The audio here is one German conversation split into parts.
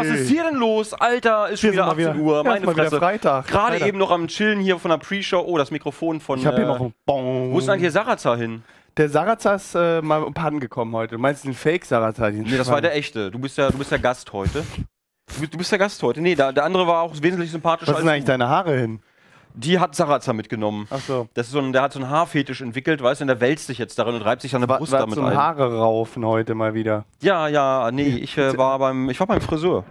was ist hier denn los? Alter, ist schon wieder sind wir 18 wieder. Uhr. Ja, Meine wieder Fresse. Freitag. Gerade Freitag. eben noch am Chillen hier von der Pre-Show. Oh, das Mikrofon von. Ich habe hier äh, noch ein Bon. Wo ist denn eigentlich hier Sarazar hin? Der Sarazar ist äh, mal um Pannen gekommen heute. Du meinst den Fake-Sarazar? Nee, das war der echte. Du bist ja, du bist ja Gast heute. Du bist, du bist der Gast heute. Nee, der, der andere war auch wesentlich sympathischer Was sind eigentlich du. deine Haare hin? Die hat Sarazar mitgenommen. Ach so. Das ist so ein, der hat so einen Haarfetisch entwickelt, weißt du, und der wälzt sich jetzt darin und reibt sich seine War, Brust war damit zum ein. Haare raufen heute mal wieder. Ja, ja, nee, ich äh, war beim, ich war beim Friseur.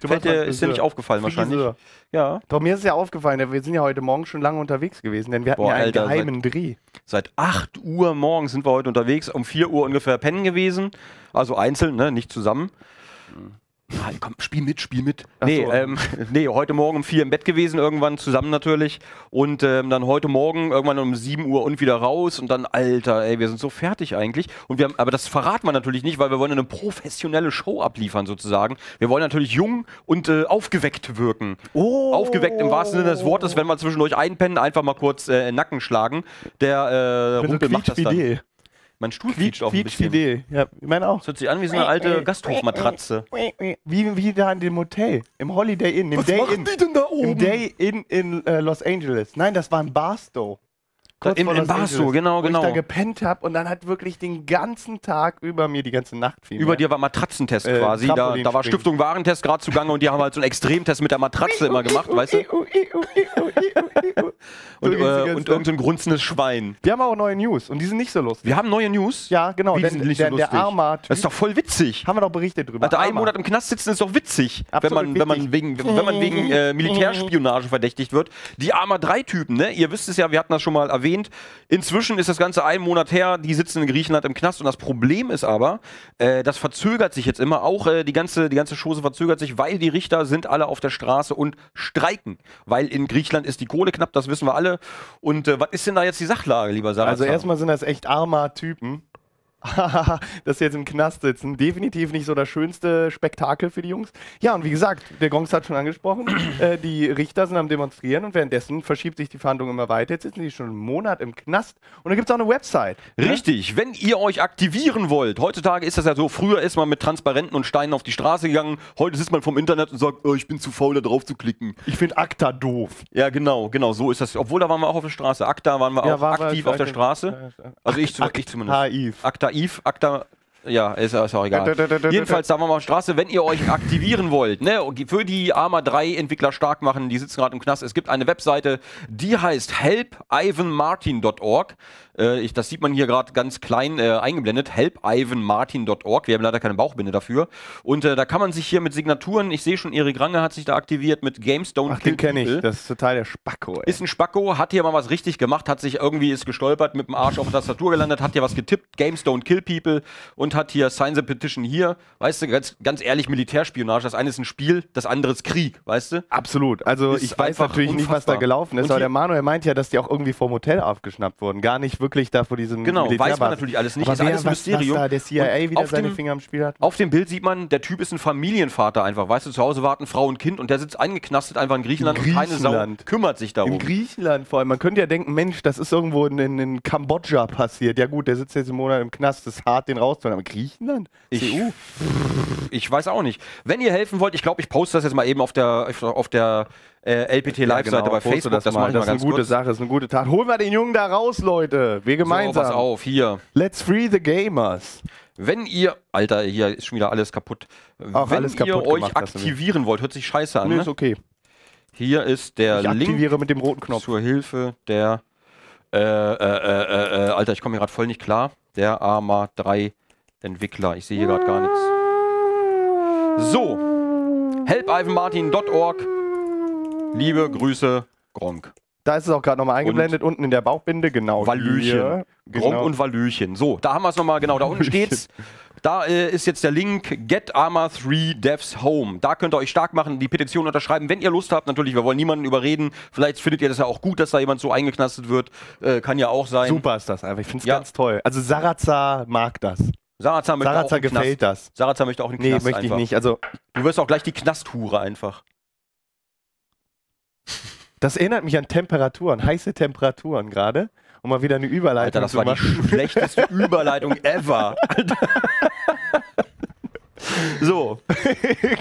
Du Fällt dir, ist dir nicht aufgefallen wahrscheinlich. Friseur. Ja. Doch mir ist ja aufgefallen, wir sind ja heute Morgen schon lange unterwegs gewesen, denn wir hatten Boah, ja einen Alter, geheimen Dreh. Seit 8 Uhr morgens sind wir heute unterwegs, um 4 Uhr ungefähr pennen gewesen. Also einzeln, ne, nicht zusammen. Ah, komm, spiel mit, spiel mit. Ach Nee, so. ähm, nee, heute Morgen um 4 im Bett gewesen, irgendwann zusammen natürlich. Und ähm, dann heute Morgen irgendwann um 7 Uhr und wieder raus. Und dann, Alter, ey, wir sind so fertig eigentlich. Und wir haben, aber das verraten wir natürlich nicht, weil wir wollen eine professionelle Show abliefern sozusagen. Wir wollen natürlich jung und äh, aufgeweckt wirken. Oh. Aufgeweckt im wahrsten Sinne des Wortes, wenn wir zwischendurch einpennen, einfach mal kurz äh, in den Nacken schlagen. Der äh, Rumpel macht das dann. quietschfidel. Mein Stuhl quietscht auch ein bisschen. Quietschfidel. Ja, ich meine auch. Das hört sich an wie so eine alte Gasthofmatratze. Wie, wie da in dem Hotel, im Holiday Inn, im Day Inn. denn da Im Day Inn in äh, Los Angeles. Nein, das war in Barstow. Kurz im Los Barstow, Angeles, genau, wo genau. ich da gepennt habe und dann hat wirklich den ganzen Tag über mir, die ganze Nacht viel Über dir war Matratzentest Äh, quasi. Da, da war Stiftung Warentest gerade zugange und die haben halt so einen Extremtest mit der Matratze immer gemacht, weißt du? Und, äh, und irgend so ein grunzendes Schwein. Wir haben auch neue News und die sind nicht so lustig. Wir haben neue News. Ja, genau. Wie, die sind nicht der, so der lustig? Arma Das ist doch voll witzig. haben wir doch berichtet drüber. Alter, einen. Monat im Knast sitzen ist doch witzig, wenn man, wenn man wegen, wenn man wegen äh, Militärspionage verdächtigt wird. Die Arma 3 Typen, ne? Ihr wisst es ja, wir hatten das schon mal erwähnt. Inzwischen ist das Ganze einen Monat her, die sitzen in Griechenland im Knast und das Problem ist aber, äh, das verzögert sich jetzt immer, auch äh, die ganze, die ganze Chose verzögert sich, weil die Richter sind alle auf der Straße und streiken. Weil in Griechenland ist die Kohle knapp, das wissen wir alle. Und äh, was ist denn da jetzt die Sachlage, lieber Sarah? Also erstmal sind das echt armer Typen. dass sie jetzt im Knast sitzen. Definitiv nicht so das schönste Spektakel für die Jungs. Ja, und wie gesagt, der Gongs hat schon angesprochen, äh, die Richter sind am Demonstrieren und währenddessen verschiebt sich die Verhandlung immer weiter. Jetzt sitzen die schon einen Monat im Knast und dann gibt es auch eine Website. Richtig, wenn ihr euch aktivieren wollt, heutzutage ist das ja so, früher ist man mit Transparenten und Steinen auf die Straße gegangen, heute sitzt man vom Internet und sagt, oh, ich bin zu faul, da drauf zu klicken. Ich finde ACTA doof. Ja, genau, genau, so ist das. Obwohl, da waren wir auch auf der Straße. ACTA waren wir Ja, auch waren wir- aktiv auf der Straße. Also ich, ich zumindest. ACTA Eve, ACTA, ja, ist, ist auch egal. Jedenfalls, da waren wir auf der Straße, wenn ihr euch aktivieren wollt, ne, für die Arma 3 Entwickler stark machen, die sitzen gerade im Knast. Es gibt eine Webseite, die heißt helpivanmartin.org. Äh, ich, das sieht man hier gerade ganz klein äh, eingeblendet. helpivanmartin.org. Wir haben leider keine Bauchbinde dafür. Und äh, da kann man sich hier mit Signaturen, ich sehe schon, Erik Range hat sich da aktiviert mit Games Don't Ach, den Kill kenne ich. Das ist total der Spacko, ey. Ist ein Spacko, hat hier mal was richtig gemacht, hat sich irgendwie ist gestolpert, mit dem Arsch auf der Tastatur gelandet, hat hier was getippt, Games don't kill people und hat hier Sign the Petition hier. Weißt du, ganz, ganz ehrlich, Militärspionage, das eine ist ein Spiel, das andere ist Krieg, weißt du? Absolut. Also Ist ich weiß natürlich nicht, was da unfassbar. gelaufen ist, Und aber der Manuel meint ja, dass die auch irgendwie vom Hotel aufgeschnappt wurden. Gar nicht wirklich da vor diesem Genau, weiß man natürlich alles nicht, Aber ist wer, alles ein Mysterium. Was da der CIA Und wieder auf seine dem- Finger im Spiel hat. Auf dem Bild sieht man, der Typ ist ein Familienvater einfach, weißt du, zu Hause warten Frau und Kind und der sitzt eingeknastet einfach in Griechenland, In und keine Sau Griechenland. kümmert sich darum. In Griechenland vor allem. Man könnte ja denken, Mensch, das ist irgendwo in, in, in Kambodscha passiert. Ja gut, der sitzt jetzt im Monat im Knast, das ist hart, den rauszuholen. Aber Griechenland? Ich- CU? Ich weiß auch nicht. Wenn ihr helfen wollt, ich glaube, ich poste das jetzt mal eben auf der, auf der äh, LPT Live-Seite bei poste Facebook. Das, Das, mal. das mal ist eine gute kurz. Sache, das ist eine gute Tat. Holen wir den Jungen da raus, Leute. Wir So, gemeinsam. pass auf, hier. Let's free the gamers. Wenn ihr, Alter, hier ist schon wieder alles kaputt. Auch Wenn alles ihr kaputt euch gemacht du mir. aktivieren wollt, hört sich scheiße an. Nee, Ne? ist okay. Hier ist der Ich Link aktiviere mit dem roten Knopf. zur Hilfe der, äh, äh, äh, äh, äh, Alter, ich komme hier gerade voll nicht klar. Der AMA 3 Entwickler. Ich sehe hier gerade gar nichts. So, helpivanmartin.org. Liebe Grüße, Gronk. Da ist es auch gerade nochmal eingeblendet, unten in der Bauchbinde, genau. Wallöchen. hier. Gronk Genau. und Wallöchen. So, da haben wir es nochmal, genau, da unten steht's. Da äh, ist jetzt der Link Get Arma 3 Devs Home. Da könnt ihr euch stark machen, die Petition unterschreiben, wenn ihr Lust habt. Natürlich, wir wollen niemanden überreden. Vielleicht findet ihr das ja auch gut, dass da jemand so eingeknastet wird. Äh, kann ja auch sein. Super ist das einfach. Ich finde es Ja. ganz toll. Also Sarazar mag das. Sarazar möchte Sarazar auch gefällt Knast. das. Sarazar möchte auch in den Nee, Knast möchte ich einfach. nicht. Also, Du wirst auch gleich die Knasthure einfach. das erinnert mich an Temperaturen, heiße Temperaturen gerade. Um mal wieder eine Überleitung Alter, das war die machen. schlechteste Überleitung ever. Alter. So.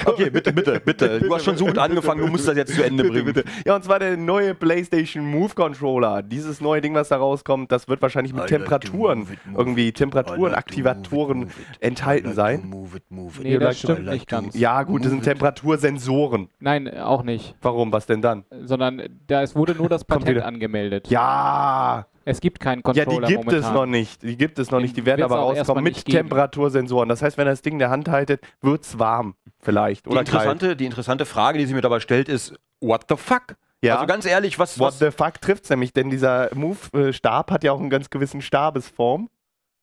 Okay, bitte, bitte, bitte. Du hast schon so gut angefangen, du musst das jetzt zu Ende bringen. Bitte, bitte. Ja, und zwar der neue PlayStation Move Controller. Dieses neue Ding, was da rauskommt, das wird wahrscheinlich mit Temperaturen, irgendwie Temperaturenaktivatoren enthalten sein. Move it, move it. Nee, das stimmt nicht ganz. Ja, gut, das sind Temperatursensoren. Nein, auch nicht. Warum? Was denn dann? Sondern da, es wurde nur das Patent angemeldet. Ja, es gibt keinen Controller Ja, die gibt momentan. es noch nicht. Die gibt es noch nicht. Die werden aber rauskommen mit Temperatursensoren. Das heißt, wenn ihr das Ding in der Hand haltet, wird es warm vielleicht. Die interessante, die interessante Frage, die sie mir dabei stellt, ist, what the fuck? Ja. Also ganz ehrlich, was... What was the fuck trifft es nämlich, denn dieser Move-Stab hat ja auch einen ganz gewissen Stabesform.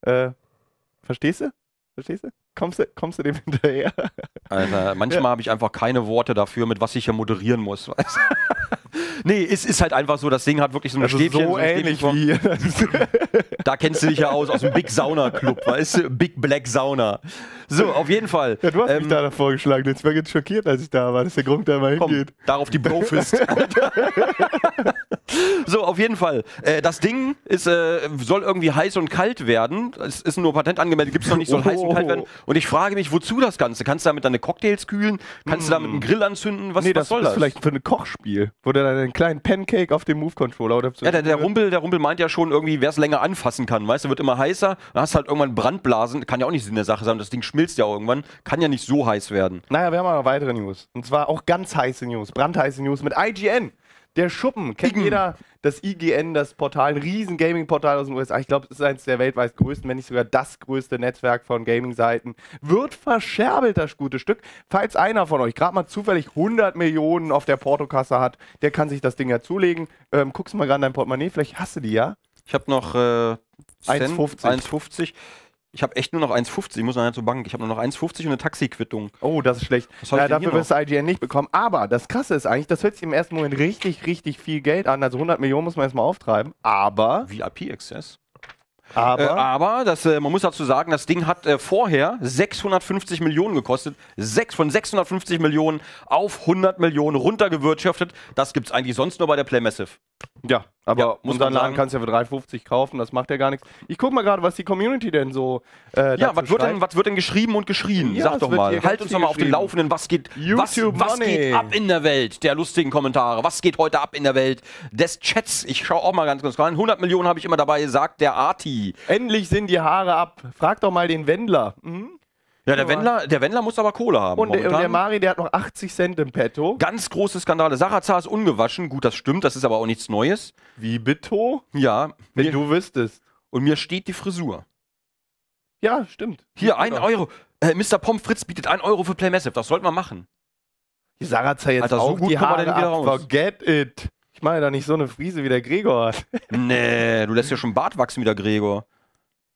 Äh, verstehst du? Verstehst du? Kommst du, kommst du dem hinterher? Alter, manchmal ja. habe ich einfach keine Worte dafür, mit was ich hier moderieren muss. Weißt? Nee, es ist halt einfach so, das Ding hat wirklich so ein also Stäbchen. So, so ähnlich wie Da kennst du dich ja aus, aus dem Big Sauna Club, weißt du? Big Black Sauna. So, auf jeden Fall. Ja, du hast ähm, mich da vorgeschlagen. Jetzt war ich jetzt schockiert, als ich da war. Das ist der Grund, der mal hingeht. Darauf die Brofist. so, auf jeden Fall. Äh, das Ding ist, äh, soll irgendwie heiß und kalt werden. Es ist nur Patent angemeldet, gibt es noch nicht, soll oh. heiß und kalt werden. Und ich frage mich, wozu das Ganze? Kannst du damit deine Cocktails kühlen? Kannst mm. du damit einen Grill anzünden? Was, nee, was das soll ist das? vielleicht für ein Kochspiel, wo du dann einen kleinen Pancake auf dem Move-Controller oder Ja, der, der, Rumpel, der Rumpel meint ja schon irgendwie, wer es länger anfassen kann. Weißt du, wird immer heißer, dann hast halt irgendwann Brandblasen. Kann ja auch nicht Sinn der Sache sein. Das Ding schmilzt ja irgendwann. Kann ja nicht so heiß werden. Naja, wir haben aber weitere News. Und zwar auch ganz heiße News, brandheiße News mit IGN. Der Schuppen, kennt Igen. jeder das IGN, das Portal, ein riesen Gaming-Portal aus den USA. Ich glaube, es ist eines der weltweit größten, wenn nicht sogar das größte Netzwerk von Gaming-Seiten. Wird verscherbelt, das gute Stück. Falls einer von euch gerade mal zufällig 100 Millionen auf der Portokasse hat, der kann sich das Ding ja zulegen. Ähm, guckst mal gerade in dein Portemonnaie, vielleicht hast du die ja. Ich habe noch äh, 1,50. Ich habe echt nur noch 1,50. Ich muss nachher zur Bank. Ich habe nur noch 1,50 und eine Taxiquittung. Oh, das ist schlecht. Ja, dafür wirst du IGN nicht bekommen. Aber das Krasse ist eigentlich, das hört sich im ersten Moment richtig, richtig viel Geld an. Also 100 Millionen muss man erstmal auftreiben. Aber. VIP-Access. Aber, äh, aber das, äh, man muss dazu sagen, das Ding hat äh, vorher 650 Millionen gekostet. Sechs, von 650 Millionen auf 100 Millionen runtergewirtschaftet. Das gibt es eigentlich sonst nur bei der Play Massive. Ja, aber ja, unseren Laden kannst du ja für 3,50 kaufen, das macht ja gar nichts. Ich guck mal gerade, was die Community denn so. Äh, ja, was wird, denn, was wird denn geschrieben und geschrien? Ja, Sag doch mal. Halt uns doch mal auf den Laufenden. Was geht, was, was geht ab in der Welt der lustigen Kommentare? Was geht heute ab in der Welt des Chats? Ich schaue auch mal ganz kurz rein. 100 Millionen habe ich immer dabei, sagt der Arti. Endlich sind die Haare ab. Frag doch mal den Wendler. Mhm. Ja, der Wendler, der Wendler muss aber Kohle haben. Und der, und der, Mari, der hat noch 80 Cent im Petto. Ganz große Skandale. Sarazar ist ungewaschen. Gut, das stimmt. Das ist aber auch nichts Neues. Wie bitte? Ja. Wenn mir, du wüsstest. Und mir steht die Frisur. Ja, stimmt. Hier, ein Euro. Äh, Mr. Pommes Fritz bietet ein Euro für Play Massive. Das sollte man machen. Die Sarazar jetzt Alter, auch so gut die Haare wieder raus. Forget it. Ich meine da nicht so eine Friese wie der Gregor hat. nee, du lässt ja schon Bart wachsen wie der Gregor.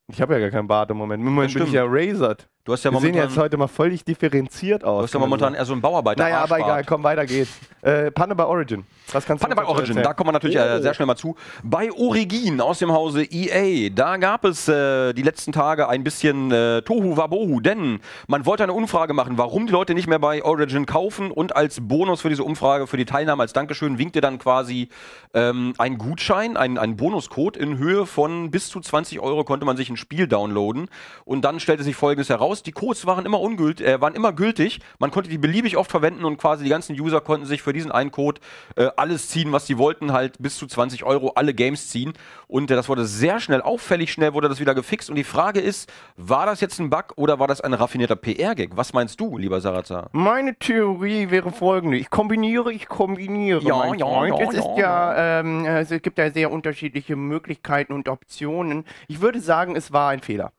Ich habe ja gar keinen Bart im Moment. Im Moment bin ich ja razored. Du hast ja Wir sehen jetzt heute mal völlig differenziert aus. Du hast ja momentan eher so ein Bauarbeiter. Naja, aber egal, komm, weiter geht's. Äh, Panne bei Origin. Was kannst Panne bei Origin, erzählen? da kommen wir natürlich äh, sehr schnell mal zu. Bei Origin aus dem Hause EA, da gab es äh, die letzten Tage ein bisschen äh, Tohu Wabohu, denn man wollte eine Umfrage machen, warum die Leute nicht mehr bei Origin kaufen und als Bonus für diese Umfrage, für die Teilnahme als Dankeschön, winkte dann quasi ähm, ein Gutschein, ein, ein Bonuscode in Höhe von bis zu 20 Euro konnte man sich ein Spiel downloaden und dann stellte sich folgendes heraus, die Codes waren immer ungültig, äh, waren immer gültig. Man konnte die beliebig oft verwenden und quasi die ganzen User konnten sich für diesen einen Code äh, alles ziehen, was sie wollten, halt bis zu 20 Euro alle Games ziehen. Und äh, das wurde sehr schnell, auffällig schnell wurde das wieder gefixt. Und die Frage ist, war das jetzt ein Bug oder war das ein raffinierter PR-Gag? Was meinst du, lieber Sarazar? Meine Theorie wäre folgende. Ich kombiniere, ich kombiniere. Ja, mein ja, Freund. ja, es ist ja, ähm, es gibt ja sehr unterschiedliche Möglichkeiten und Optionen. Ich würde sagen, es war ein Fehler.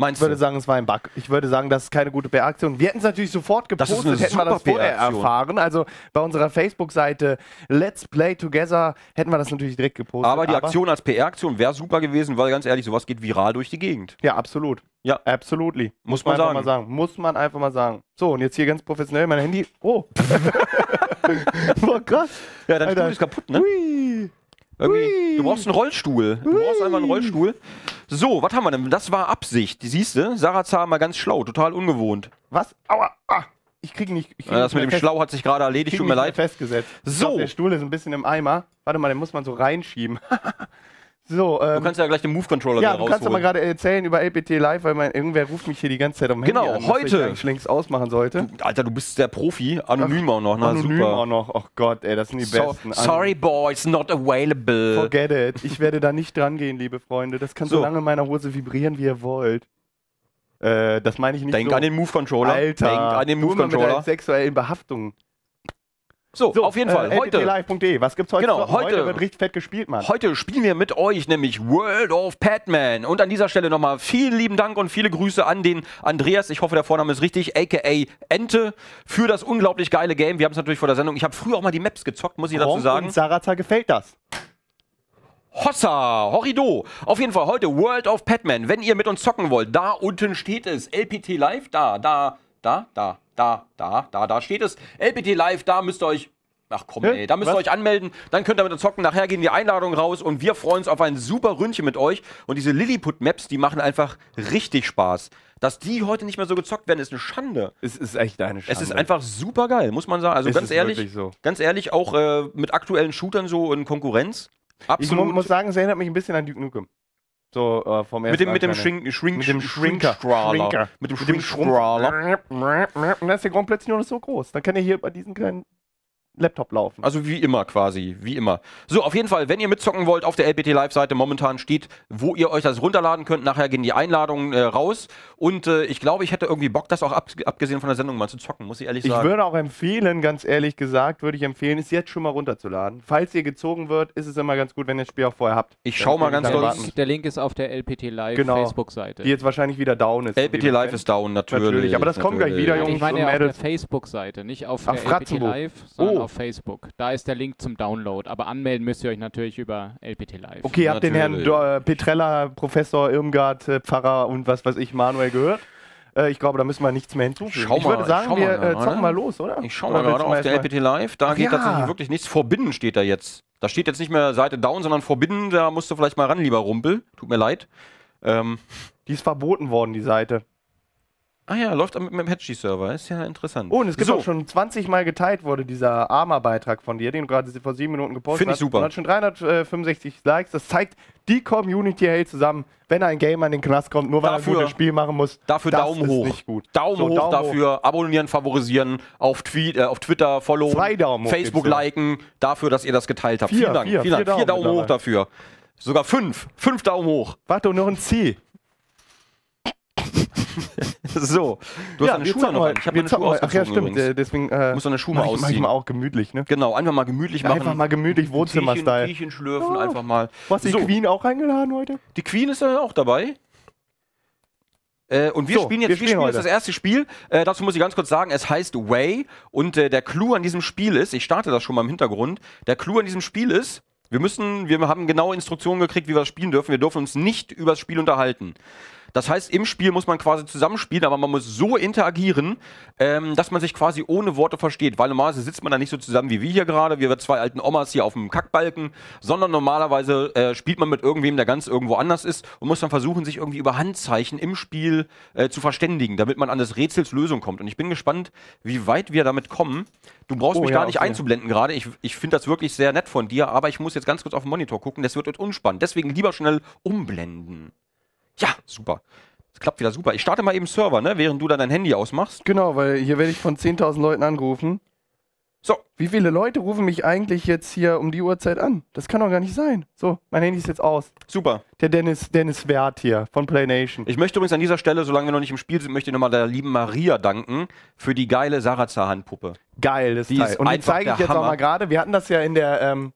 Meinst ich würde du? sagen, es war ein Bug. Ich würde sagen, das ist keine gute PR-Aktion. Wir hätten es natürlich sofort gepostet, hätten wir das vorher erfahren. Also bei unserer Facebook-Seite Let's Play Together hätten wir das natürlich direkt gepostet. Aber die aber Aktion als PR-Aktion wäre super gewesen, weil ganz ehrlich, sowas geht viral durch die Gegend. Ja, absolut. Ja, absolutely. Muss, Muss man, sagen. Mal sagen. Muss man einfach mal sagen. So, und jetzt hier ganz professionell mein Handy. Oh. Boah, krass. Ja, dein. Stuhl ist kaputt, ne? Hui. Irgendwie, du brauchst einen Rollstuhl. Du brauchst einfach einen Rollstuhl. So, was haben wir denn? Das war Absicht. Siehst du? Sarah Zahn mal ganz schlau, total ungewohnt. Was? Aua! Ah. Ich krieg nicht. Ich krieg ja, das mit dem fest. Schlau hat sich gerade erledigt, tut mir leid. festgesetzt. So. Glaub, der Stuhl ist ein bisschen im Eimer. Warte mal, den muss man so reinschieben. So, ähm, Du kannst ja gleich den Move-Controller ja, da du kannst doch mal rausholen. gerade erzählen über LPT Live, weil mein, irgendwer ruft mich hier die ganze Zeit am Genau, Handy an, was heute. ich eigentlich längst ausmachen sollte. Alter, du bist der Profi. Anonym auch noch, na Anonym super. auch noch. Oh Gott, ey, das sind die So, besten. sorry, boys, not available. Forget it. Ich werde da nicht dran gehen, liebe Freunde. Das kann so, So. lange in meiner Hose vibrieren, wie ihr wollt. Äh, das meine ich nicht Denk so. an den Move-Controller. Alter, Denk an den du Move-Controller. sexuellen Behaftungen. So, auf jeden Fall. Äh, heute, LPTlive.de. Was gibt's heute? Genau, noch? heute- wird richtig fett gespielt, Mann. heute spielen wir mit euch nämlich World of Padman. Und an dieser Stelle nochmal vielen lieben Dank und viele Grüße an den Andreas. Ich hoffe, der Vorname ist richtig, aka Ente, für das unglaublich geile Game. Wir haben es natürlich vor der Sendung. Ich habe früher auch mal die Maps gezockt, muss ich dazu Ronk sagen. Und Sarata gefällt das. Hossa, Horrido. Auf jeden Fall heute World of Padman. Wenn ihr mit uns zocken wollt, da unten steht es. LPT Live, da, da, da, da, da, da, da, da steht es. LPT Live, da müsst ihr euch. Ach komm, ey, da müsst ihr Was? euch anmelden, dann könnt ihr mit uns zocken. Nachher gehen die Einladungen raus und wir freuen uns auf ein super Ründchen mit euch. Und diese Lilliput-Maps, die machen einfach richtig Spaß. Dass die heute nicht mehr so gezockt werden, ist eine Schande. Es ist echt eine Schande. Es ist einfach super geil, muss man sagen. Also Es ganz ehrlich, so. ganz ehrlich, auch äh, mit aktuellen Shootern so in Konkurrenz. Ich mu Absolut. muss sagen, es erinnert mich ein bisschen an Duke Nukem. So äh, vom Mit dem, mit dem. Shrink, Shrink, Mit dem Shrinker. Shrinker. Mit dem Mit dem Shrinkstrahler. Und dann ist der Grom plötzlich nur noch so groß. Dann kann er hier bei diesem kleinen Laptop laufen. Also wie immer quasi, wie immer. So, auf jeden Fall, wenn ihr mitzocken wollt, auf der LPT Live-Seite momentan steht, wo ihr euch das runterladen könnt. Nachher gehen die Einladungen äh, raus. Und äh, ich glaube, ich hätte irgendwie Bock, das auch ab, abgesehen von der Sendung mal zu zocken, muss ich ehrlich Ich sagen. würde auch empfehlen, ganz ehrlich gesagt, würde ich empfehlen, es jetzt schon mal runterzuladen. Falls ihr gezogen wird, ist es immer ganz gut, wenn ihr das Spiel auch vorher habt. Ich schau mal ganz warten. Link, der Link ist auf der LPT Live Genau. Facebook-Seite. Die jetzt wahrscheinlich wieder down ist. LPT Live ist down, natürlich. Natürlich, aber das kommt gleich natürlich. wieder, Jungs. ich meine und ja auf der. Facebook-Seite, nicht auf Ach, der LPT. Live, sondern Oh. auf Facebook. Da ist der Link zum Download. Aber anmelden müsst ihr euch natürlich über LPT Live. Okay, ihr habt den Herrn äh, Petrella, Professor Irmgard, äh, Pfarrer und was weiß ich, Manuel gehört. Äh, ich glaube, da müssen wir nichts mehr hinzufügen. Schau ich würde mal, sagen, schau wir mal, äh, zocken oder? mal los, oder? Ich schau Oder mal gerade mal auf der LPT Live. Da Ach geht ja. tatsächlich wirklich nichts. Forbidden steht da jetzt. Da steht jetzt nicht mehr Seite down, sondern Forbidden. Da musst du vielleicht mal ran, lieber Rumpel. Tut mir leid. Ähm, Die ist verboten worden, die Seite. Ah ja, läuft mit, mit dem Patchy-Server. Ist ja interessant. Oh, und es gibt so. auch schon 20 Mal geteilt wurde, dieser Arma-Beitrag von dir, den du gerade vor sieben Minuten gepostet Find ich hast. super. Und hat schon 365 Likes. Das zeigt, die Community hält zusammen, wenn ein Gamer in den Knast kommt, nur weil er ein Dafür- gutes Spiel machen muss. Dafür Daumen hoch. nicht gut. Daumen So, hoch Daumen dafür, abonnieren, favorisieren, auf, Tweet, äh, auf Twitter followen, Zwei Daumen hoch Facebook liken, dafür, dass ihr das geteilt habt. Vier, vielen Dank. vier, vielen vier Dank. Vier Daumen Daumen hoch mittlerweile. dafür. Sogar fünf. Fünf Daumen hoch. Warte, und noch ein C. So. Du hast deine Schuhe noch an. Ich habe wir meine Schuhe heute- Ach ja, ausgezogen stimmt. übrigens. äh, Deswegen äh, Muss deine Schuhe mal ausziehen. mal auch gemütlich, ne? Genau, einfach mal gemütlich machen. Einfach mal gemütlich Wohnzimmer-Style. Tierchen schlürfen, Ja. einfach mal. Du hast die So. Queen auch eingeladen heute? Die Queen ist ja auch dabei. Äh, und wir So, spielen jetzt, wir spielen spielen jetzt das erste Spiel. Äh, dazu muss ich ganz kurz sagen, es heißt Way. Und äh, der Clou an diesem Spiel ist, ich starte das schon mal im Hintergrund, der Clou an diesem Spiel ist, wir müssen, wir haben genaue Instruktionen gekriegt, wie wir das spielen dürfen. Wir dürfen uns nicht über das Spiel unterhalten. Das heißt, im Spiel muss man quasi zusammenspielen, aber man muss so interagieren, ähm, dass man sich quasi ohne Worte versteht. Weil normalerweise sitzt man da nicht so zusammen wie wir hier gerade, wir zwei alten Omas hier auf dem Kackbalken, sondern normalerweise äh, spielt man mit irgendwem, der ganz irgendwo anders ist und muss dann versuchen, sich irgendwie über Handzeichen im Spiel äh, zu verständigen, damit man an des Rätsels Lösung kommt. Und ich bin gespannt, wie weit wir damit kommen. Du brauchst Oh, mich ja, gar nicht okay. einzublenden gerade. Ich, ich finde das wirklich sehr nett von dir, aber ich muss jetzt ganz kurz auf den Monitor gucken. Das wird unspannend. Deswegen lieber schnell umblenden. Ja, super. Das klappt wieder super. Ich starte mal eben Server, ne? während du dann dein Handy ausmachst. Genau, weil hier werde ich von 10.000 Leuten angerufen. So, Wie viele Leute rufen mich eigentlich jetzt hier um die Uhrzeit an? Das kann doch gar nicht sein. So, mein Handy ist jetzt aus. super. Der Dennis, Dennis Wert hier von PlayNation. Ich möchte übrigens an dieser Stelle, solange wir noch nicht im Spiel sind, möchte ich nochmal der lieben Maria danken für die geile Sarazar-Handpuppe. Geil, das Die Teil. ist Und die zeige ich jetzt auch Hammer. mal gerade. Wir hatten das ja in der, ähm,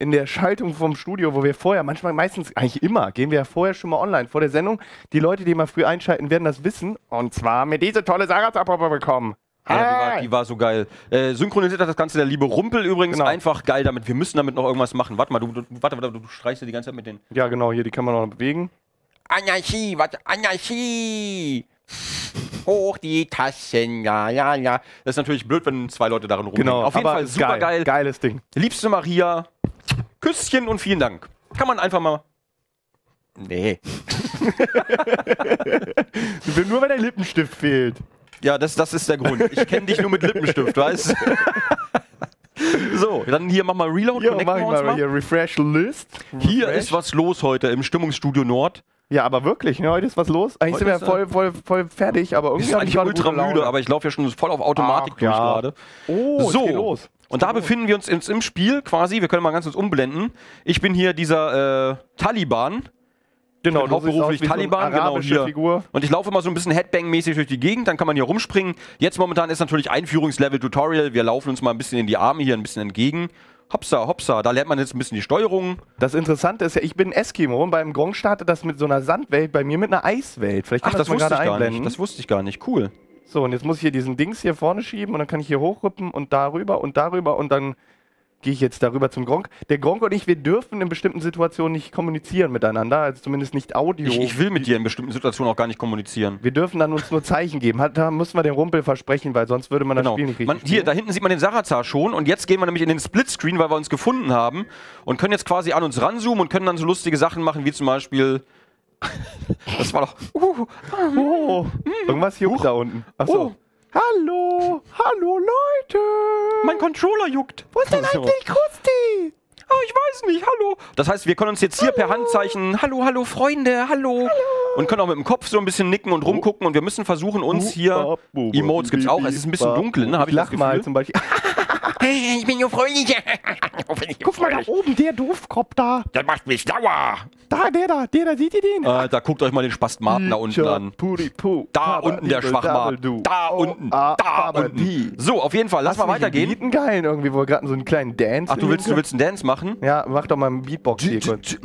in der Schaltung vom Studio, wo wir vorher, manchmal, meistens, eigentlich immer, gehen wir ja vorher schon mal online vor der Sendung. Die Leute, die mal früh einschalten, werden das wissen. Und zwar mit diese tolle Sarazar-Puppe bekommen. Ja, die, war, die war so geil. Äh, synchronisiert hat das Ganze der liebe Rumpel übrigens. Genau. Einfach geil damit. Wir müssen damit noch irgendwas machen. Warte mal, du, du, warte, warte, du streichst dir die ganze Zeit mit den. Ja, genau, hier, die kann man noch bewegen. Anarchie, was? Anarchie! Hoch die Taschen, ja, ja, ja. Das ist natürlich blöd, wenn zwei Leute darin rumhängen. Genau, Auf jeden Fall super geil. Geiles Ding. Liebste Maria, Küsschen und vielen Dank. Kann man einfach mal. Nee. Nur weil der Lippenstift fehlt. Ja, das, das ist der Grund. Ich kenne dich nur mit Lippenstift, weißt du? So, dann hier mach mal Reload. Ja, mach ich uns mal hier Refresh List. Hier Refresh. ist was los heute im Stimmungsstudio Nord. Ja, aber wirklich, ne? heute ist was los. Eigentlich Heute sind wir ist, voll, voll, voll fertig, aber irgendwie Ich ich eigentlich gerade ultra müde, aber ich laufe ja schon voll auf Automatik Ach, durch ja. gerade. Oh, so, los. Und da befinden wir uns ins, im Spiel quasi. Wir können mal ganz kurz umblenden. Ich bin hier dieser äh, Taliban. Genau, siehst hauptberuflich wie so Taliban, genau hier. Figur. Und ich laufe immer so ein bisschen Headbang-mäßig durch die Gegend, dann kann man hier rumspringen. Jetzt momentan ist natürlich Einführungslevel-Tutorial. Wir laufen uns mal ein bisschen in die Arme hier ein bisschen entgegen. Hopsa, hopsa, da lernt man jetzt ein bisschen die Steuerung. Das Interessante ist ja, ich bin Eskimo und beim Gong startet das mit so einer Sandwelt, bei mir mit einer Eiswelt. Vielleicht kann Ach, das mal wusste ich gar einblenden. nicht. Das wusste ich gar nicht. Cool. So, und jetzt muss ich hier diesen Dings hier vorne schieben und dann kann ich hier hochrippen und darüber und darüber und dann gehe ich jetzt darüber zum Gronk. Der Gronk und ich, wir dürfen in bestimmten Situationen nicht kommunizieren miteinander, also zumindest nicht Audio. Ich, ich will mit dir in bestimmten Situationen auch gar nicht kommunizieren. Wir dürfen dann uns nur Zeichen geben. Da müssen wir den Rumpel versprechen, weil sonst würde man das Genau. Spiel nicht richtig Man, hier, spielen. da hinten sieht man den Sarazar schon und jetzt gehen wir nämlich in den Splitscreen, weil wir uns gefunden haben und können jetzt quasi an uns ranzoomen und können dann so lustige Sachen machen, wie zum Beispiel. das war doch. Uh, Oh, irgendwas juckt da unten. Achso. Oh. Hallo, hallo Leute. mein Controller juckt. Wo ist denn eigentlich Krusti? Oh, ich weiß nicht, hallo. Das heißt, wir können uns jetzt hier per Handzeichen, hallo, hallo, Freunde, hallo. Und können auch mit dem Kopf so ein bisschen nicken und rumgucken und wir müssen versuchen, uns hier. Emotes gibt's auch. Es ist ein bisschen dunkel, ne? Hab ich lach mal zum Beispiel. Ich bin hier freundlich. Guck mal da oben, der Doofkopf da. Das macht mich sauer. Da, der da, der da, seht ihr den? Äh, da guckt euch mal den Spastmaten da unten an. Puripu. Da unten der Schwachmat. Da unten. Da unten. So, auf jeden Fall, lass mal weitergehen. Beaten geil irgendwie, wo wir gerade so einen kleinen Dance. Ach, du willst, du willst einen Dance machen? Ja, mach doch mal einen Beatbox hier kurz.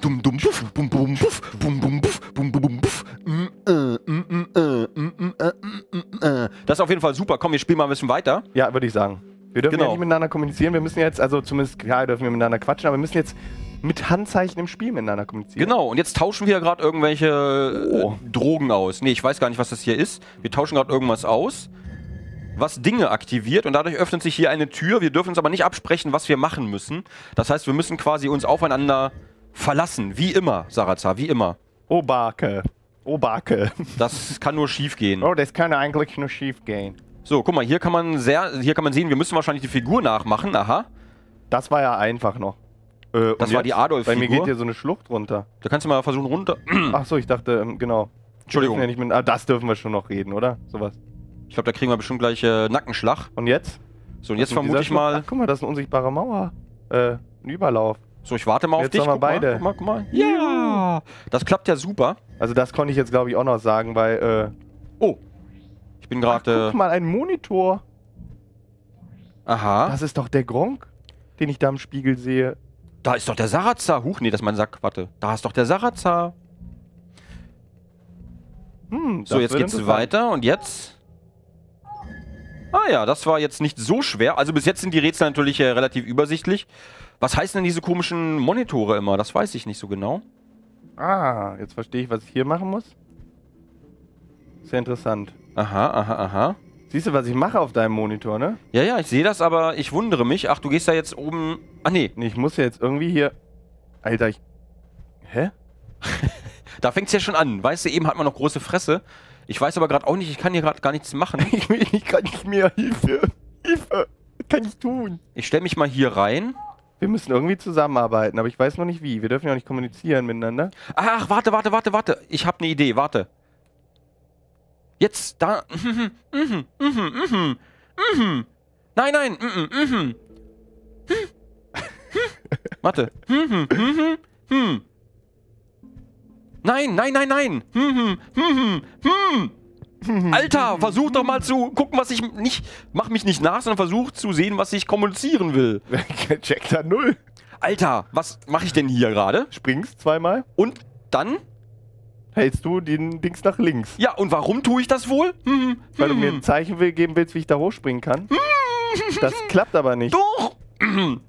Dum, dum, puff, bum, bum, puff, bum, bum, puff, bum, bum, bum, puff. Mm, äh, mm, mm, äh, mm, mm, äh, mm, mm, äh. Das ist auf jeden Fall super. Komm, wir spielen mal ein bisschen weiter. Ja, würde ich sagen. Wir dürfen Genau. ja nicht miteinander kommunizieren. Wir müssen jetzt, also zumindest, klar dürfen wir miteinander quatschen, aber wir müssen jetzt mit Handzeichen im Spiel miteinander kommunizieren. Genau, und jetzt tauschen wir gerade irgendwelche Oh. äh, Drogen aus. Nee, ich weiß gar nicht, was das hier ist. Wir tauschen gerade irgendwas aus, was Dinge aktiviert und dadurch öffnet sich hier eine Tür. Wir dürfen uns aber nicht absprechen, was wir machen müssen. Das heißt, wir müssen quasi uns aufeinander verlassen. Wie immer, Sarazar, wie immer. Oh, Barke. Das kann nur schief gehen. Oh, das kann eigentlich nur schief gehen. So, guck mal, hier kann man sehr, hier kann man sehen, wir müssen wahrscheinlich die Figur nachmachen. Aha. Das war ja einfach noch. Äh, Das war jetzt? die Adolf-Figur. Bei mir geht hier so eine Schlucht runter. Da kannst du mal versuchen runter. Ach so, ich dachte, ähm, genau. Entschuldigung. Ja nicht mit, ah, das dürfen wir schon noch reden, oder? Sowas. Ich glaube, da kriegen wir bestimmt gleich äh, Nackenschlag. Und jetzt? So, und jetzt Was mit vermute ich mal. Ach, guck mal, das ist eine unsichtbare Mauer. Äh, ein Überlauf. So, ich warte mal auf Jetzt dich. haben wir Guck mal, beide. Guck mal, guck mal. Ja! Das klappt ja super. Also das konnte ich jetzt, glaube ich, auch noch sagen, weil, äh, Oh. Ich bin gerade. guck mal, ein Monitor. Aha. Das ist doch der Gronk, den ich da im Spiegel sehe. Da ist doch der Sarazar. Huch, nee, das ist mein Sack. Warte. Da ist doch der Sarazar. Hm, So, jetzt geht's weiter und jetzt. Ah ja, das war jetzt nicht so schwer. Also bis jetzt sind die Rätsel natürlich äh, relativ übersichtlich. Was heißen denn diese komischen Monitore immer? Das weiß ich nicht so genau. Ah, jetzt verstehe ich, was ich hier machen muss. Sehr interessant. Aha, aha, aha. Siehst du, was ich mache auf deinem Monitor, ne? Ja, ja, ich sehe das, aber ich wundere mich. Ach, du gehst da jetzt oben. Ah, nee, Nee, ich muss ja jetzt irgendwie hier... Alter, ich... Hä? da fängt's ja schon an. Weißt du, eben hat man noch große Fresse. Ich weiß aber gerade auch nicht, ich kann hier gerade gar nichts machen. Ich kann nicht mehr. Hilfe! Hilfe! Was kann ich tun? Ich stelle mich mal hier rein. Wir müssen irgendwie zusammenarbeiten, aber ich weiß noch nicht wie. Wir dürfen ja auch nicht kommunizieren miteinander. Ach, warte, warte, warte, warte. Ich habe eine Idee, warte. Jetzt, da. Mhm, mhm, mhm, mhm, mhm. Nein, nein. Mhm, mhm. Hm. Hm. Warte. Mhm, mhm, hm. Nein, nein, nein, nein. Mhm, mhm, hm. Alter, versuch doch mal zu gucken, was ich nicht. Mach mich nicht nach, sondern versuch zu sehen, was ich kommunizieren will. Check da null. Alter, was mache ich denn hier gerade? Springst zweimal, Und dann? hältst du den Dings nach links. Ja, und warum tue ich das wohl? Hm, Weil du mir hm. ein Zeichen will, geben willst, wie ich da hochspringen kann. Das klappt aber nicht. Doch!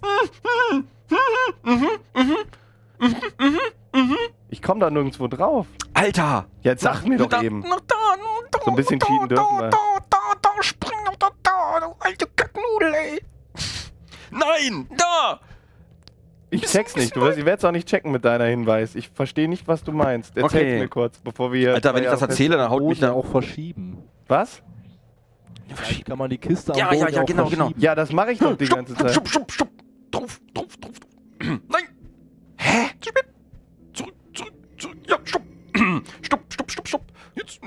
Ich komme da nirgendwo drauf. Alter! Jetzt sag mir doch da, eben. Da, da, So ein bisschen da, cheaten da, dürfen wir. Da, da, da, spring doch da, da, du alte Kacknudel, ey! Nein! Da! Ich Bisschen- check's nicht. Du wirst, ich werd's auch nicht checken mit deiner Hinweis. Ich verstehe nicht, was du meinst. Erzähl's Okay. mir kurz, bevor wir. Alter, wenn ich das erzähle, dann haut mich Boden da. auch verschieben. Was? Vielleicht kann man die Kiste Ja, am Boden ja, ja, genau, genau. Ja, das mache ich doch die ganze Zeit. stopp, stopp, stopp. Drauf, drauf, drauf. drauf. Nein. Hä? Zu spät. Zurück, zurück, zurück. Ja, stopp. stopp, stopp, stopp, stopp. Jetzt.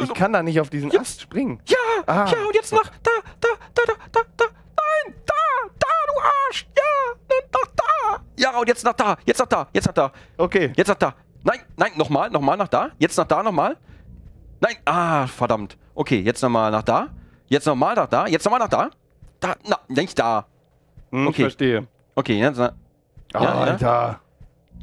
Ich kann da nicht auf diesen Ast springen. Ja, Ah. ja, und jetzt nach da, da, da, da, da, da. Nein, da, da, du Arsch. Ja, nach da. Ja, und jetzt nach da, jetzt nach da, jetzt nach da. Okay. Jetzt nach da. Nein, nein, nochmal, nochmal nach da. Jetzt nach da, nochmal. Nein, ah, verdammt. Okay, jetzt nochmal nach da. Jetzt nochmal nach da. Jetzt nochmal nach da. Da, na, nicht da. Hm, Okay. Ich verstehe. Okay, jetzt, na, Ja, ja. Alter.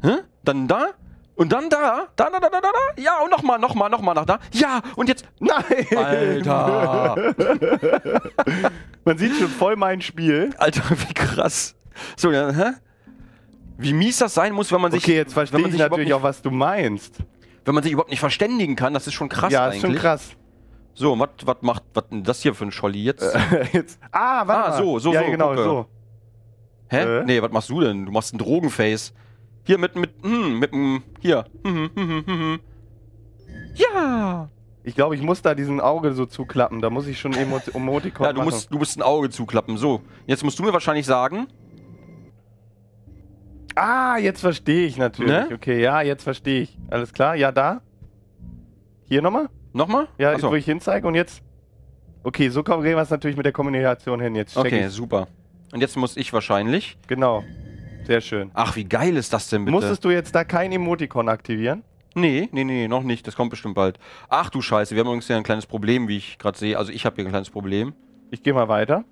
hä? Dann da. Und dann da. Da, da, da, da, da, da. Ja, und nochmal, nochmal, nochmal nach da. Ja, und jetzt. Nein! Alter. Man sieht schon voll mein Spiel. Alter, wie krass. So, ja, hä? Wie mies das sein muss, wenn man sich, Okay, jetzt wenn verstehe man ich sich natürlich auch, was du meinst. wenn man sich überhaupt nicht verständigen kann, das ist schon krass ja, ist eigentlich. schon krass. So, was was macht was denn das hier für ein Scholli jetzt? jetzt. Ah, warte Ah, mal. so, so, ja, so, genau, gucke. so. Hä? Äh? Nee, was machst du denn? Du machst ein Drogenface. Hier mit, mit, hm, mit dem, hier. Hm, hm. Ja! Ich glaube, ich muss da diesen Auge so zuklappen. Da muss ich schon Emo Emoticon Ja, du machen. musst, du musst ein Auge zuklappen. So, jetzt musst du mir wahrscheinlich sagen, Ah, jetzt verstehe ich natürlich. Ne? Okay, ja, jetzt verstehe ich. Alles klar, ja, da. Hier nochmal? nochmal? Ja, Achso. wo ich hinzeige und jetzt. Okay, so kommen wir es natürlich mit der Kommunikation hin. Jetzt check Okay, ich's. super. Und jetzt muss ich wahrscheinlich. Genau. Sehr schön. Ach, wie geil ist das denn bitte? Musstest du jetzt da kein Emoticon aktivieren? Nee, nee, nee, noch nicht. Das kommt bestimmt bald. Ach du Scheiße, wir haben übrigens hier ein kleines Problem, wie ich gerade sehe. Also ich habe hier ein kleines Problem. Ich gehe mal weiter.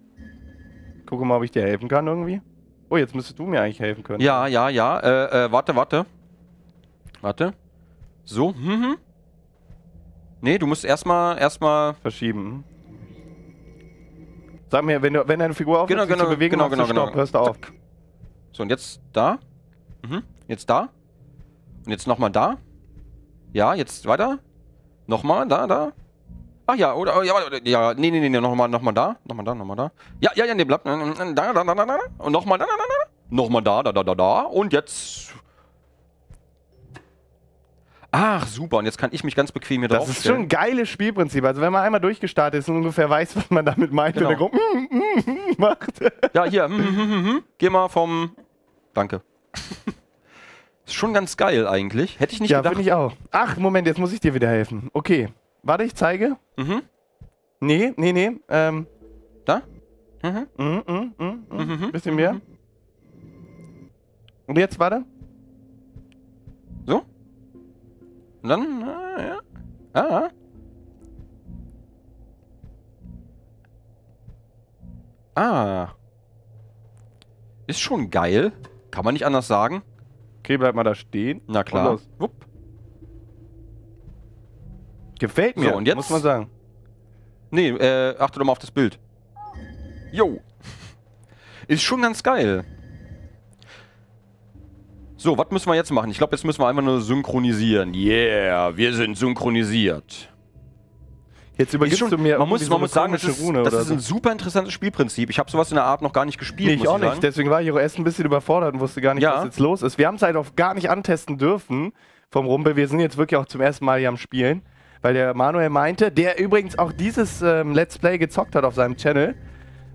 Gucke mal, ob ich dir helfen kann irgendwie. Oh, jetzt müsstest du mir eigentlich helfen können. Ja, ja, ja. Äh, äh, warte, warte. Warte. So, hm, hm. Nee, du musst erstmal, erstmal. Verschieben. Sag mir, wenn, du, wenn deine Figur aufhört, Genau, genau, zu bewegen, genau, du genau, Stopp, genau. hörst du auf. So, und jetzt da. Mhm. Jetzt da. Und jetzt nochmal da. Ja, jetzt weiter. Nochmal, da, da. Ach ja, oder, oh, ja, warte, ja, nee, nee, nee, nochmal, nochmal da. Nochmal da, nochmal da. Ja, ja, ja, nee, bleibt. Da, da, da, da, da, da. Und nochmal da, da, da, da. Nochmal da, da, da, da, da. Und jetzt. Ach, super. Und jetzt kann ich mich ganz bequem hier Das drauf ist schon ein geiles Spielprinzip. Also wenn man einmal durchgestartet ist und ungefähr weiß, was man damit meint, Genau. wenn der Gruppe mm, mm, mm, macht. Ja, hier. hm, hm, hm, hm. Geh mal vom. Danke. ist schon ganz geil eigentlich. Hätte ich nicht ja, gedacht. finde ich auch. Ach, Moment, jetzt muss ich dir wieder helfen. Okay. Warte, ich zeige. Mhm. Nee, nee, nee. Ähm. Da? Mhm. Mm, mm, mm, mm. Mhm. Bisschen mehr. Mhm. Und jetzt, warte. So? Und dann, ah, ja. Ah. Ah. Ist schon geil. Kann man nicht anders sagen. Okay, bleib mal da stehen. Na klar. Wupp. Gefällt mir, So, und jetzt? muss man sagen. Nee, äh, achte doch mal auf das Bild. Jo. Ist schon ganz geil. So, was müssen wir jetzt machen? Ich glaube, jetzt müssen wir einfach nur synchronisieren. Yeah, wir sind synchronisiert. Jetzt übergibst schon- du mir man muss, so man eine muss sagen, das ist, Rune das ist ein super interessantes Spielprinzip. Ich habe sowas in der Art noch gar nicht gespielt, Nee, ich auch ich nicht. Deswegen war ich auch erst ein bisschen überfordert und wusste gar nicht, Ja. was jetzt los ist. Wir haben es halt auch gar nicht antesten dürfen vom Rumpel. Wir sind jetzt wirklich auch zum ersten Mal hier am Spielen, weil der Manuel meinte, der übrigens auch dieses ähm, Let's Play gezockt hat auf seinem Channel,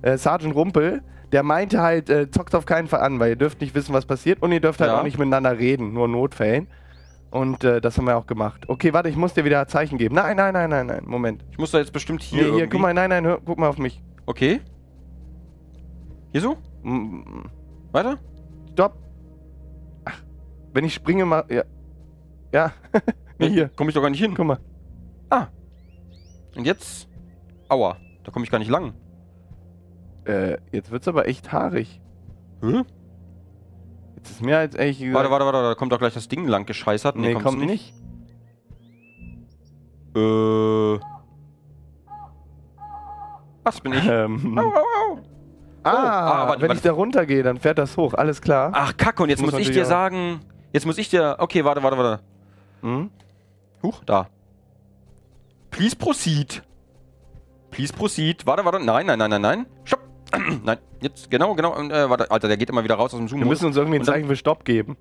äh, Sergeant Rumpel, der meinte halt, äh, zockt auf keinen Fall an, weil ihr dürft nicht wissen, was passiert und ihr dürft halt Ja. auch nicht miteinander reden, nur Notfällen. Und äh, das haben wir auch gemacht. Okay, warte, ich muss dir wieder Zeichen geben. Nein, nein, nein, nein, nein, Moment. Ich muss da jetzt bestimmt hier. Hier, hier, guck mal, nein, nein, hör, guck mal auf mich. Okay. Hier so? Mm, Weiter? Stopp. Ach, wenn ich springe, mal. Ja. Ja. nee, hier. Komme ich doch gar nicht hin. Guck mal. Ah. Und jetzt? Aua. Da komme ich gar nicht lang. Äh, jetzt wird's aber echt haarig. Hä? Jetzt ist mir jetzt ehrlich gesagt. Warte, warte, warte, da kommt doch gleich das Ding lang gescheißert. Nee, kommt's kommt nicht. Äh. Was bin ich? Ähm, Au, au, au. ah, ah, warte, wenn warte. ich da runtergehe, dann fährt das hoch. Alles klar. Ach, Kacke, und jetzt Muss muss, ich dir sagen. Jetzt muss ich dir. Okay, warte, warte, warte. Hm? Huch, da. Please proceed. Please proceed. Warte, warte. Nein, nein, nein, nein, nein. Stopp. nein, jetzt, genau, genau. Und, äh, warte, Alter, der geht immer wieder raus aus dem Zoom. Wir müssen uns irgendwie ein dann- Zeichen für Stopp geben.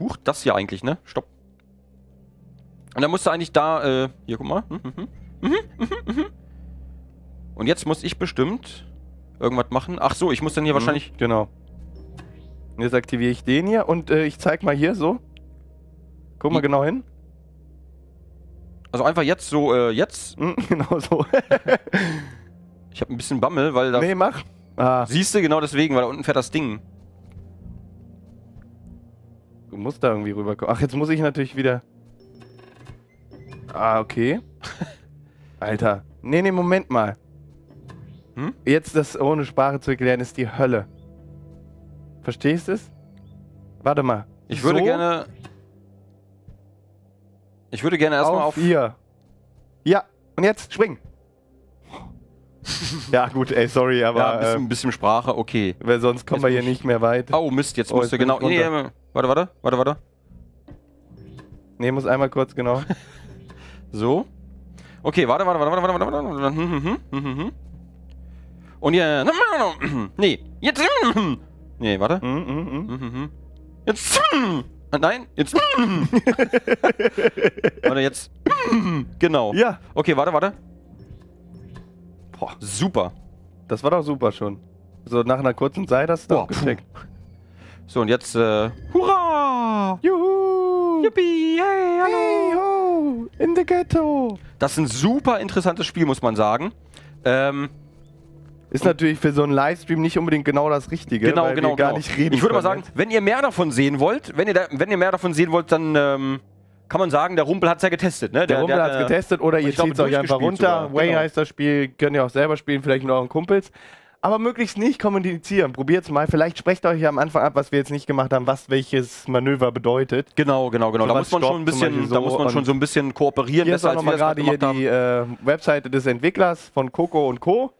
Huch, das hier eigentlich, ne? Stopp. Und dann musst du eigentlich da, äh, hier, guck mal. Mhm, mhm. Mhm. Und jetzt muss ich bestimmt irgendwas machen. Ach so, ich muss dann hier wahrscheinlich... Genau. Jetzt aktiviere ich den hier und äh, ich zeig mal hier so. Guck mal genau hin. Also einfach jetzt so, äh, jetzt? Genau so. ich habe ein bisschen Bammel, weil da... Nee, mach. Ah. Siehst du, genau deswegen, weil da unten fährt das Ding. Du musst da irgendwie rüberkommen. Ach, jetzt muss ich natürlich wieder... Ah, okay. Alter. Nee, nee, Moment mal. Hm? Jetzt das ohne Sprache zu erklären, ist die Hölle. Verstehst du es? Warte mal. Ich würde so? gerne... Ich würde gerne erstmal auf... Hier. Ja, und jetzt spring. ja, gut, ey, sorry, aber... Ja, ein bisschen, äh, bisschen Sprache, okay. Weil sonst kommen jetzt wir hier nicht mehr weit. Oh, Mist, jetzt oh, musst du genau... Nee, warte, warte, warte, warte. Nee, muss einmal kurz, genau. so. Okay, warte, warte, warte, warte, warte, warte, warte. Hm, hm, hm, Und ja... Nee, jetzt... Nee, warte. Jetzt... Nein, jetzt... warte, jetzt... Genau. Ja. Okay, warte, warte. Boah, super. Das war doch super schon. So nach einer kurzen Zeit hast du Boah, gecheckt. So, und jetzt, äh, hurra! Juhu! Yuppie! Hey, hallo! Hey, ho! In the ghetto! Das ist ein super interessantes Spiel, muss man sagen. Ähm, ist natürlich für so einen Livestream nicht unbedingt genau das Richtige, genau, weil genau, wir gar genau. nicht reden Ich würde mal sagen, wenn ihr mehr davon sehen wollt, wenn ihr, da, wenn ihr mehr davon sehen wollt, dann ähm, kann man sagen, der Rumpel hat es ja getestet. Ne? Der, der Rumpel hat es getestet oder ihr zieht es euch einfach runter. Sogar. Way genau. heißt das Spiel, könnt ihr auch selber spielen, vielleicht mit euren Kumpels. Aber möglichst nicht kommunizieren. Probiert es mal. Vielleicht sprecht euch am Anfang ab, was wir jetzt nicht gemacht haben, was welches Manöver bedeutet. Genau, genau, genau. Da muss man schon ein bisschen, so da muss man schon so ein bisschen kooperieren. Hier ist auch nochmal gerade hier die äh, Webseite des Entwicklers von Coco und Co.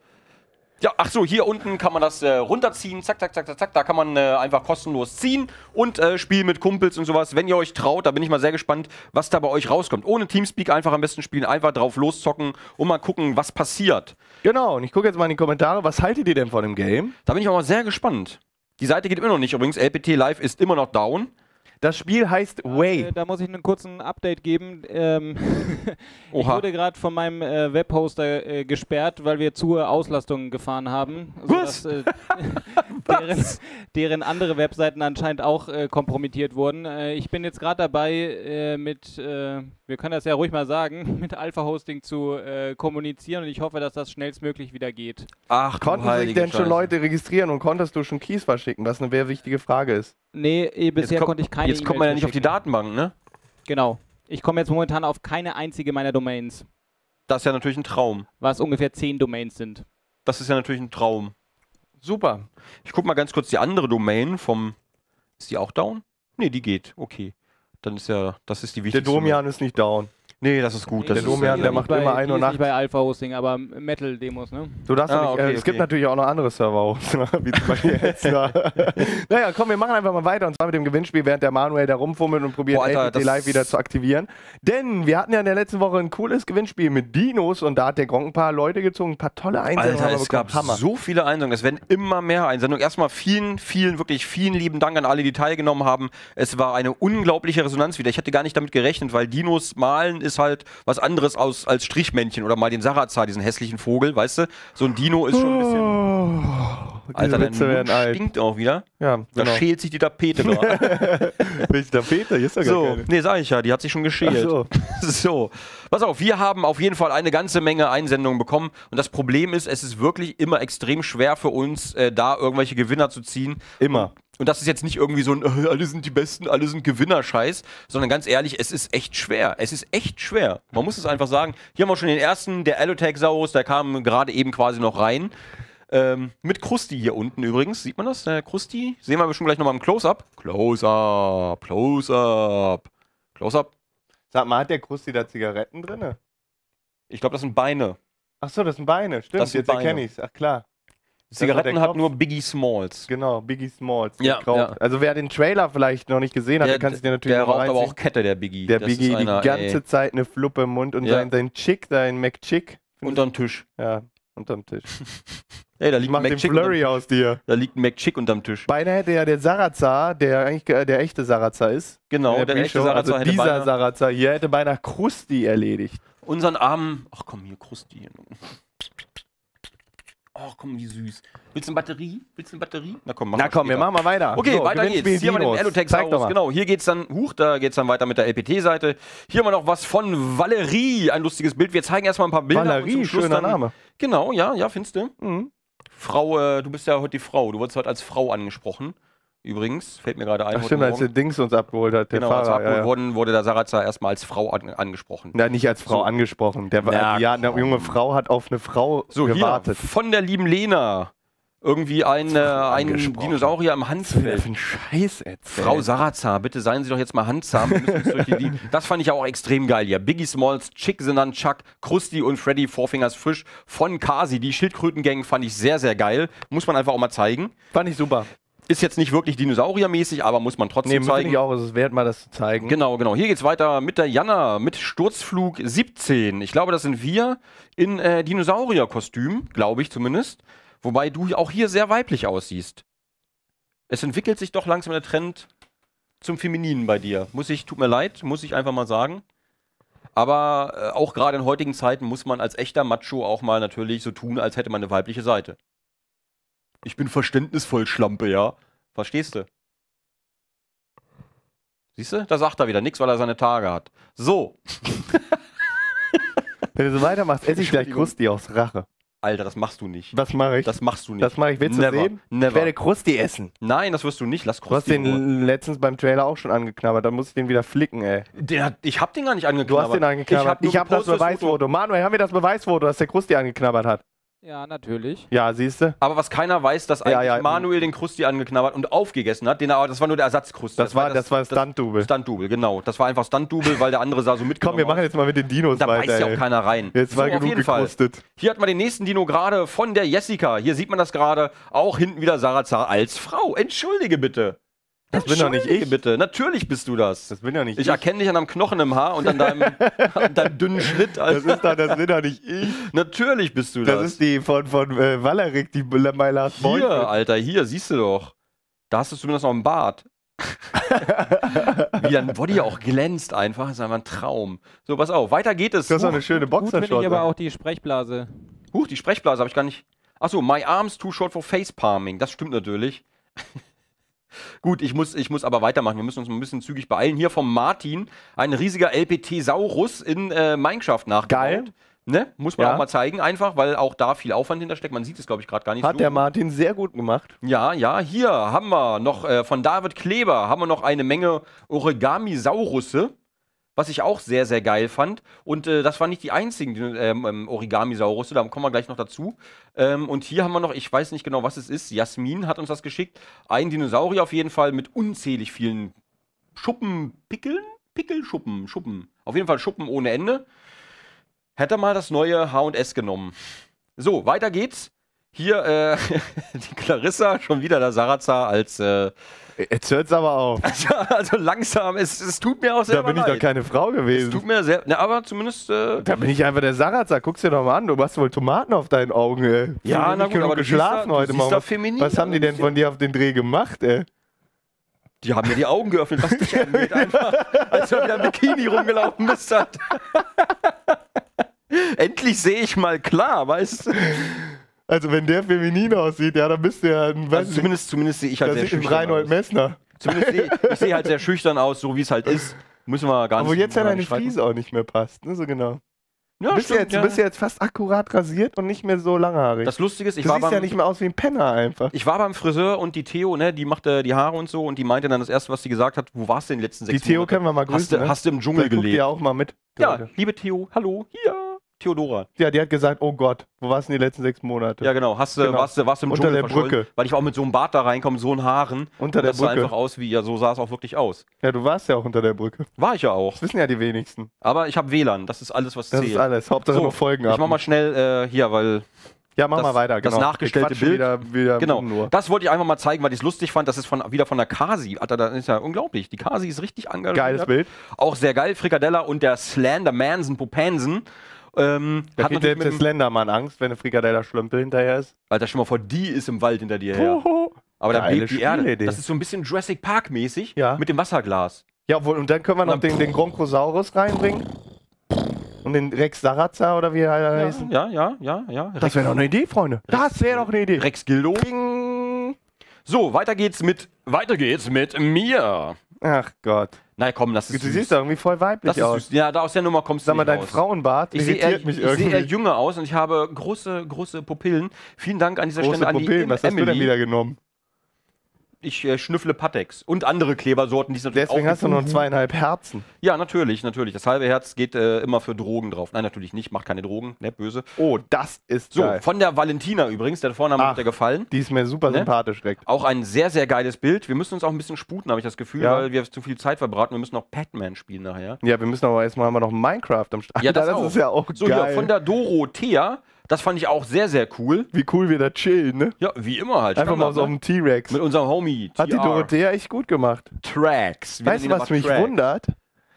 Ja, ach so, hier unten kann man das äh, runterziehen, zack, zack, zack, zack, zack. Da kann man äh, einfach kostenlos ziehen und äh, spielen mit Kumpels und sowas. Wenn ihr euch traut, da bin ich mal sehr gespannt, was da bei euch rauskommt. Ohne Teamspeak einfach am besten spielen, einfach drauf loszocken und mal gucken, was passiert. Genau, und ich gucke jetzt mal in die Kommentare. Was haltet ihr denn von dem Game? Da bin ich auch mal sehr gespannt. Die Seite geht immer noch nicht übrigens. LPT Live ist immer noch down. Das Spiel heißt Way. Äh, da muss ich einen kurzen Update geben. Ähm ich wurde gerade von meinem äh, Webhoster äh, gesperrt, weil wir zu Auslastung gefahren haben. Was? Äh, deren, deren, andere Webseiten anscheinend auch äh, kompromittiert wurden. Äh, ich bin jetzt gerade dabei, mit, wir können das ja ruhig mal sagen, mit Alpha Hosting zu kommunizieren und ich hoffe, dass das schnellstmöglich wieder geht. Ach, konnten sich denn schon Leute registrieren und konntest du schon Keys verschicken, was eine sehr wichtige Frage ist? Nee, eh, bisher konnte ich keine Jetzt kommt man ja nicht auf die Datenbank, ne? Genau. Ich komme jetzt momentan auf keine einzige meiner Domains. Das ist ja natürlich ein Traum. Was ungefähr zehn Domains sind. Das ist ja natürlich ein Traum. Super. Ich guck mal ganz kurz die andere Domain vom. Ist die auch down? Ne, die geht. Okay. Dann ist ja, das ist die wichtigste. Der Domian ist nicht down. Nee, das ist gut. Das der Domian, der macht bei, immer ein und Nacht. Nicht bei Alpha Hosting, aber Metal Demos, ne? Du darfst ah, nicht, okay, äh, es okay. gibt natürlich auch noch andere Server, wie zum Beispiel jetzt. naja, komm, wir machen einfach mal weiter und zwar mit dem Gewinnspiel, während der Manuel da rumfummelt und probiert, Boah, Alter, Live wieder zu aktivieren. Denn wir hatten ja in der letzten Woche ein cooles Gewinnspiel mit Dinos und da hat der Gronk ein paar Leute gezogen, ein paar tolle Einsendungen. Alter, es gab Hammer. so viele Einsendungen, es werden immer mehr Einsendungen. Erstmal vielen, vielen, wirklich vielen lieben Dank an alle, die teilgenommen haben. Es war eine unglaubliche Resonanz wieder. Ich hätte gar nicht damit gerechnet, weil Dinos malen ist halt was anderes aus als Strichmännchen oder mal den Sarazar, diesen hässlichen Vogel, weißt du? So ein Dino ist schon ein bisschen. Oh, Alter, dein Mund stinkt auch wieder. Ja, da genau. schält sich die Tapete da. Welche Tapete? Hier ist ja gar so, keine. Nee, sag ich ja, die hat sich schon geschält. So. so. Pass auf, wir haben auf jeden Fall eine ganze Menge Einsendungen bekommen. Und das Problem ist, es ist wirklich immer extrem schwer für uns, äh, da irgendwelche Gewinner zu ziehen. Immer. Und das ist jetzt nicht irgendwie so ein, äh, alle sind die Besten, alle sind Gewinner-Scheiß, sondern ganz ehrlich, es ist echt schwer. Es ist echt schwer. Man muss es einfach sagen. Hier haben wir schon den ersten, der Allotech-Saurus, der kam gerade eben quasi noch rein. Ähm, mit Krusty hier unten übrigens. Sieht man das? Der Krusty? Sehen wir bestimmt gleich nochmal im Close-Up. Close-Up, Close-Up, Close-Up. Sag mal, hat der Krusty da Zigaretten drin? Ich glaube, das sind Beine. Ach so, das sind Beine. Stimmt, das sind jetzt erkenne ich es. Ach klar. Zigaretten hat nur Biggie Smalls. Genau, Biggie Smalls. Ja, ja, Also wer den Trailer vielleicht noch nicht gesehen hat, der, der kann sich den natürlich Der raucht aber auch Kette, der Biggie. Der das Biggie einer, die ganze ey. Zeit eine Fluppe im Mund und ja. sein, sein Chick, sein McChick. Unterm Tisch. Ja, unterm Tisch. Ey, da liegt Mach den Flurry aus dir. Da liegt ein McChick unterm Tisch. Beinahe hätte ja der Sarazar, der eigentlich der echte Sarazar ist. Genau, der, der echte Sarazar also dieser Sarazar hier hätte beinahe Krusty erledigt. Unseren armen, ach komm hier, Krusty. Oh, komm, wie süß. Willst du eine Batterie? Willst du eine Batterie? Na komm, mach Na komm, wir machen mal weiter. Okay, so, weiter geht's. Hier haben wir den Elotex aus. Genau, hier geht's dann, huch, da geht's dann weiter mit der LPT-Seite. Hier haben wir noch was von Valerie, ein lustiges Bild. Wir zeigen erstmal ein paar Bilder. Valerie, schöner dann, Name. Genau, ja, ja, findest du? Mhm. Frau, äh, du bist ja heute die Frau. Du wurdest heute als Frau angesprochen. Übrigens, fällt mir gerade ein. Ach stimmt, als der Dings uns abgeholt hat, der genau, Fahrer. Als abgeholt ja, ja. Wurde der Sarazar erstmal als Frau an, angesprochen. Ja, nicht als Frau so. angesprochen. Der, Na, ja, eine junge Frau hat auf eine Frau so, gewartet. Hier, von der lieben Lena irgendwie ein, äh, ein Dinosaurier im Handfeld. Ein Scheiß erzählt. Frau Sarazar, bitte seien Sie doch jetzt mal handsam. das fand ich auch extrem geil hier. Biggie Smalls, Chick Sinan Chuck, Krusty und Freddy Four Fingers Fish von Kasi. Die Schildkrötengang fand ich sehr, sehr geil. Muss man einfach auch mal zeigen. Fand ich super. Ist jetzt nicht wirklich dinosauriermäßig, aber muss man trotzdem nee, zeigen. ich auch, es ist wert, mal das zu zeigen. Genau, genau. Hier geht's weiter mit der Jana, mit Sturzflug 17. Ich glaube, das sind wir in äh, Dinosaurierkostüm, glaube ich zumindest. Wobei du auch hier sehr weiblich aussiehst. Es entwickelt sich doch langsam der Trend zum Femininen bei dir. Muss ich, tut mir leid, muss ich einfach mal sagen. Aber äh, auch gerade in heutigen Zeiten muss man als echter Macho auch mal natürlich so tun, als hätte man eine weibliche Seite. Ich bin verständnisvoll, Schlampe, ja. Verstehst du? Siehst du? Da sagt er wieder nichts, weil er seine Tage hat. So. Wenn du so weitermachst, esse ich gleich Krusti aus Rache. Alter, das machst du nicht. Was mache ich? Das machst du nicht. Das mache ich. Willst Never. du sehen? Never. Ich werde Krusti essen. Nein, das wirst du nicht. Lass Krusti. Du hast den letztens beim Trailer auch schon angeknabbert. Dann muss ich den wieder flicken, ey. Der, ich hab den gar nicht angeknabbert. Du hast den angeknabbert. Ich habe hab das Beweisfoto. Manuel, haben wir das Beweisfoto, dass der Krusti angeknabbert hat? Ja, natürlich. Ja, siehst du? Aber was keiner weiß, dass eigentlich ja, ja. Manuel den Krusti angeknabbert und aufgegessen hat. Den, aber das war nur der Ersatzkrusti. Das, das, war das, war Stunt-Double. Stunt-Double, genau. Das war einfach Stunt-Double, weil der andere sah so mit. Komm, wir machen jetzt mal mit den Dinos da weiter. Da beißt ja auch keiner rein. Jetzt so, war genug gekrustet. Fall. Hier hat man den nächsten Dino gerade von der Jessica. Hier sieht man das gerade. Auch hinten wieder Sarazar als Frau. Entschuldige bitte. Das bin doch nicht ich. bitte. Natürlich bist du das. Das bin ja nicht ich. Ich erkenne dich an einem Knochen im Haar und an deinem, an deinem dünnen Schnitt. Alter. Das, ist doch, das bin doch nicht ich. Natürlich bist du das. Das ist die von, von äh, Valerik, die My Last Hier, Boyfriend. Alter, hier, siehst du doch. Da hast du zumindest noch einen Bart. Wie dein Body auch glänzt einfach, das ist einfach ein Traum. So, pass auf, weiter geht es. Das ist doch eine schöne Boxershot. Gut ich aber auch die Sprechblase. Huch, die Sprechblase habe ich gar nicht. Achso, my arms too short for face palming. Das stimmt natürlich. Gut, ich muss, ich muss aber weitermachen. Wir müssen uns ein bisschen zügig beeilen. Hier vom Martin, ein riesiger LPT-Saurus in äh, Minecraft nachgebaut. Geil. Ne? Muss man ja. auch mal zeigen, einfach, weil auch da viel Aufwand hintersteckt. Man sieht es, glaube ich, gerade gar nicht Hat so. der Martin sehr gut gemacht. Ja, ja. Hier haben wir noch äh, von David Kleber haben wir noch eine Menge Origami-Saurusse was ich auch sehr, sehr geil fand. Und äh, das waren nicht die einzigen ähm, ähm, Origami-Saurusse, da kommen wir gleich noch dazu. Ähm, und hier haben wir noch, ich weiß nicht genau, was es ist, Jasmin hat uns das geschickt. Ein Dinosaurier auf jeden Fall mit unzählig vielen Schuppenpickeln? Pickel, Schuppen, Schuppen. Auf jeden Fall Schuppen ohne Ende. Hätte mal das neue H&S genommen. So, weiter geht's. Hier äh, die Clarissa, schon wieder der Sarazar als äh, Jetzt hört es aber auf. Also, also, langsam, es, es tut mir auch sehr Da bin ich doch keine Frau gewesen. Es tut mir sehr, ne, aber zumindest. Äh, da bin ich einfach der Sarazar. Guck's dir doch mal an, du hast wohl Tomaten auf deinen Augen, ey. Ja, na gut, aber geschlafen da, heute mal. Was, was haben die denn von dir auf den Dreh gemacht, ey? Die haben mir die Augen geöffnet, was dich angeht, einfach. Als du im Bikini rumgelaufen bist. Endlich sehe ich mal klar, weißt du? Also wenn der feminin aussieht, ja, dann bist du ja ein... Also zumindest, zumindest sehe ich halt sehr schüchtern Reinhold Messner. Zumindest sehe ich sehe halt sehr schüchtern aus, so wie es halt ist. Müssen wir gar nicht... Aber jetzt ja deine Frise auch nicht mehr passt, ne, so genau. Ja, du bist, stimmt, jetzt, ja. bist jetzt fast akkurat rasiert und nicht mehr so langhaarig. Das Lustige ist, ich du war siehst beim, ja nicht mehr aus wie ein Penner einfach. Ich war beim Friseur und die Theo, ne, die machte die Haare und so und die meinte dann das erste, was sie gesagt hat, wo warst du in den letzten sechs Die Theo Monate? können wir mal grüßen. Hast du, ne? hast du im Dschungel Der gelebt? ja auch mal mit. Ja, liebe Theo, hallo, hier. Theodora. Ja, die hat gesagt, oh Gott, wo warst du die letzten sechs Monate? Ja, genau. Hast du, genau. Warst, du, warst du im Unter Dschungel der Brücke. Weil ich auch mit so einem Bart da reinkomme, so einen Haaren. Unter der das Brücke. sah einfach aus wie, ja, so sah es auch wirklich aus. Ja, du warst ja auch unter der Brücke. War ich ja auch. Das wissen ja die wenigsten. Aber ich habe WLAN, das ist alles, was das zählt. Das ist alles, Hauptsache so, noch Folgen ab. Ich mach mal schnell äh, hier, weil ja, mach das, mal weiter. Genau. Das nachgestellte Bild. Wieder, wieder genau. Nur. Das wollte ich einfach mal zeigen, weil ich es lustig fand. Das ist von, wieder von der Kasi. Alter, das ist ja unglaublich. Die Kasi ist richtig engagiert. Geiles Bild. Auch sehr geil. Frikadella und der Slander Manson Popansen. Ähm, da hat der, der Slendermann Angst, wenn eine Frikadella Schlümpel hinterher ist. Alter, stell mal vor, die ist im Wald hinter dir her. Aber da bebt die Erde. Das ist so ein bisschen Jurassic Park mäßig ja. mit dem Wasserglas. Ja, obwohl, und dann können wir noch den, den Bronchosaurus reinbringen. Und den Rex Sarazza oder wie er heißt. Ja, ja, ja, ja. Das wäre doch eine Idee, Freunde. Das wäre doch eine Idee. Rex Gildo. So, weiter geht's mit, weiter geht's mit mir. Ach Gott. Na komm, das Du ist süß. siehst doch irgendwie voll weiblich das ist aus. süß. Ja, da aus der Nummer kommst du Sag mal, dein raus. Frauenbart Ich sehe eher, irritiert mich ich sehe eher irgendwie. jünger aus und ich habe große, große Pupillen. Vielen Dank an dieser Große Stelle an Pupillen, die was hast du denn Emily. wieder genommen? Ich äh, schnüffle Patex und andere Klebersorten, die es natürlich Deswegen auch hast du noch zweieinhalb Herzen. Ja, natürlich, natürlich. Das halbe Herz geht äh, immer für Drogen drauf. Nein, natürlich nicht. Macht keine Drogen, ne, böse. Oh, das ist So, geil. von der Valentina übrigens, der Vorname Ach. hat dir gefallen. Die ist mir super Ne? sympathisch direkt. Auch ein sehr, sehr geiles Bild. Wir müssen uns auch ein bisschen sputen, habe ich das Gefühl, Ja. weil wir zu viel Zeit verbraten. Wir müssen noch Pac-Man spielen nachher. Ja, wir müssen aber erstmal haben wir noch Minecraft am Start. Ja, das auch. ist ja auch So, geil. hier von der Dorothea. Das fand ich auch sehr, sehr cool. Wie cool wir da chillen, ne? Ja, wie immer halt. Einfach mal so auf ne? dem T-Rex. Mit unserem Homie. Hat die. Dorothea echt gut gemacht. Tracks. Wir Weißt du, was mich wundert?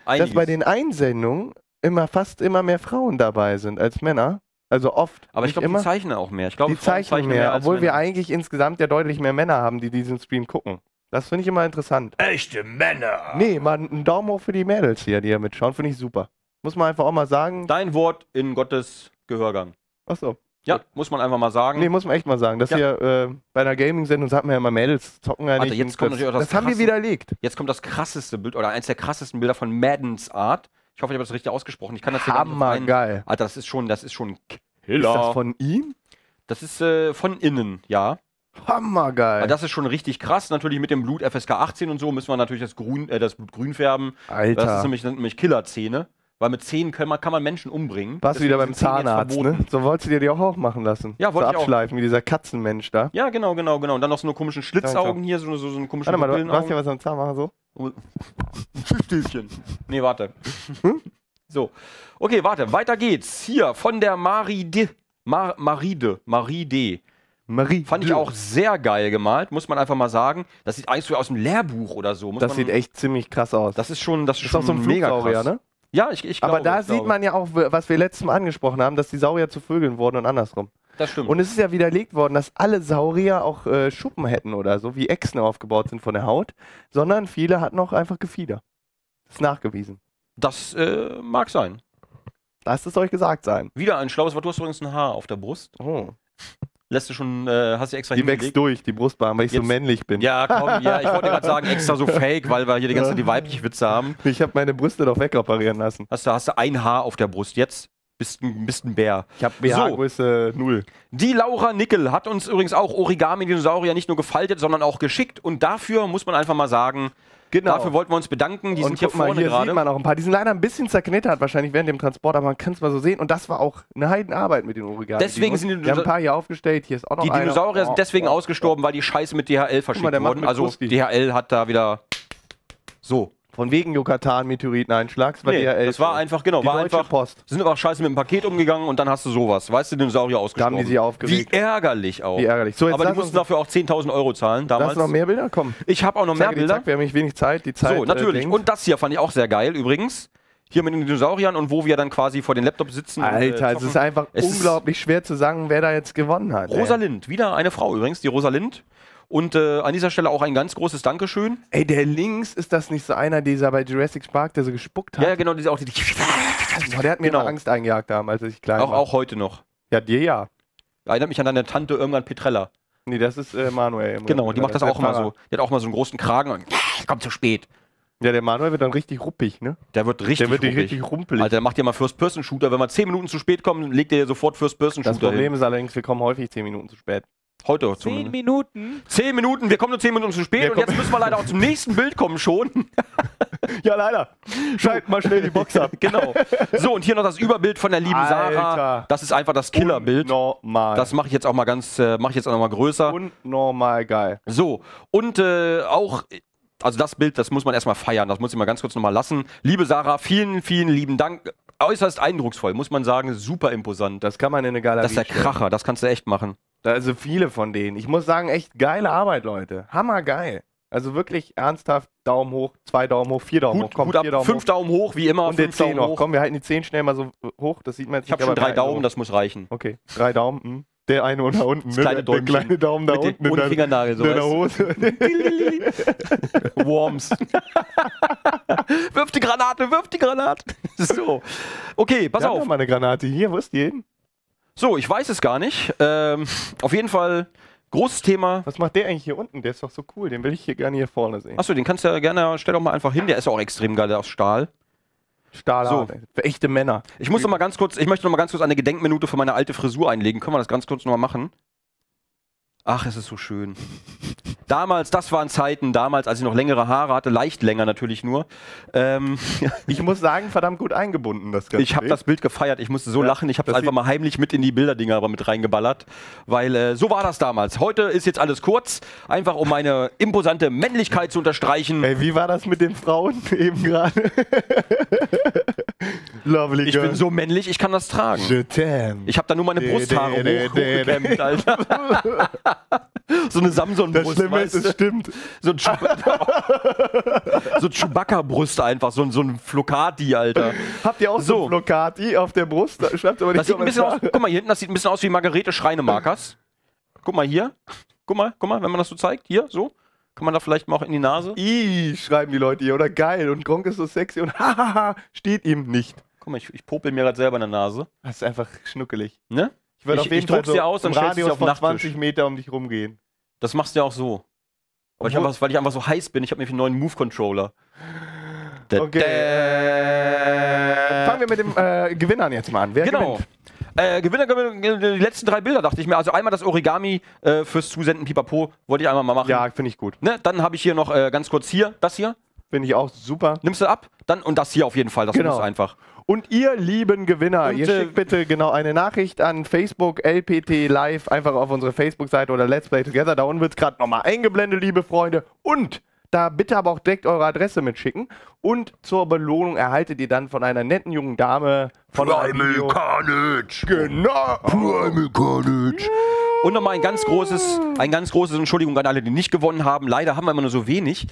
Dass bei den Einsendungen immer fast immer mehr Frauen dabei sind als Männer. Also oft. Aber ich glaube, die zeichnen auch mehr. Ich glaube, Die Frauen zeichnen mehr, als obwohl wir Männer. eigentlich insgesamt ja deutlich mehr Männer haben, die diesen Stream gucken. Das finde ich immer interessant. Echte Männer. Nee, mal einen Daumen hoch für die Mädels hier, die hier mitschauen, finde ich super. Muss man einfach auch mal sagen. Dein Wort in Gottes Gehörgang. Achso. Ja, muss man einfach mal sagen. Nee, muss man echt mal sagen. Dass Ja. wir äh, bei einer Gaming-Sendung sagt man ja immer, Mädels zocken ja Warte, nicht. jetzt kommt das, natürlich auch das das haben wir widerlegt. Jetzt kommt das krasseste Bild oder eins der krassesten Bilder von Maddens Art. Ich hoffe, ich habe das richtig ausgesprochen. Ich kann das hier auf einen- Hammergeil. Alter, das ist schon, das ist schon Ist das Killer. von ihm? Das ist äh, von innen, ja. Hammergeil. Das ist schon richtig krass. Natürlich mit dem Blut FSK 18 und so müssen wir natürlich das, Grün, äh, das Blut grün färben. Alter. Das ist nämlich, nämlich Killerzähne. Weil mit Zähnen kann man, kann man Menschen umbringen. Warst du wieder beim Zahnarzt, ne? So wolltest du dir die auch, auch machen lassen. Ja, wollte so ich auch. abschleifen, wie dieser Katzenmensch da. Ja, genau, genau, genau. Und dann noch so eine komischen Schlitzaugen hier, so, so, so eine komische Warte mal, du, hast ja was am Zahn machen, so? Stößchen. Nee, warte. Hm? So. Okay, warte, weiter geht's. Hier von der Maride. Mar Maride. Maride. Marie. Fand ich auch sehr geil gemalt, muss man einfach mal sagen. Das sieht eigentlich so aus dem Lehrbuch oder so. Muss Das sieht echt ziemlich krass aus. Das ist schon, das ist, ist schon auch so ein mega Flugsaurier, krass. ne? Ja, ich, ich glaube. Aber da ich sieht glaube. man ja auch, was wir letztes Mal angesprochen haben, dass die Saurier zu Vögeln wurden und andersrum. Das stimmt. Und es ist ja widerlegt worden, dass alle Saurier auch äh, Schuppen hätten oder so, wie Echsen aufgebaut sind von der Haut, sondern viele hatten auch einfach Gefieder. Das ist nachgewiesen. das äh, mag sein. Lasst es euch gesagt sein. Wieder ein schlaues Wort. Du hast übrigens ein Haar auf der Brust. Oh. Lässt du schon, äh, hast du extra Die wächst durch, die Brustbahn, weil ich so Jetzt- männlich bin. Ja, komm, ja, ich wollte gerade sagen, extra so fake, weil wir hier die ganze Zeit die weibliche Witze haben. Ich habe meine Brüste doch wegoperieren lassen. Hast du, hast du ein Haar auf der Brust jetzt? Bist ein, bist ein Bär. Ich habe So. BH-Größe 0. Die Laura Nickel hat uns übrigens auch Origami-Dinosaurier nicht nur gefaltet, sondern auch geschickt. Und dafür muss man einfach mal sagen, Genau. dafür wollten wir uns bedanken. Die und sind hier guck mal, vorne hier gerade. sieht man auch ein paar. Die sind leider ein bisschen zerknittert wahrscheinlich während dem Transport, aber man kann es mal so sehen. Und das war auch eine Heidenarbeit mit den Origami. Deswegen sind die Wir haben ein paar hier aufgestellt. Hier ist auch noch Die einer. Dinosaurier Oh, sind deswegen oh, ausgestorben, weil die Scheiße mit DHL verschickt macht wurden. Also. DHL hat da wieder so. Von wegen Yucatan-Meteoriteneinschlags war Nee, DHL. das war einfach, genau, die war einfach. Post. Sind aber scheiße mit dem Paket umgegangen und dann hast du sowas. Weißt du, Dinosaurier Da ausgestorben. haben die sich aufgeregt. Wie ärgerlich auch. Wie ärgerlich. So, aber die mussten dafür auch 10.000 Euro zahlen damals. lass noch mehr Bilder? Komm. Ich habe auch noch mehr Zack, Bilder. zack, wir haben nicht wenig Zeit. Die Zeit So, natürlich. Äh, und das hier fand ich auch sehr geil übrigens. Hier mit den Dinosauriern und wo wir dann quasi vor den Laptops sitzen. Alter, und, äh, es ist einfach Es ist- unglaublich schwer zu sagen, wer da jetzt gewonnen hat. ey. Rosalind, wieder eine Frau übrigens, die Rosalind. Und äh, an dieser Stelle auch ein ganz großes Dankeschön. Ey, der links, ist das nicht so einer dieser bei Jurassic Park, der so gespuckt hat? Ja, ja, genau, diese auch die, Boah, der hat mir Genau. immer Angst eingejagt damals, als ich klein auch, war. auch heute noch. Ja, dir ja. Erinnert mich an deine Tante irgendwann Petrella. Nee, das ist äh, Manuel. Genau, Moment. die macht das ist auch der mal Pfarrer. so. Die hat auch mal so einen großen Kragen und kommt zu spät. Ja, der Manuel wird dann richtig ruppig, ne? Der wird richtig Der wird ruppig. richtig rumpelig. Alter, der macht ja mal First-Person-Shooter. Wenn wir 10 Minuten zu spät kommen, legt er ja sofort das First-Person-Shooter Problem hin. ist allerdings, wir kommen häufig 10 Minuten zu spät. Heute Zehn zumindest. Minuten. 10 Minuten, wir kommen nur 10 Minuten zu spät Wir und jetzt müssen wir leider auch zum nächsten Bild kommen schon. Ja, leider. Schalt mal schnell die Box ab. genau. So, und hier noch das Überbild von der lieben Sarah. Alter. Das ist einfach das Killerbild. Normal. Das mache ich jetzt auch mal ganz, äh, mache ich jetzt auch noch mal größer. Unnormal geil. So, und äh, auch, also das Bild, das muss man erstmal feiern, das muss ich mal ganz kurz nochmal lassen. Liebe Sarah, vielen, vielen lieben Dank. Äußerst eindrucksvoll, muss man sagen, super imposant. Das kann man in eine Galerie Das ist der stellen. Kracher, das kannst du echt machen. Also viele von denen. Ich muss sagen, echt geile Arbeit, Leute. Hammergeil. Also wirklich ernsthaft Daumen hoch, zwei Daumen hoch, vier Daumen hoch. Gut, Komm, gut ab, vier Daumen fünf hoch. Daumen hoch, wie immer. Und fünf Zehn noch. hoch. Komm, wir halten die Zehn schnell mal so hoch. Das sieht man jetzt Ich habe nicht, schon drei Daumen, das muss reichen. Okay, drei Daumen. Hm. Der eine und da unten, ne? kleine der, kleine Daumen da Mit den- unten der, Fingernagel so, in der Hose. Worms. wirf die Granate, wirf die Granate. So. Okay, pass auf. doch mal eine Granate hier, wo ist die hin? So, ich weiß es gar nicht. Ähm, auf jeden Fall großes Thema. Was macht der eigentlich hier unten? Der ist doch so cool, den will ich hier gerne hier vorne sehen. Achso, den kannst du ja gerne, stell doch mal einfach hin. Der ist auch extrem geil, der aus Stahl. Stahlhart, So. Für echte Männer. Ich muss noch mal ganz kurz, ich möchte noch mal ganz kurz eine Gedenkminute für meine alte Frisur einlegen. Können wir das ganz kurz noch mal machen? Ach, es ist so schön. Damals, das waren Zeiten, damals, als ich noch längere Haare hatte, leicht länger natürlich nur. Ähm, Ich muss sagen, verdammt gut eingebunden, das Ganze. ich habe das Bild gefeiert, ich musste so Ja, lachen, ich habe es das einfach mal heimlich mit in die Bilderdinger aber mit reingeballert, weil äh, so war das damals. Heute ist jetzt alles kurz, einfach um meine imposante Männlichkeit zu unterstreichen. Ey, wie war das mit den Frauen eben gerade? Lovely Ich girl. bin so männlich, ich kann das tragen. Je. Ich habe da nur meine Brusthaare hochgekämmt, Alter. so eine Das Samson-Brust, Schlimme ist, es stimmt. So ein, Chewbacca- so Chewbacca-Brust einfach, so ein, so ein Flocati, Alter. Habt ihr auch so, So. ein Flocati auf der Brust? Schreibt aber nicht Das sieht ein bisschen aus, guck mal hier hinten, das sieht ein bisschen aus wie Margarete Schreinemarkers. Guck mal hier. Guck mal, guck mal, wenn man das so zeigt, hier, so. Kann man da vielleicht mal auch in die Nase? Ih, schreiben die Leute hier, oder geil. Und Gronk ist so sexy und hahaha, steht ihm nicht. Guck mal, ich, ich popel mir gerade selber in der Nase. Das ist einfach schnuckelig. Ne? Ich würde Ich- auf jeden Fall druck's dir aus, dann Radius auf von Nachttisch. 20 Meter um dich rumgehen. Das machst du ja auch so. Weil ich, einfach, weil ich einfach so heiß bin, ich habe mir einen neuen Move-Controller. Okay. Fangen wir mit dem äh, Gewinnern jetzt mal an. Wer Genau. gewinnt? Äh, Gewinner, Gewinner, die letzten drei Bilder dachte ich mir. Also einmal das Origami äh, fürs Zusenden Pipapo, wollte ich einmal mal machen. Ja, finde ich gut. Ne? Dann habe ich hier noch äh, ganz kurz hier, das hier. Finde ich auch super. Nimmst du ab? Dann und das hier auf jeden Fall, das Genau. muss einfach. Und ihr lieben Gewinner, Und, ihr äh, schickt bitte genau eine Nachricht an Facebook LPT Live, einfach auf unsere Facebook-Seite oder Let's Play Together. Da unten wird es gerade nochmal eingeblendet, liebe Freunde. Und da bitte aber auch direkt eure Adresse mitschicken. Und zur Belohnung erhaltet ihr dann von einer netten jungen Dame von einem Video. Carnage! Genau. Primal Carnage! Und nochmal ein ganz großes, ein ganz großes Entschuldigung an alle, die nicht gewonnen haben. Leider haben wir immer nur so wenig.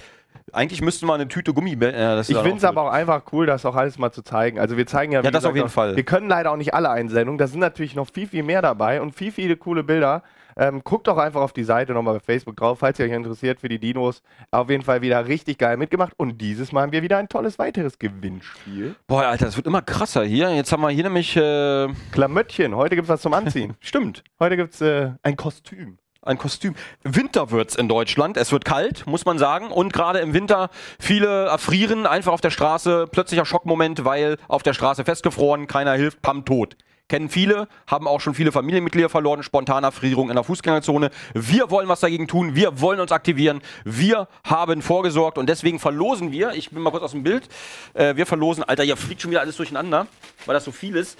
Eigentlich müssten wir eine Tüte Gummi. Äh, Ich finde es aber auch einfach cool, das auch alles mal zu zeigen. Also wir zeigen ja, Ja, das gesagt, auf jeden auch- Fall. Wir können leider auch nicht alle Einsendungen. Da sind natürlich noch viel, viel mehr dabei und viel, viele coole Bilder. Ähm, guckt doch einfach auf die Seite nochmal bei Facebook drauf, falls ihr euch interessiert für die Dinos. Auf jeden Fall wieder richtig geil mitgemacht. Und dieses Mal haben wir wieder ein tolles weiteres Gewinnspiel. Boah, Alter, das wird immer krasser hier. Jetzt haben wir hier nämlich. Äh, Klamöttchen, heute gibt es was zum Anziehen. stimmt. heute gibt es äh, ein Kostüm. Ein Kostüm. Winter wird's in Deutschland. Es wird kalt, muss man sagen. Und gerade im Winter viele erfrieren einfach auf der Straße. Plötzlicher Schockmoment, weil auf der Straße festgefroren, keiner hilft, pam, tot. Kennen viele, haben auch schon viele Familienmitglieder verloren, Spontanerfrierung in der Fußgängerzone. Wir wollen was dagegen tun, wir wollen uns aktivieren, wir haben vorgesorgt und deswegen verlosen wir, ich bin mal kurz aus dem Bild, äh, wir verlosen, Alter, hier fliegt schon wieder alles durcheinander, weil das so viel ist.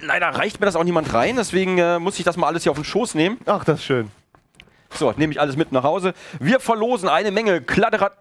Leider reicht mir das auch niemand rein, deswegen äh, muss ich das mal alles hier auf den Schoß nehmen. Ach, das ist schön. So, nehme ich alles mit nach Hause. Wir verlosen eine Menge Kladderat.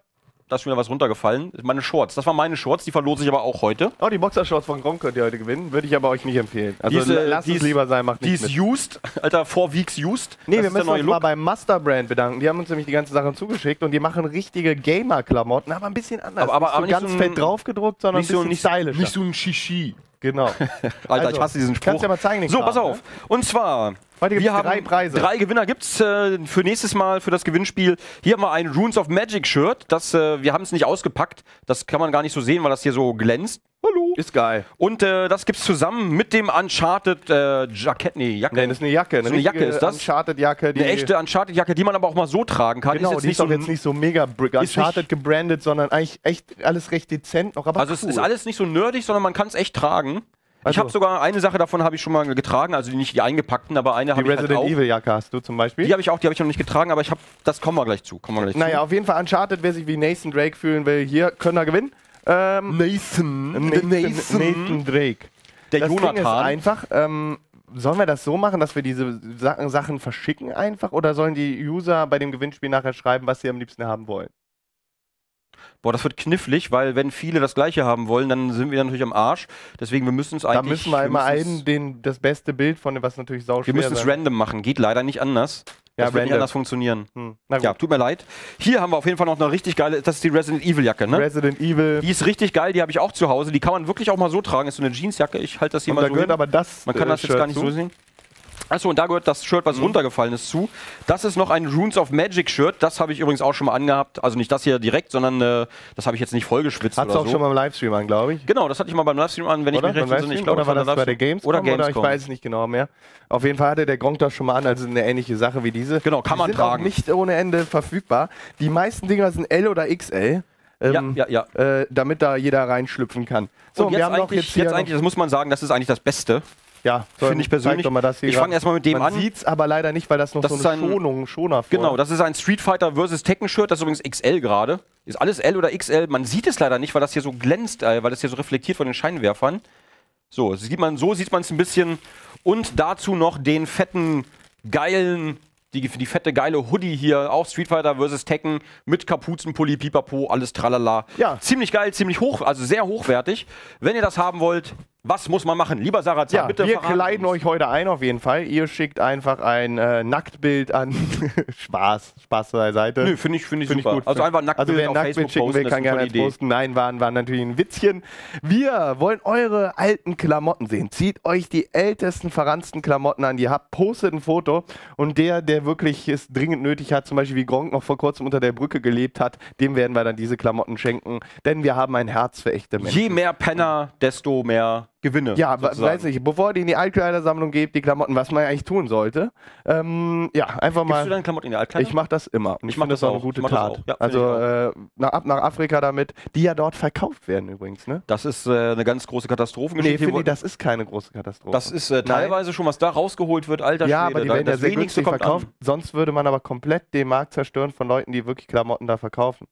Da ist wieder was runtergefallen. Meine Shorts. Das waren meine Shorts, die verlose ich aber auch heute. Oh, die Boxershorts von Gronk könnt ihr heute gewinnen. Würde ich aber euch nicht empfehlen. Also Die ist, äh, lasst die es ist- lieber sein, macht Die nichts ist mit. used. Alter, four weeks used. Nee, das wir ist müssen uns neue mal Look. beim Master Brand bedanken. Die haben uns nämlich die ganze Sache zugeschickt und die machen richtige Gamer-Klamotten, aber ein bisschen anders. Aber- aber- nicht so aber ganz so ein- fett draufgedruckt, sondern Nicht ein so, bisschen nicht, stylischer. nicht so ein Shishi. genau. Alter, Also, ich hasse diesen Spruch. kannst ja mal zeigen, den so, Kram, pass auf. Und zwar, Heute gibt's wir haben drei Preise. Drei Gewinner gibt es äh, für nächstes Mal, für das Gewinnspiel. Hier haben wir ein Runes of Magic Shirt. Das, äh, wir haben es nicht ausgepackt. Das kann man gar nicht so sehen, weil das hier so glänzt. Hallo. Ist geil. Und äh, das gibt's zusammen mit dem Uncharted äh, Jackett, nee, Jacke. Nee, das ist eine Jacke. So eine Jacke ist das? Uncharted-Jacke. die- eine echte Uncharted-Jacke, die man aber auch mal so tragen kann. Genau, ist die jetzt ist auch nicht so jetzt nicht so mega Ist Uncharted nicht- gebrandet, sondern eigentlich echt alles recht dezent noch, aber Also es cool. ist alles nicht so nerdig, sondern man kann es echt tragen. Ich Also- habe sogar eine Sache davon habe ich schon mal getragen, also nicht die eingepackten, aber eine habe ich halt Resident auch. Evil Jacke hast du zum Beispiel. Die habe ich auch, die habe ich noch nicht getragen, aber ich habe, das kommen wir gleich zu. Kommen wir gleich Naja, auf jeden Fall Uncharted, wer sich wie Nathan Drake fühlen will, hier können wir gewinnen. Ähm, Nathan, Nathan, Nathan Drake. der das Ding ist Jonathan. einfach, ähm, sollen wir das so machen, dass wir diese Sa Sachen verschicken einfach oder sollen die User bei dem Gewinnspiel nachher schreiben, was sie am liebsten haben wollen? Boah, das wird knifflig, weil wenn viele das gleiche haben wollen, dann sind wir natürlich am Arsch. Deswegen, wir müssen es eigentlich... Da müssen wir einmal müssen's- einen, den, das beste Bild von dem, was natürlich sau Wir müssen es random machen, geht leider nicht anders. Ja, das wird nicht anders funktionieren. Hm. Na gut. Ja, tut mir leid. Hier haben wir auf jeden Fall noch eine richtig geile, das ist die Resident Evil Jacke, ne? Resident Evil. Die ist richtig geil, die habe ich auch zu Hause. Die kann man wirklich auch mal so tragen. Ist so eine Jeansjacke. Ich halte das hier Und mal da so gehört hin. aber das. Man kann äh, das jetzt Shirt gar nicht zu. so sehen. Achso, und da gehört das Shirt, was mhm. runtergefallen ist, zu. Das ist noch ein Runes of Magic Shirt. Das habe ich übrigens auch schon mal angehabt. Also nicht das hier direkt, sondern äh, das habe ich jetzt nicht vollgeschwitzt. Hast du auch so. schon mal im Livestream an, glaube ich. Genau, das hatte ich mal beim Livestream an, wenn oder? ich mich recht entsinne. Ich glaube, oder war das bei der Gamescom oder, Gamescom. oder ich weiß es nicht genau mehr. Auf jeden Fall hatte der Gronk das schon mal an, also eine ähnliche Sache wie diese. Genau, kann Die man sind tragen. Auch nicht ohne Ende verfügbar. Die meisten Dinger sind L oder XL. Ähm, ja, ja, ja. Äh, damit da jeder reinschlüpfen kann. So, und jetzt wir haben noch jetzt, jetzt eigentlich, das muss man sagen, das ist eigentlich das Beste. Ja, finde ich persönlich. ich fange erstmal mit dem Man an. Man sieht es aber leider nicht, weil das noch das so eine Schonung, Schoner vor. Genau, das ist ein Street Fighter vs. Tekken Shirt, das ist übrigens XL gerade. Ist alles L oder XL. Man sieht es leider nicht, weil das hier so glänzt, äh, weil das hier so reflektiert von den Scheinwerfern. So, sieht man, so sieht man es ein bisschen. Und dazu noch den fetten, geilen die, die fette geile Hoodie hier, auch Street Fighter vs. Tekken mit Kapuzenpulli, Pipapo, alles tralala. Ja. Ziemlich geil, ziemlich hoch, also sehr hochwertig. Wenn ihr das haben wollt, was muss man machen? Lieber Sarah, ja, bitte Wir kleiden uns. euch heute ein auf jeden Fall. Ihr schickt einfach ein äh, Nacktbild an. Spaß, Spaß beiseite. Nö, finde ich, find ich find super. Ich also einfach Nacktbild also wer auf Nacktbild Facebook schicken will, kann gerne eins posten. Nein, waren, waren natürlich ein Witzchen. Wir wollen eure alten Klamotten sehen. Zieht euch die ältesten, verranzten Klamotten an, die ihr habt, postet ein Foto und der, der wirklich es dringend nötig hat, zum Beispiel wie Gronk noch vor kurzem unter der Brücke gelebt hat, dem werden wir dann diese Klamotten schenken, denn wir haben ein Herz für echte Menschen. Je mehr Penner, desto mehr Gewinne. Ja, sozusagen. weiß nicht, bevor die in die Altkleidersammlung geht, die Klamotten, was man eigentlich tun sollte. Ähm, ja, einfach mal. Gibst du deine Klamotten in die Altkleider? Ich mache das immer. Und ich, ich finde das auch eine gute Tat. Ja, also äh, nach, ab nach Afrika damit, die ja dort verkauft werden übrigens. Ne? Das ist äh, eine ganz große Katastrophengeschichte. Nee, finde das ist keine große Katastrophe. Das ist äh, teilweise Nein. schon, was da rausgeholt wird, alter Ja, Schwede, aber die werden ja sehr günstig verkauft. An. Sonst würde man aber komplett den Markt zerstören von Leuten, die wirklich Klamotten da verkaufen.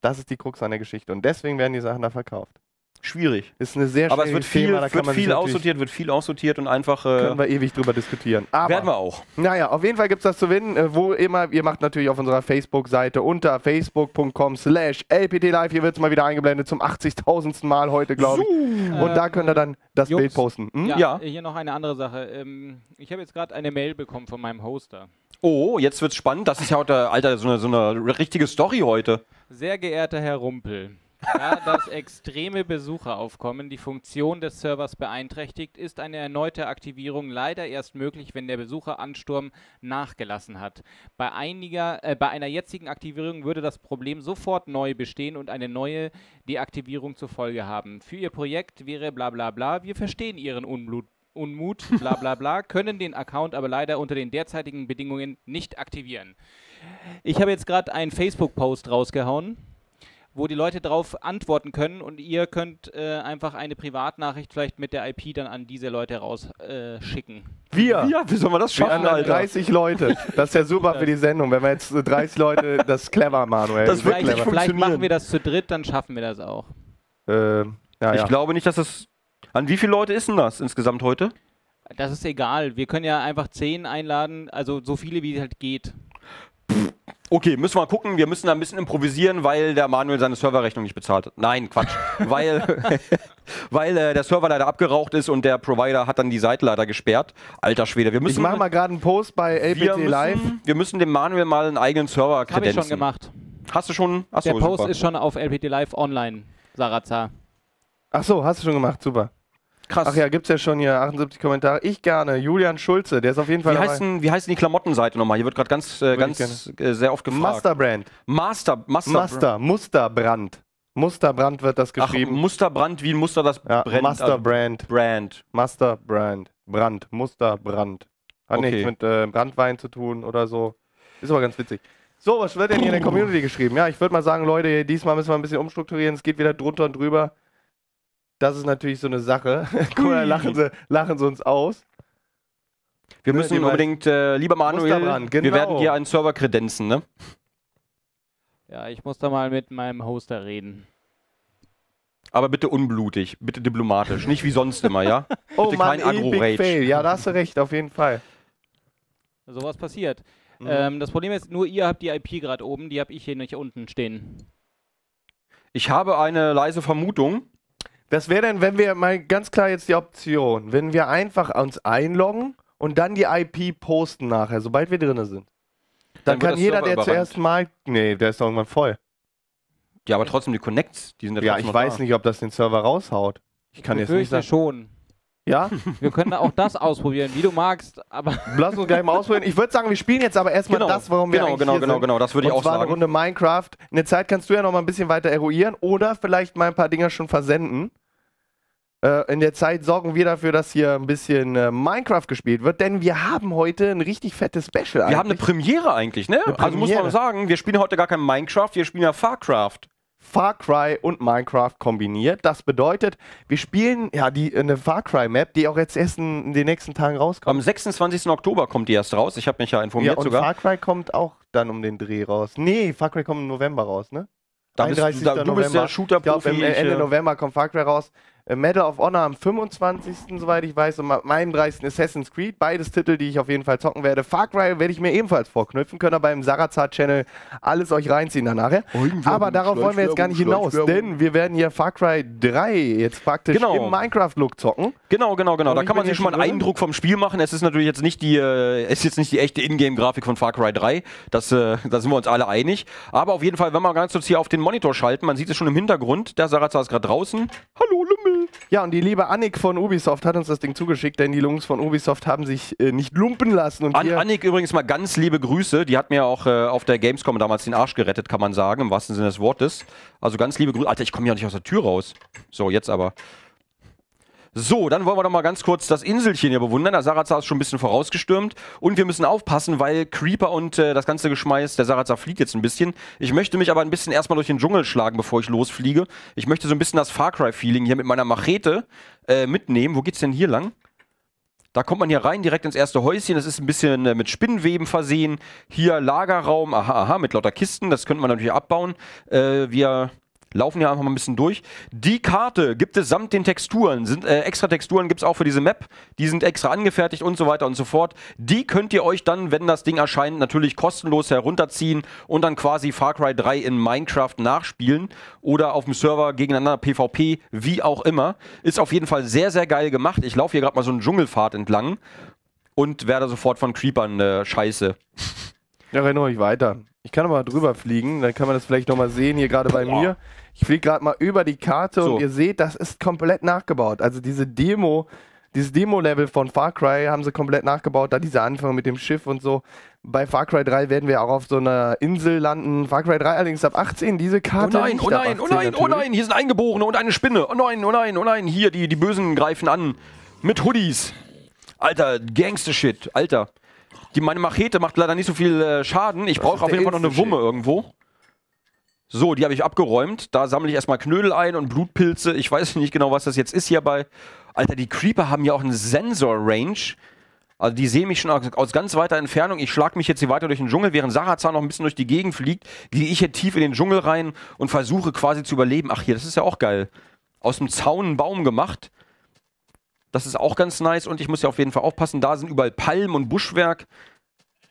Das ist die Krux an der Geschichte. Und deswegen werden die Sachen da verkauft schwierig. Ist eine sehr Aber es wird viel, Thema, wird viel aussortiert, wird viel aussortiert und einfach. Äh, können wir ewig drüber diskutieren. Aber, werden wir auch. Naja, auf jeden Fall gibt es das zu gewinnen. Äh, wo immer, ihr macht natürlich auf unserer Facebook-Seite unter facebook.com slash lptlive. Hier wird es mal wieder eingeblendet zum 80.000. Mal heute, glaube ich. Und da könnt ihr dann das Jungs, Bild posten. Hm? Ja, ja, hier noch eine andere Sache. Ähm, ich habe jetzt gerade eine Mail bekommen von meinem Hoster. Oh, jetzt wird's spannend. Das ist ja heute, Alter, so eine, so eine richtige Story heute. Sehr geehrter Herr Rumpel. Da das extreme Besucheraufkommen die Funktion des Servers beeinträchtigt, ist eine erneute Aktivierung leider erst möglich, wenn der Besucheransturm nachgelassen hat. Bei, einiger, äh, bei einer jetzigen Aktivierung würde das Problem sofort neu bestehen und eine neue Deaktivierung zur Folge haben. Für Ihr Projekt wäre bla bla bla, wir verstehen Ihren Unblut Unmut, bla bla bla, können den Account aber leider unter den derzeitigen Bedingungen nicht aktivieren. Ich habe jetzt gerade einen Facebook-Post rausgehauen wo die Leute darauf antworten können und ihr könnt äh, einfach eine Privatnachricht vielleicht mit der IP dann an diese Leute rausschicken. Äh, wir? Ja, wie soll man das schaffen, wir Alter? 30 Leute. Das ist ja super für die Sendung, wenn wir jetzt 30 Leute, das ist clever, Manuel. Das wird vielleicht, vielleicht machen wir das zu dritt, dann schaffen wir das auch. Äh, ja, ich ja. glaube nicht, dass das... An wie viele Leute ist denn das insgesamt heute? Das ist egal. Wir können ja einfach 10 einladen, also so viele wie es halt geht. Okay, müssen wir mal gucken. Wir müssen da ein bisschen improvisieren, weil der Manuel seine Serverrechnung nicht bezahlt hat. Nein, Quatsch. weil weil äh, der Server leider abgeraucht ist und der Provider hat dann die Seite leider gesperrt. Alter Schwede. Wir müssen, ich mache mal gerade einen Post bei LPT wir müssen, Live. Wir müssen dem Manuel mal einen eigenen Server kredenzen. Habe ich schon gemacht. Hast du schon? Achso, der Post super. ist schon auf LPT Live online, Sarazar. Ach so, hast du schon gemacht. Super. Krass. Ach ja, gibt's ja schon hier 78 Kommentare. Ich gerne. Julian Schulze, der ist auf jeden Fall. Wie, heißen, wie heißt denn die Klamottenseite nochmal? Hier wird gerade ganz, äh, ganz äh, sehr oft gefragt. Masterbrand. Master, Master, Master, Musterbrand. Musterbrand wird das geschrieben. Ach, Musterbrand, wie ein Muster das ja, brennt. Masterbrand. Also Brand. Masterbrand. Brand. Musterbrand. Hat okay. nichts mit äh, Brandwein zu tun oder so. Ist aber ganz witzig. So, was wird denn hier in der Community geschrieben? Ja, ich würde mal sagen, Leute, diesmal müssen wir ein bisschen umstrukturieren. Es geht wieder drunter und drüber. Das ist natürlich so eine Sache. Guck mal, lachen sie, lachen sie uns aus. Wir ne, müssen unbedingt, äh, lieber Manuel, genau. wir werden hier einen Server kredenzen, ne? Ja, ich muss da mal mit meinem Hoster reden. Aber bitte unblutig, bitte diplomatisch, nicht wie sonst immer, ja? oh bitte Mann, kein Agro-Rage. Ja, da hast du recht, auf jeden Fall. Sowas passiert. Mhm. Ähm, das Problem ist, nur ihr habt die IP gerade oben, die habe ich hier nicht unten stehen. Ich habe eine leise Vermutung. Was wäre denn, wenn wir mal ganz klar jetzt die Option, wenn wir einfach uns einloggen und dann die IP posten nachher, sobald wir drin sind? Dann, dann kann jeder, der zuerst mal. Nee, der ist doch irgendwann voll. Ja, aber trotzdem die Connects, die sind ja Ja, ich weiß da. nicht, ob das den Server raushaut. Ich kann ich jetzt nicht sagen. schon. Ja? Wir können auch das ausprobieren, wie du magst, aber. Lass uns gleich mal ausprobieren. Ich würde sagen, wir spielen jetzt aber erstmal Genau, das, warum wir genau, eigentlich genau, hier genau, sind. genau, das würde ich auch zwar eine sagen. Runde Minecraft. In der Zeit kannst du ja noch mal ein bisschen weiter eruieren oder vielleicht mal ein paar Dinge schon versenden. Äh, in der Zeit sorgen wir dafür, dass hier ein bisschen äh, Minecraft gespielt wird, denn wir haben heute ein richtig fettes Special. Wir haben eine eigentlich. Premiere eigentlich, ne? Eine Also muss man Premiere. sagen, wir spielen heute gar kein Minecraft, wir spielen ja Farcraft. Far Cry und Minecraft kombiniert. Das bedeutet, wir spielen ja die eine Far Cry Map, die auch jetzt erst in, in den nächsten Tagen rauskommt. Am 26. Oktober kommt die erst raus. Ich habe mich ja ja, informiert und sogar. Far Cry kommt auch dann um den Dreh raus. Nee, Far Cry kommt im November raus, ne? Da bist, du- 31. da, du bist der Shooter-Profi. Ende äh, November kommt Far Cry raus. Äh, Medal of Honor am 25. soweit ich weiß und am 31. Assassin's Creed. Beides Titel, die ich auf jeden Fall zocken werde. Far Cry werde ich mir ebenfalls vorknüpfen. Könnt ihr beim Sarazar-Channel alles euch reinziehen dann nachher. Aber darauf wollen wir jetzt gar nicht hinaus, denn wir werden hier Far Cry 3 jetzt praktisch Genau. im Minecraft-Look zocken. Genau, genau, genau. Und Da kann man sich schon mal einen drin. Eindruck vom Spiel machen. Es ist natürlich jetzt nicht die, äh, es ist jetzt nicht die echte Ingame-Grafik von Far Cry 3. Das, äh, da sind wir uns alle einig. Aber auf jeden Fall, wenn wir ganz kurz hier auf den Monitor schalten, man sieht es schon im Hintergrund. Der Sarazar ist gerade draußen. Hallo. Ja, und die liebe Annik von Ubisoft hat uns das Ding zugeschickt, denn die Jungs von Ubisoft haben sich äh, nicht lumpen lassen. Und An Annik übrigens mal ganz liebe Grüße. Die hat mir auch äh, auf der Gamescom damals den Arsch gerettet, kann man sagen, im wahrsten Sinne des Wortes. Also ganz liebe Grüße. Alter, ich komme ja nicht aus der Tür raus. So, jetzt aber. So, dann wollen wir doch mal ganz kurz das Inselchen hier bewundern. Der Sarazar ist schon ein bisschen vorausgestürmt. Und wir müssen aufpassen, weil Creeper und äh, das ganze Geschmeiß, der Sarazar fliegt jetzt ein bisschen. Ich möchte mich aber ein bisschen erstmal durch den Dschungel schlagen, bevor ich losfliege. Ich möchte so ein bisschen das Far Cry-Feeling hier mit meiner Machete äh, mitnehmen. Wo geht's denn hier lang? Da kommt man hier rein, direkt ins erste Häuschen. Das ist ein bisschen äh, mit Spinnenweben versehen. Hier Lagerraum, aha, aha, mit lauter Kisten. Das könnte man natürlich abbauen. Äh, wir laufen hier einfach mal ein bisschen durch. Die Karte gibt es samt den Texturen. Sind, äh, extra Texturen gibt es auch für diese Map. Die sind extra angefertigt und so weiter und so fort. Die könnt ihr euch dann, wenn das Ding erscheint, natürlich kostenlos herunterziehen und dann quasi Far Cry 3 in Minecraft nachspielen oder auf dem Server gegeneinander PvP, wie auch immer. Ist auf jeden Fall sehr, sehr geil gemacht. Ich laufe hier gerade mal so einen Dschungelpfad entlang und werde sofort von Creepern äh, scheiße. Ja, renn ruhig weiter. Ich kann aber drüber fliegen, dann kann man das vielleicht nochmal sehen, hier gerade bei Boah. mir. Ich fliege gerade mal über die Karte So. und ihr seht, das ist komplett nachgebaut. Also diese Demo, dieses Demo-Level von Far Cry haben sie komplett nachgebaut, da dieser Anfang mit dem Schiff und so. Bei Far Cry 3 werden wir auch auf so einer Insel landen. Far Cry 3 allerdings ab 18, diese Oh Karte nein, nicht oh nein, oh 18 nein, oh natürlich. nein, hier sind Eingeborene und eine Spinne. Oh nein, oh nein, oh nein, hier, die, die Bösen greifen an. Mit Hoodies. Alter, Gangster-Shit, Alter. Die, meine Machete macht leider nicht so viel äh, Schaden. Ich brauche auf jeden Fall noch eine. Wumme irgendwo. So, die habe ich abgeräumt. Da sammle ich erstmal Knödel ein und Blutpilze. Ich weiß nicht genau, was das jetzt ist hierbei. Alter, die Creeper haben ja auch einen Sensor-Range. Also die sehen mich schon aus, ganz weiter Entfernung. Ich schlage mich jetzt hier weiter durch den Dschungel, während Sarazar noch ein bisschen durch die Gegend fliegt, gehe ich hier tief in den Dschungel rein und versuche quasi zu überleben. Ach hier, das ist ja auch geil. Aus dem Zaun einen Baum gemacht. Das ist auch ganz nice und ich muss ja auf jeden Fall aufpassen. Da sind überall Palmen und Buschwerk.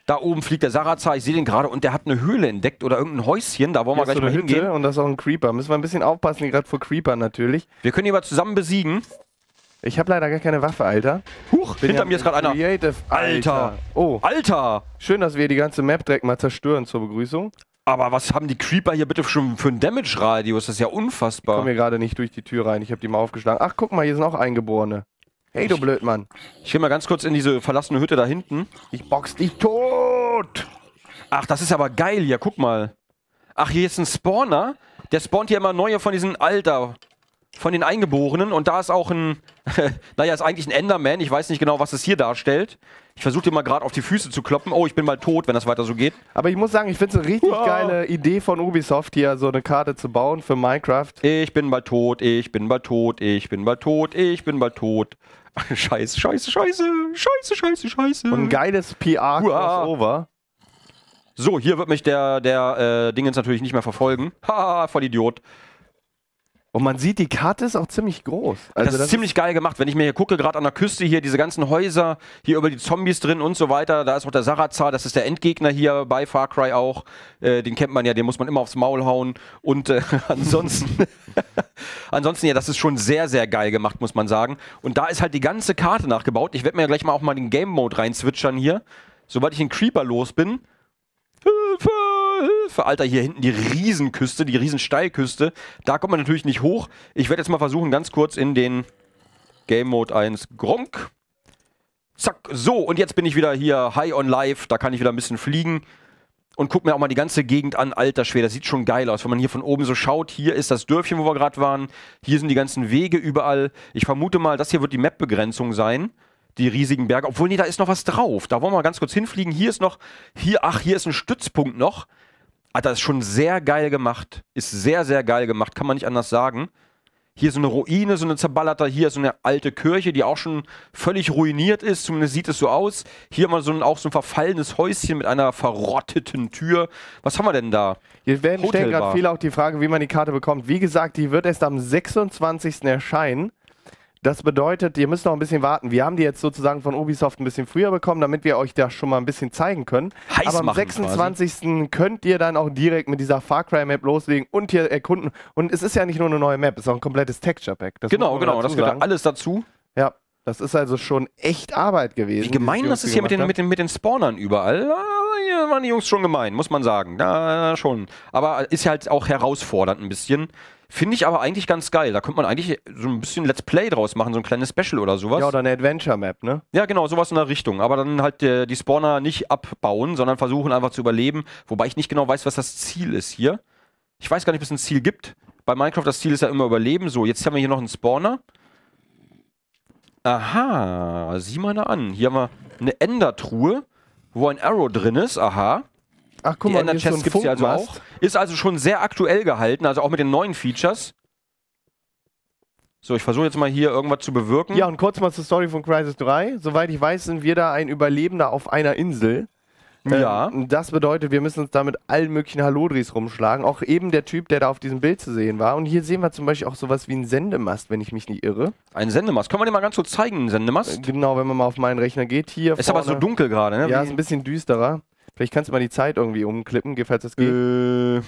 Da oben fliegt der Sarazar, ich sehe den gerade und der hat eine Höhle entdeckt oder irgendein Häuschen. Da wollen wir gleich so mal Hütte hingehen. und das ist auch ein Creeper. Müssen wir ein bisschen aufpassen, gerade vor Creeper natürlich. Wir können ihn aber zusammen besiegen. Ich habe leider gar keine Waffe, Alter. Huch, Bin hinter ja mir ist gerade einer. Creative, Alter. Oh, Alter! schön, dass wir die ganze Map direkt mal zerstören zur Begrüßung. Aber was haben die Creeper hier bitte schon für einen Damage-Radius? Das ist ja unfassbar. Komm hier gerade nicht durch die Tür rein. Ich habe die mal aufgeschlagen. Ach, guck mal, hier sind auch Eingeborene. Hey, du Blödmann. Ich gehe mal ganz kurz in diese verlassene Hütte da hinten. Ich box dich tot. Ach, das ist aber geil hier, guck mal. Ach, hier ist ein Spawner. Der spawnt hier immer neue von diesen Alter, von den Eingeborenen. Und da ist auch ein, naja, ist eigentlich ein Enderman. Ich weiß nicht genau, was es hier darstellt. Ich versuche dir mal gerade auf die Füße zu kloppen. Oh, ich bin mal tot, wenn das weiter so geht. Aber ich muss sagen, ich finde es eine richtig Wow. geile Idee von Ubisoft, hier so eine Karte zu bauen für Minecraft. Ich bin bald tot, ich bin bald tot, ich bin bald tot, ich bin bald tot. Scheiße, scheiße, scheiße, scheiße, scheiße, scheiße. Und ein geiles PR-Crossover. So, hier wird mich der, der äh, Dingens natürlich nicht mehr verfolgen. Haha, voll Idiot. Und man sieht, die Karte ist auch ziemlich groß. Also das, ist ziemlich geil gemacht, wenn ich mir hier gucke, gerade an der Küste hier, diese ganzen Häuser, hier über die Zombies drin und so weiter. Da ist auch der Sarazar, das ist der Endgegner hier bei Far Cry auch. Äh, den kennt man ja, den muss man immer aufs Maul hauen. Und äh, ansonsten, ansonsten, ja, das ist schon sehr, sehr geil gemacht, muss man sagen. Und da ist halt die ganze Karte nachgebaut. Ich werde mir ja gleich mal auch mal den Game Mode reinzwitschern hier. Sobald ich den Creeper los bin. Hilfe, Hilfe. Alter, hier hinten die Riesenküste, die Riesensteilküste. Da kommt man natürlich nicht hoch. Ich werde jetzt mal versuchen, ganz kurz in den Game Mode 1 Gronk. Zack, so, und jetzt bin ich wieder hier high on live, da kann ich wieder ein bisschen fliegen und guck mir auch mal die ganze Gegend an. Alter Schwede, das sieht schon geil aus, wenn man hier von oben so schaut. Hier ist das Dörfchen, wo wir gerade waren. Hier sind die ganzen Wege überall. Ich vermute mal, das hier wird die Map-Begrenzung sein. Die riesigen Berge. Obwohl, nee, da ist noch was drauf. Da wollen wir mal ganz kurz hinfliegen. Hier ist noch, hier, ach, hier ist ein Stützpunkt noch. Das ist schon sehr geil gemacht. Ist sehr, sehr geil gemacht, kann man nicht anders sagen. Hier so eine Ruine, so eine zerballerte, hier so eine alte Kirche, die auch schon völlig ruiniert ist, zumindest sieht es so aus. Hier mal so ein, auch so ein verfallenes Häuschen mit einer verrotteten Tür. Was haben wir denn da? Hier werden stellen gerade viele auch die Frage, wie man die Karte bekommt. Wie gesagt, die wird erst am 26. erscheinen. Das bedeutet, ihr müsst noch ein bisschen warten. Wir haben die jetzt sozusagen von Ubisoft ein bisschen früher bekommen, damit wir euch das schon mal ein bisschen zeigen können. Heiß Aber am 26. Quasi. könnt ihr dann auch direkt mit dieser Far Cry Map loslegen und hier erkunden. Und es ist ja nicht nur eine neue Map, es ist auch ein komplettes Texture Pack. Das genau, genau, das gehört alles dazu. Ja, das ist also schon echt Arbeit gewesen. Wie gemein das ist hier mit den, mit, den, mit den Spawnern überall. Ah, hier waren die Jungs schon gemein, muss man sagen. Ja, schon. Aber ist ja halt auch herausfordernd ein bisschen. Finde ich aber eigentlich ganz geil. Da könnte man eigentlich so ein bisschen Let's Play draus machen, so ein kleines Special oder sowas. Ja, oder eine Adventure-Map, ne? Ja, genau, sowas in der Richtung. Aber dann halt äh, die Spawner nicht abbauen, sondern versuchen einfach zu überleben. Wobei ich nicht genau weiß, was das Ziel ist hier. Ich weiß gar nicht, ob es ein Ziel gibt. Bei Minecraft das Ziel ist ja immer Überleben. So, jetzt haben wir hier noch einen Spawner. Aha, sieh mal an. Hier haben wir eine Endertruhe, wo ein Arrow drin ist. Aha. Ach, guck die mal, Ender-Chests so gibt es hier also auch. Ist also schon sehr aktuell gehalten, also auch mit den neuen Features. So, ich versuche jetzt mal hier irgendwas zu bewirken. Ja, und kurz mal zur Story von Crisis 3. Soweit ich weiß, sind wir da ein Überlebender auf einer Insel. Ja. Ähm, das bedeutet, wir müssen uns da mit allen möglichen Hallodris rumschlagen. Auch eben der Typ, der da auf diesem Bild zu sehen war. Und hier sehen wir zum Beispiel auch sowas wie einen Sendemast, wenn ich mich nicht irre. Ein Sendemast. Können wir den mal ganz kurz zeigen, einen Sendemast? Äh, genau, wenn man mal auf meinen Rechner geht. Hier Ist vorne. aber so dunkel gerade, ne? Ja, ist ein bisschen düsterer. Vielleicht kannst du mal die Zeit irgendwie umklippen, falls das geht. Äh,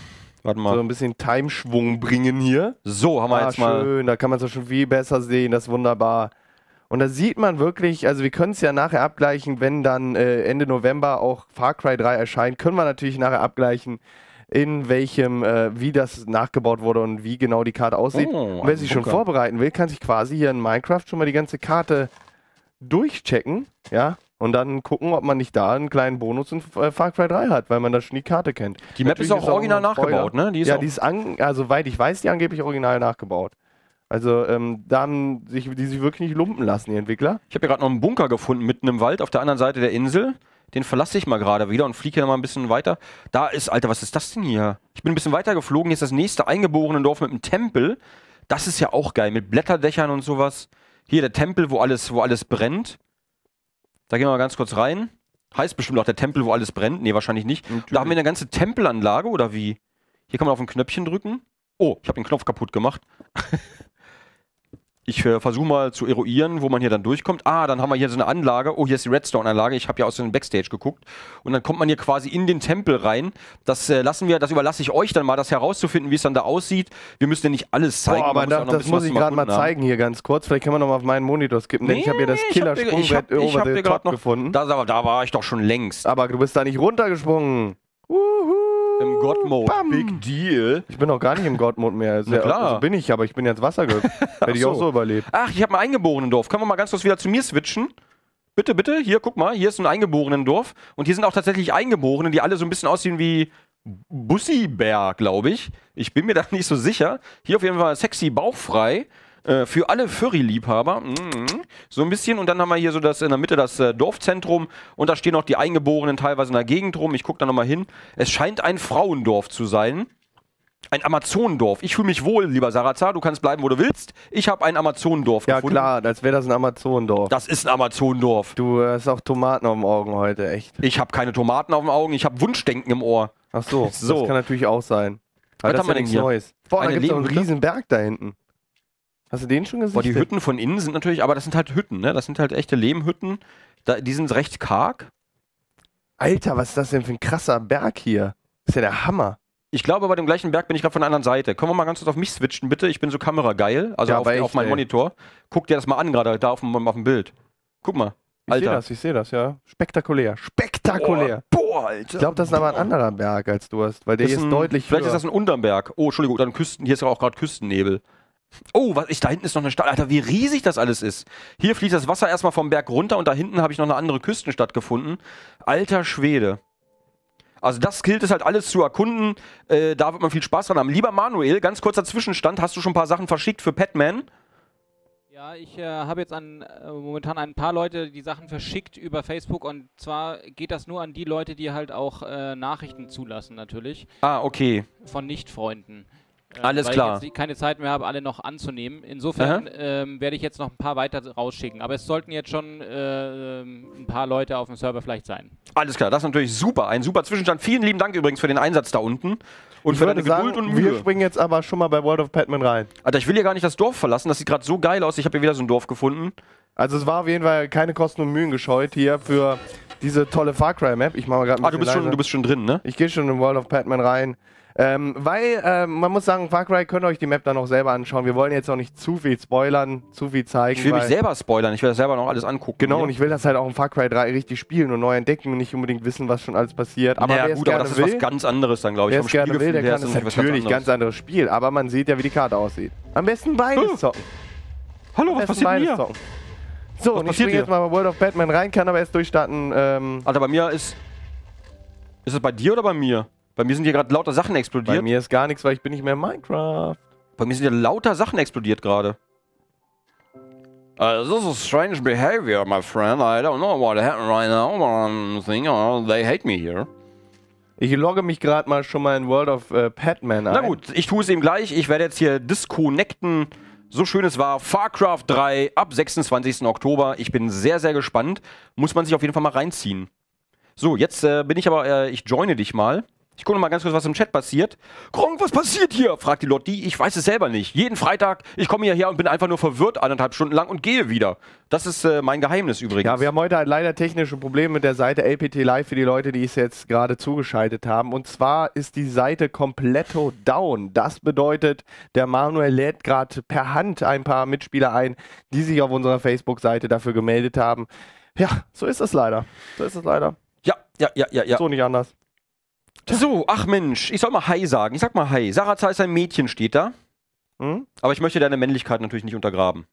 warte mal. So ein bisschen Timeschwung bringen hier. So, haben wir ah, jetzt mal. Schön, da kann man es schon viel besser sehen, das ist wunderbar. Und da sieht man wirklich, also wir können es ja nachher abgleichen, wenn dann äh, Ende November auch Far Cry 3 erscheint, können wir natürlich nachher abgleichen, in welchem, äh, wie das nachgebaut wurde und wie genau die Karte aussieht. Oh, und wer sich schon vorbereiten will, kann sich quasi hier in Minecraft schon mal die ganze Karte durchchecken, ja, und dann gucken, ob man nicht da einen kleinen Bonus in äh, Far Cry 3 hat, weil man da schon die Karte kennt. Die Map ist auch ist original auch nachgebaut, ne? Die ja, die ist, an, also soweit ich weiß, die angeblich original nachgebaut. Also ähm, da haben sich, die sich wirklich nicht lumpen lassen, die Entwickler. Ich habe ja gerade noch einen Bunker gefunden mitten im Wald auf der anderen Seite der Insel. Den verlasse ich mal gerade wieder und fliege hier mal ein bisschen weiter. Da ist, Alter, was ist das denn hier? Ich bin ein bisschen weiter geflogen. Hier ist das nächste eingeborene Dorf mit einem Tempel. Das ist ja auch geil, mit Blätterdächern und sowas. Hier der Tempel, wo alles, wo alles brennt. Da gehen wir mal ganz kurz rein. Heißt bestimmt auch der Tempel, wo alles brennt. Nee, wahrscheinlich nicht. Natürlich. Da haben wir eine ganze Tempelanlage, oder wie? Hier kann man auf ein Knöpfchen drücken. Oh, ich habe den Knopf kaputt gemacht. ich äh, versuche mal zu eruieren, wo man hier dann durchkommt. Ah, dann haben wir hier so eine Anlage. Oh, hier ist die Redstone-Anlage. Ich habe ja aus dem Backstage geguckt. Und dann kommt man hier quasi in den Tempel rein. Das äh, lassen wir, das überlasse ich euch dann mal, das herauszufinden, wie es dann da aussieht. Wir müssen ja nicht alles zeigen. Boah, aber da, das muss ich gerade mal zeigen hier ganz kurz. Vielleicht können wir noch mal auf meinen Monitor skippen, nee, denn ich habe hier das Killer-Sprungbrett over the top gefunden. Da, da war ich doch schon längst. Aber du bist da nicht runtergesprungen. Uhu. Im God-Mode. Big Deal. Ich bin noch gar nicht im God-Mode mehr. Na klar. Also bin ich, aber ich bin jetzt Wasser Hätte ich so. auch so überlebt. Ach, ich habe ein Eingeborenendorf. Können wir mal ganz kurz wieder zu mir switchen? Bitte, bitte. Hier, guck mal. Hier ist ein Eingeborenendorf. Und hier sind auch tatsächlich Eingeborene, die alle so ein bisschen aussehen wie Bussi-Bär, glaube ich. Ich bin mir da nicht so sicher. Hier auf jeden Fall sexy bauchfrei. Äh, für alle Furry-Liebhaber. Mm, so ein bisschen. Und dann haben wir hier so das in der Mitte das äh, Dorfzentrum. Und da stehen auch die Eingeborenen teilweise in der Gegend rum. Ich gucke da nochmal hin. Es scheint ein Frauendorf zu sein. Ein Amazonendorf. Ich fühle mich wohl, lieber Sarazar. Du kannst bleiben, wo du willst. Ich habe ein Amazonendorf ja, gefunden. Ja, klar, als wäre das ein Amazonendorf. Das ist ein Amazonendorf. Du hast auch Tomaten auf den Augen heute, echt. Ich habe keine Tomaten auf den Augen. Ich habe Wunschdenken im Ohr. Ach so, so. das kann natürlich auch sein. Aber Was haben wir denn hier? Neues. Boah, Eine da gibt es einen riesen Berg da hinten. Hast du den schon gesehen? Boah, die Hütten von innen sind natürlich, aber das sind halt Hütten, ne? Das sind halt echte Lehmhütten. Da, die sind recht karg. Alter, was ist das denn für ein krasser Berg hier? Das ist ja der Hammer. Ich glaube, bei dem gleichen Berg bin ich gerade von der anderen Seite. Können wir mal ganz kurz auf mich switchen, bitte? Ich bin so kamerageil, also ja, auf, auf meinen Monitor. Guck dir das mal an, gerade da auf dem, auf dem Bild. Guck mal. Ich sehe das, ich sehe das, ja. Spektakulär. Spektakulär. Boah, boah Alter. Ich glaube, das ist aber ein anderer Berg, als du hast, weil der hier ist deutlich Vielleicht höher. ist das ein Unterberg. Oh, Entschuldigung, dann Küsten, hier ist ja auch gerade Küstennebel. Oh, was ich, da hinten ist noch eine Stadt. Alter, wie riesig das alles ist. Hier fließt das Wasser erstmal vom Berg runter und da hinten habe ich noch eine andere Küstenstadt gefunden. Alter Schwede. Also das gilt es halt alles zu erkunden. Äh, da wird man viel Spaß dran haben. Lieber Manuel, ganz kurzer Zwischenstand. Hast du schon ein paar Sachen verschickt für Patman? Ja, ich äh, habe jetzt an, äh, momentan ein paar Leute die Sachen verschickt über Facebook und zwar geht das nur an die Leute, die halt auch äh, Nachrichten zulassen natürlich. Ah, okay. Von Nicht-Freunden. Äh, Alles weil klar. ich jetzt keine Zeit mehr habe, alle noch anzunehmen. Insofern ähm, werde ich jetzt noch ein paar weiter rausschicken. Aber es sollten jetzt schon äh, ein paar Leute auf dem Server vielleicht sein. Alles klar, das ist natürlich super. Ein super Zwischenstand. Vielen lieben Dank übrigens für den Einsatz da unten. Und Ich für deine Geduld sagen, und Mühe. wir springen jetzt aber schon mal bei World of Batman rein. Alter, ich will hier gar nicht das Dorf verlassen. Das sieht gerade so geil aus. Ich habe hier wieder so ein Dorf gefunden. Also es war auf jeden Fall keine Kosten und Mühen gescheut hier für diese tolle Far Cry Map. Ich mache mal gerade ein Ah, du bisschen bist, schon, leiser. du bist schon drin, ne? Ich gehe schon in World of Batman rein. Ähm, weil, ähm, man muss sagen, Far Cry könnt ihr euch die Map dann auch selber anschauen. Wir wollen jetzt auch nicht zu viel spoilern, zu viel zeigen. Ich will mich selber spoilern. Ich will das selber noch alles angucken. Genau, hier. und ich will das halt auch in Far Cry 3 richtig spielen und neu entdecken und nicht unbedingt wissen, was schon alles passiert. Aber naja, gut, aber das ist will, was ganz anderes dann, glaube ich. wer es gerne will, der kann ist es das was natürlich ganz anderes. anderes Spiel. Aber man sieht ja, wie die Karte aussieht. Am besten beides Oh, zocken. Hallo, Am was passiert hier? zocken. So, und ich springe jetzt mal bei World of Batman rein, kann aber erst durchstarten. Ähm, Alter, bei mir ist... Ist es bei dir oder bei mir? Bei mir sind hier gerade lauter Sachen bei explodiert. mir ist gar nichts, weil ich bin nicht mehr in Minecraft. Bei mir sind hier lauter Sachen explodiert gerade. Uh, this is strange behavior, my friend. I don't know what happened right now, but I'm thinking, uh, they hate me here. Ich logge mich gerade mal schon mal in World of äh, Batman ein. Na gut, ich tue es eben gleich. Ich werde jetzt hier disconnecten. So schön es war. Farcraft 3 ab 26. Oktober. Ich bin sehr, sehr gespannt. Muss man sich auf jeden Fall mal reinziehen. So, jetzt äh, bin ich aber, äh, ich joine dich mal. Ich gucke mal ganz kurz, was im Chat passiert. Gronk, was passiert hier? fragt die Lotti. Ich weiß es selber nicht. Jeden Freitag, ich komme hierher und bin einfach nur verwirrt, eineinhalb Stunden lang und gehe wieder. Das ist äh, mein Geheimnis übrigens. Ja, wir haben heute halt leider technische Probleme mit der Seite LPT Live für die Leute, die es jetzt gerade zugeschaltet haben. Und zwar ist die Seite kompletto down. Das bedeutet, der Manuel lädt gerade per Hand ein paar Mitspieler ein, die sich auf unserer Facebook-Seite dafür gemeldet haben. Ja, so ist es leider. So ist es leider. ja, ja, ja, ja. ja. So nicht anders. So, ach Mensch, ich soll mal Hi sagen. Ich sag mal Hi. Sarah ist ein Mädchen, steht da. Hm? Aber ich möchte deine Männlichkeit natürlich nicht untergraben.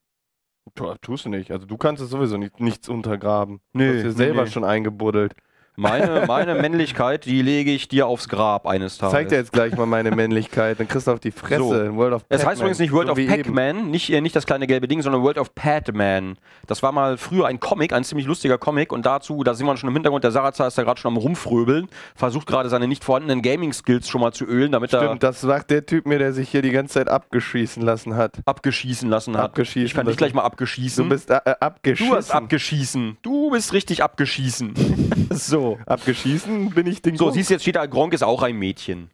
Tu, tust du nicht. Also du kannst es sowieso nicht, nichts untergraben. Nö, du hast dir selber nee. schon eingebuddelt. Meine, meine Männlichkeit, die lege ich dir aufs Grab eines Tages. Zeig dir jetzt gleich mal meine Männlichkeit, dann kriegst du auf die Fresse So. World of es heißt übrigens nicht World so of. Pac-Man, nicht, äh, nicht das kleine gelbe Ding, sondern World of Pac-Man. Das war mal früher ein Comic, ein ziemlich lustiger Comic und dazu, da sind wir schon im Hintergrund, der Sarazar ist da gerade schon am rumfröbeln, versucht gerade seine nicht vorhandenen Gaming-Skills schon mal zu ölen, damit Stimmt, das sagt der Typ mir, der sich hier die ganze Zeit abgeschießen lassen hat. er abgeschießen lassen hat. Abgeschießen ich kann dich gleich mal abgeschießen. Du bist äh, äh, abgeschießen. du hast abgeschießen. Du bist richtig abgeschießen. so. Abgeschießen bin ich den So, Gronk. siehst du, jetzt steht da, Gronk ist auch ein Mädchen.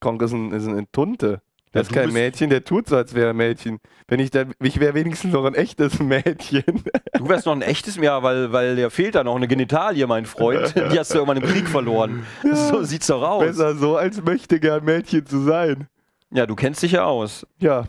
Gronk ist ein, ist ein Tunte. Der Ja, ist du kein bist- Mädchen, der tut so, als wäre er ein Mädchen. Wenn ich dann, ich wäre wenigstens noch ein echtes Mädchen. Du wärst noch ein echtes Mehr, weil, weil der fehlt da noch eine Genitalie, mein Freund. Die hast du irgendwann im Krieg verloren. So sieht's doch aus. Besser so, als möchte gern Mädchen zu sein. Ja, du kennst dich ja aus. Ja,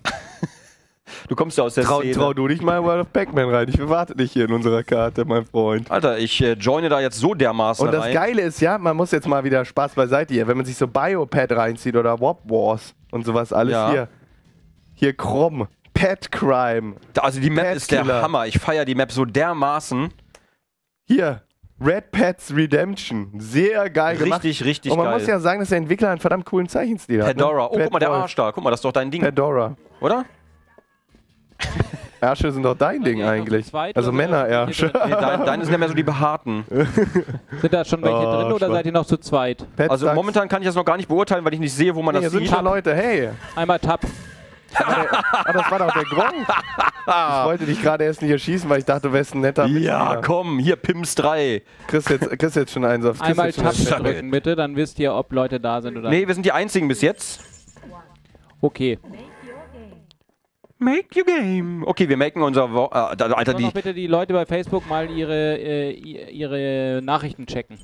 Du kommst ja aus der trau, Szene. trau du dich mal in World of Pac-Man rein. Ich bewarte dich hier in unserer Karte, mein Freund. Alter, ich äh, joine da jetzt so dermaßen Und das rein. Geile ist ja, man muss jetzt mal wieder Spaß beiseite hier, wenn man sich so Biopad reinzieht oder Wop Wars und sowas alles Ja. hier. Hier Krumm, Pet Crime, also die Map Pet ist der Killer. Hammer. Ich feiere die Map so dermaßen. hier Red Pets Redemption. Sehr geil gemacht. Richtig, richtig Und man geil. muss ja sagen, dass der Entwickler einen verdammt coolen Zeichenstil hat. Pedora. Ne? Oh, guck mal, der Pet Arsch da. Guck mal, das ist doch dein Ding, Pedora. oder? Ärsche sind doch dein Ding eigentlich. zweit Also Männerärsche. Nee, dein, dein sind ja mehr so die Behaarten. Sind da schon welche Oh, drin oder seid ihr noch zu zweit? Pet Also Stacks. momentan kann ich das noch gar nicht beurteilen, weil ich nicht sehe, wo man Nee, hier das sind sieht. schon Leute, hey. Einmal Tab. Ah, das war doch der Gronk. Ich wollte dich gerade erst nicht erschießen, weil ich dachte, du wärst ein netter Ja, Mitspieler. komm, hier Pims 3. Chris jetzt, Chris jetzt schon eins auf. Chris Einmal Tab drücken bitte, dann wisst ihr, ob Leute da sind oder Nee, wir sind die einzigen bis jetzt. Okay. Make your game. Okay, wir machen unser. Wo äh, Alter, die. noch bitte die Leute bei Facebook mal ihre, äh, ihre Nachrichten checken.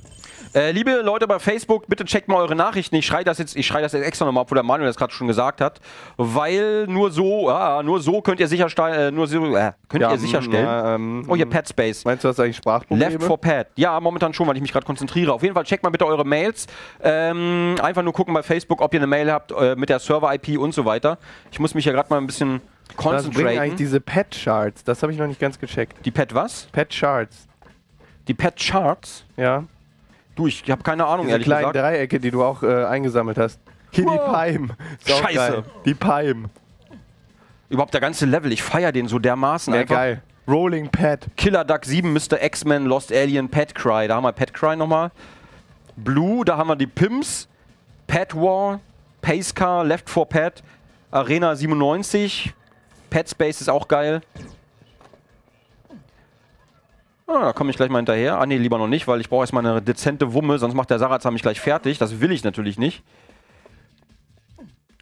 Äh, liebe Leute bei Facebook, bitte checkt mal eure Nachrichten. Ich schreie das jetzt, ich schreie das jetzt extra nochmal, obwohl der Manuel das gerade schon gesagt hat, weil nur so, ah, nur so könnt ihr sicherstellen, äh, nur so, äh, könnt Ja, ihr sicherstellen. na, ähm, oh hier Pet Space. Meinst du, hast eigentlich Sprachprobleme? Left for Pet. Ja, momentan schon, weil ich mich gerade konzentriere. Auf jeden Fall checkt mal bitte eure Mails. Ähm, einfach nur gucken bei Facebook, ob ihr eine Mail habt äh, mit der Server-IP und so weiter. Ich muss mich ja gerade mal ein bisschen Was bringen eigentlich diese Pet-Charts? Das habe ich noch nicht ganz gecheckt. Die Pet was? Pet-Charts. Die Pet-Charts? Ja. Du, ich habe keine Ahnung, Diese ehrlich kleinen gesagt. Dreiecke, die du auch äh, eingesammelt hast. Hier Wow. die Palm. Scheiße. Geil. Die Palm. Überhaupt der ganze Level, ich feiere den so dermaßen Ja, geil. Rolling Pad. Killer Duck 7, Mr. X-Men, Lost Alien, Pet Cry. Da haben wir Pet Cry nochmal. Blue, da haben wir die Pimps. Pet War, Pace Car, Left 4 Pet, Arena 97. Pet Space ist auch geil. Ah, da komme ich gleich mal hinterher. Ah, nee, lieber noch nicht, weil ich brauche erstmal eine dezente Wumme, sonst macht der Sarazar mich gleich fertig. Das will ich natürlich nicht.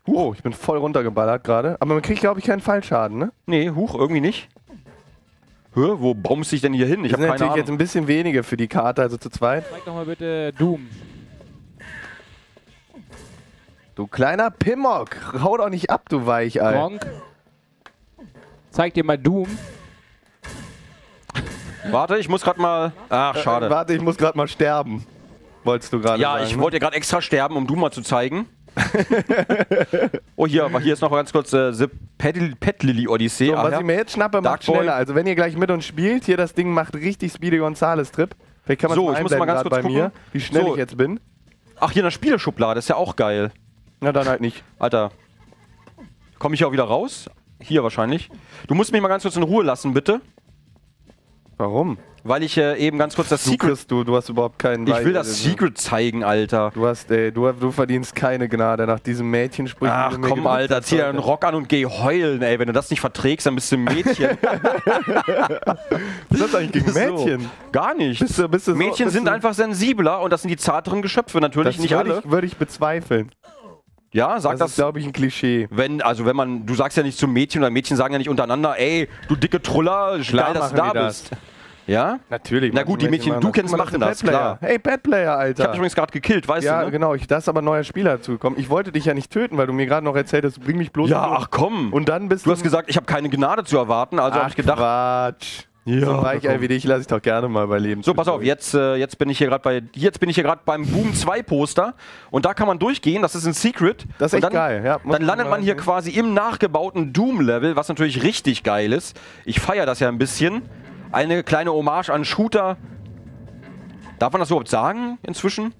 Oh, ich bin voll runtergeballert gerade. Aber man kriegt, glaube ich, keinen Fallschaden, ne? Nee, huch, irgendwie nicht. Hä, wo brummst ich denn hier hin? Ich habe keine natürlich Ahnung. jetzt ein bisschen weniger für die Karte, also zu zweit. Zeig doch mal bitte Doom. Du kleiner Pimmock, hau doch nicht ab, du Weichei. Gronk. Zeig dir mal Doom. Warte, ich muss gerade mal... Ach, schade. Äh, warte, ich muss gerade mal sterben. Wolltest du gerade Ja, sagen. ich ne? wollte gerade extra sterben, um Doom mal zu zeigen. oh, hier, aber hier ist noch ganz kurz äh, The Pet, Pet Lily Odyssey. So, was ja. ich mir jetzt schnappe, Dark macht Boy. schneller. Also wenn ihr gleich mit uns spielt, hier das Ding macht richtig Speedy Gonzales Trip. Vielleicht kann man So, ich muss mal ganz kurz bei mir, gucken. wie schnell So. ich jetzt bin. Ach, hier in der Spieleschublade, ist ja auch geil. Na dann halt nicht. Alter. Komme ich auch wieder raus? Hier wahrscheinlich. Du musst mich mal ganz kurz in Ruhe lassen, bitte. Warum? Weil ich äh, eben ganz kurz das Du, Secret... Chris, du, du hast überhaupt keinen Ich will das Secret zeigen, Alter. Du hast, ey, du, du verdienst keine Gnade nach diesem Mädchensprüchen. die Ach komm, Alter, zieh dir heute. einen Rock an und geh heulen, ey. Wenn du das nicht verträgst, dann bist du ein Mädchen. Was ist das eigentlich gegen Mädchen? So. Gar nicht. Bist du- bist du so- Mädchen bist sind einfach sensibler und das sind die zarteren Geschöpfe, natürlich Das nicht würde alle. ich, würde ich bezweifeln. Ja, sag Das, das. ist, glaube ich, ein Klischee. wenn, also wenn man, du sagst ja nicht zum Mädchen oder Mädchen sagen ja nicht untereinander, ey, du dicke Truller, geil, dass du da das. bist. Ja? Natürlich. Na gut, die Mädchen, du kennst, machen das, klar. Hey, Petplayer, Ich hab Alter. dich übrigens gerade gekillt, weißt Ja, du, ne? genau. Ich, da ist aber ein neuer Spieler dazugekommen. Ich wollte dich ja nicht töten, weil du mir gerade noch erzählt hast, bring mich bloß Ja, ach komm. Und dann bist du hast gesagt, ich habe keine Gnade zu erwarten, also ach, habe ich gedacht, Quatsch. Ja, so ein Weichei wie dich lasse ich doch gerne mal bei Leben. So, pass auf, jetzt, äh, jetzt bin ich hier gerade bei jetzt bin ich hier gerade beim Boom 2 Poster und da kann man durchgehen, das ist ein Secret. Das ist echt dann, geil, ja. Dann landet man hier quasi im nachgebauten Doom Level, was natürlich richtig geil ist. Ich feiere das ja ein bisschen. Eine kleine Hommage an Shooter. Darf man das überhaupt sagen inzwischen?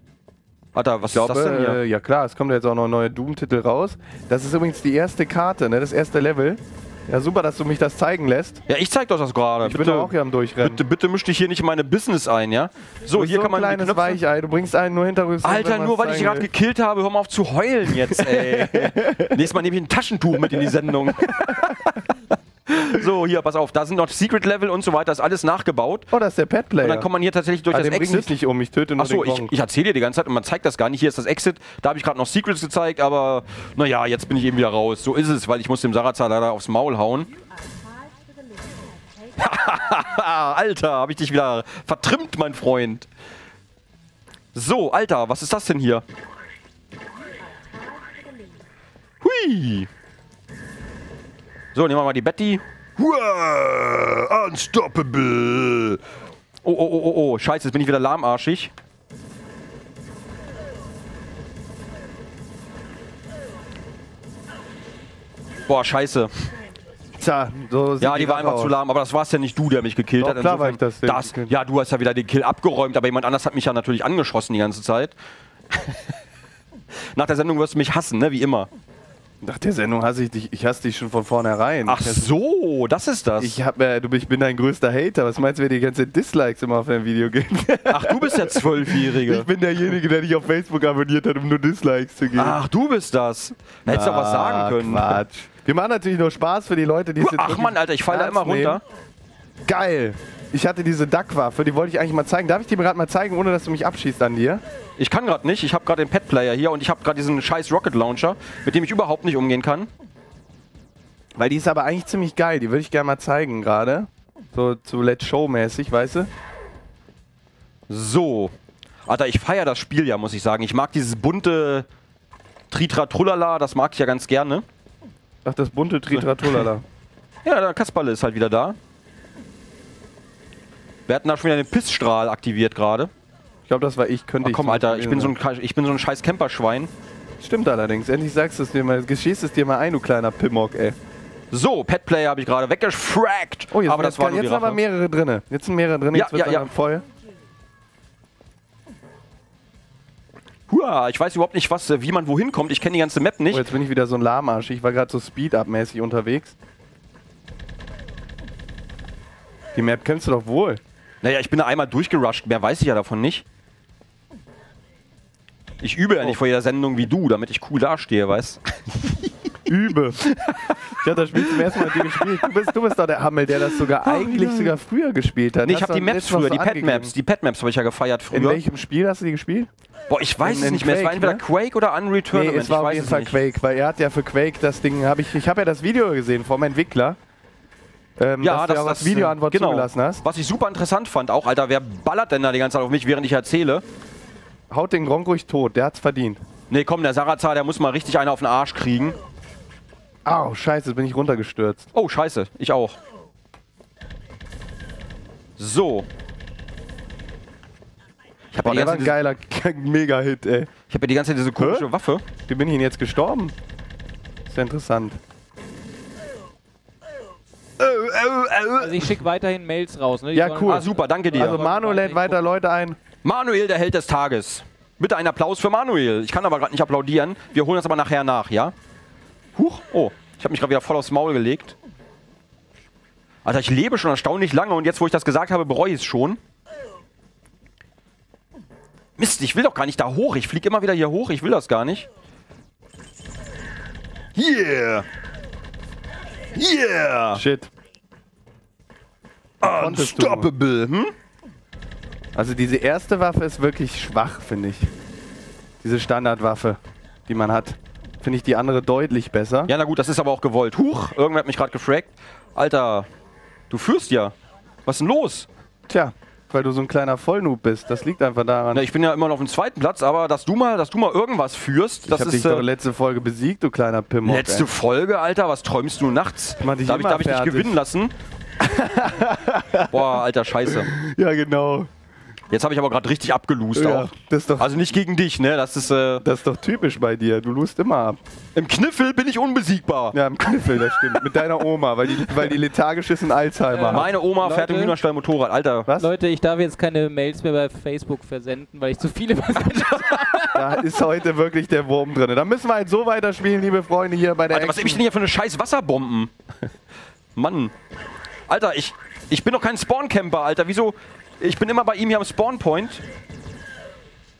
Alter, was Ich glaube, ist das denn hier? äh, ja klar, es kommt jetzt auch noch ein neuer Doom-Titel raus. Das ist übrigens die erste Karte, ne? das erste Level. Ja, super, dass du mich das zeigen lässt. Ja, ich zeig doch das gerade. Ich bin doch auch hier am Durchrennen. bitte, bitte misch dich hier nicht in meine Business ein, ja? So, hier so kann man ein kleines Weichei. Du bringst einen nur hinterrücks. Alter, nur weil ich gerade gekillt habe, hör mal auf zu heulen jetzt, ey. Nächstes Mal nehme ich ein Taschentuch mit in die Sendung. so, hier, pass auf, da sind noch Secret Level und so weiter, ist alles nachgebaut. Oh, das ist der Pet-Player. Und dann kommt man hier tatsächlich durch ah, das Exit. nicht um, ich töte nur Achso, ich, ich erzähle dir die ganze Zeit und man zeigt das gar nicht. Hier ist das Exit. Da habe ich gerade noch Secrets gezeigt, aber naja, jetzt bin ich eben wieder raus. So ist es, weil ich muss dem Sarazar leider aufs Maul hauen. Alter, habe ich dich wieder vertrimmt, mein Freund. So, Alter, was ist das denn hier? Hui. So, nehmen wir mal die Betty. Hua, unstoppable. Oh, oh, oh, oh, oh. Scheiße, jetzt bin ich wieder lahmarschig. Boah, scheiße. Tja, so Ja, die war Sache einfach aus. zu lahm, aber das war es ja nicht du, der mich gekillt Doch, hat. klar war ich das, das Ja, du hast ja wieder den Kill abgeräumt, aber jemand anders hat mich ja natürlich angeschossen die ganze Zeit. Nach der Sendung wirst du mich hassen, ne? Wie immer. Nach der Sendung hasse ich dich, ich hasse dich schon von vornherein. Ach so, das ist das. Ich, hab, äh, du, ich bin dein größter Hater. Was meinst du, wer die ganze Dislikes immer auf dein Video gibt? Ach, du bist der Zwölfjährige. ich bin derjenige, der dich auf Facebook abonniert hat, um nur Dislikes zu geben. Ach, du bist das. Da hättest du doch was sagen können. Ah, Quatsch. Wir machen natürlich nur Spaß für die Leute, die es jetzt Ach Mann, Alter, ich falle da immer runter. nehmen. Geil. Ich hatte diese Duckwaffe, die wollte ich eigentlich mal zeigen. Darf ich die mir gerade mal zeigen, ohne dass du mich abschießt an dir? Ich kann gerade nicht. Ich habe gerade den Pet-Player hier und ich habe gerade diesen scheiß Rocket Launcher, mit dem ich überhaupt nicht umgehen kann. Weil die ist aber eigentlich ziemlich geil. Die würde ich gerne mal zeigen gerade. So zu Let's Show mäßig, weißt du? So. Alter, ich feiere das Spiel ja, muss ich sagen. Ich mag dieses bunte Tritra-Trullala, das mag ich ja ganz gerne. Ach, das bunte Tritratulala. Ja, der Kasperle ist halt wieder da. Wir hatten da schon wieder den Pissstrahl aktiviert gerade. Ich glaube, das war ich. Könnte Ach ich komm, zum Alter, ich bin, so ein, ich bin so ein scheiß Camperschwein. Stimmt allerdings. Endlich sagst du es dir mal. Geschießt es dir mal ein, du kleiner Pimmock, ey. So, Petplayer habe ich gerade weggefragt. Oh, jetzt aber das war jetzt nur die sind aber mehrere drin. Jetzt sind mehrere drin. Ja, jetzt wird's ja, ja. voll. Hua, ich weiß überhaupt nicht, was, wie man wohin kommt. Ich kenne die ganze Map Oh, nicht. jetzt bin ich wieder so ein Lahmarsch. Ich war gerade so Speed-Up-mäßig unterwegs. Die Map kennst du doch wohl. Naja, ich bin da einmal durchgerusht. Mehr weiß ich ja davon nicht. Ich übe ja Oh. nicht vor jeder Sendung wie du, damit ich cool dastehe, weißt Übe. ich habe das Spiel zum ersten Mal mit dir gespielt. Du bist, du bist doch der Hammel, der das sogar eigentlich sogar früher gespielt hat. Nee, ich habe die Maps früher, die. Pad-Maps. Die Pad-Maps habe ich ja gefeiert In früher. welchem Spiel hast du die gespielt? Boah, ich weiß In- es in nicht mehr. Es war Quake, entweder ne? Quake oder Unreal Tournament. Nee, es war auf jeden Fall. Quake, weil er hat ja für Quake das Ding, habe ich, ich habe ja das Video gesehen vom Entwickler. Ähm, Ja, dass du das, auch das als Videoantwort äh, genau. zugelassen hast. Was ich super interessant fand, auch, Alter, wer ballert denn da die ganze Zeit auf mich, während ich erzähle? Haut den Gronk ruhig tot, der hat's verdient. Nee, komm, der Sarazar, der muss mal richtig einen auf den Arsch kriegen. Au, scheiße, jetzt bin ich runtergestürzt. Oh, scheiße, ich auch. So. Ich habe Boah, ja, der war ein geiler Mega-Hit, ey. ich hab ja die ganze Zeit diese komische Waffe. Wie bin ich denn jetzt gestorben? Ist ja interessant. Also ich schicke weiterhin Mails raus. Ne? Ja, cool. Ah, super, danke dir. Also Manu lädt weiter Leute ein. Manuel, der Held des Tages. Bitte einen Applaus für Manuel. Ich kann aber gerade nicht applaudieren. Wir holen das aber nachher nach, ja? Huch, oh, ich habe mich gerade wieder voll aufs Maul gelegt. Alter, ich lebe schon erstaunlich lange und jetzt, wo ich das gesagt habe, bereue ich es schon. Mist, ich will doch gar nicht da hoch. Ich fliege immer wieder hier hoch. Ich will das gar nicht. Yeah! Yeah! Shit. Unstoppable, hm? Also diese erste Waffe ist wirklich schwach, finde ich. Diese Standardwaffe, die man hat. Finde ich die andere deutlich besser. Ja, na gut, das ist aber auch gewollt. Huch, irgendwer hat mich gerade gefragt. Alter, du führst ja. Was ist denn los? Tja, weil du so ein kleiner Vollnoob bist. Das liegt einfach daran. Na, ich bin ja immer noch auf dem zweiten Platz, aber dass du mal, dass du mal irgendwas führst, ich das hab dich ist doch äh, letzte Folge besiegt, du kleiner Pimmock. letzte ey. Folge, Alter. Was träumst du nachts? mach dich darf ich, darf ich dich gewinnen lassen? Boah, alter Scheiße. Ja, genau. Jetzt habe ich aber gerade richtig abgelust Ja, auch. doch, Also nicht gegen dich, ne? Das ist äh, das ist doch typisch bei dir. Du lust immer ab. im Kniffel bin ich unbesiegbar. Ja, im Kniffel, das stimmt. Mit deiner Oma, weil die, weil die lethargisch ist und Alzheimer hat. Meine Oma fährt im Leute. Hühnerstall Motorrad, Alter. Was? Leute, ich darf jetzt keine Mails mehr bei Facebook versenden, weil ich zu viele versendet habe. Da ist heute wirklich der Wurm drin. Da müssen wir halt so weiterspielen, liebe Freunde, hier bei der Alter, was nehme ich denn hier für eine scheiß Wasserbomben? Mann. Alter, ich, ich bin doch kein Spawncamper, Alter. Wieso? Ich bin immer bei ihm hier am Spawnpoint.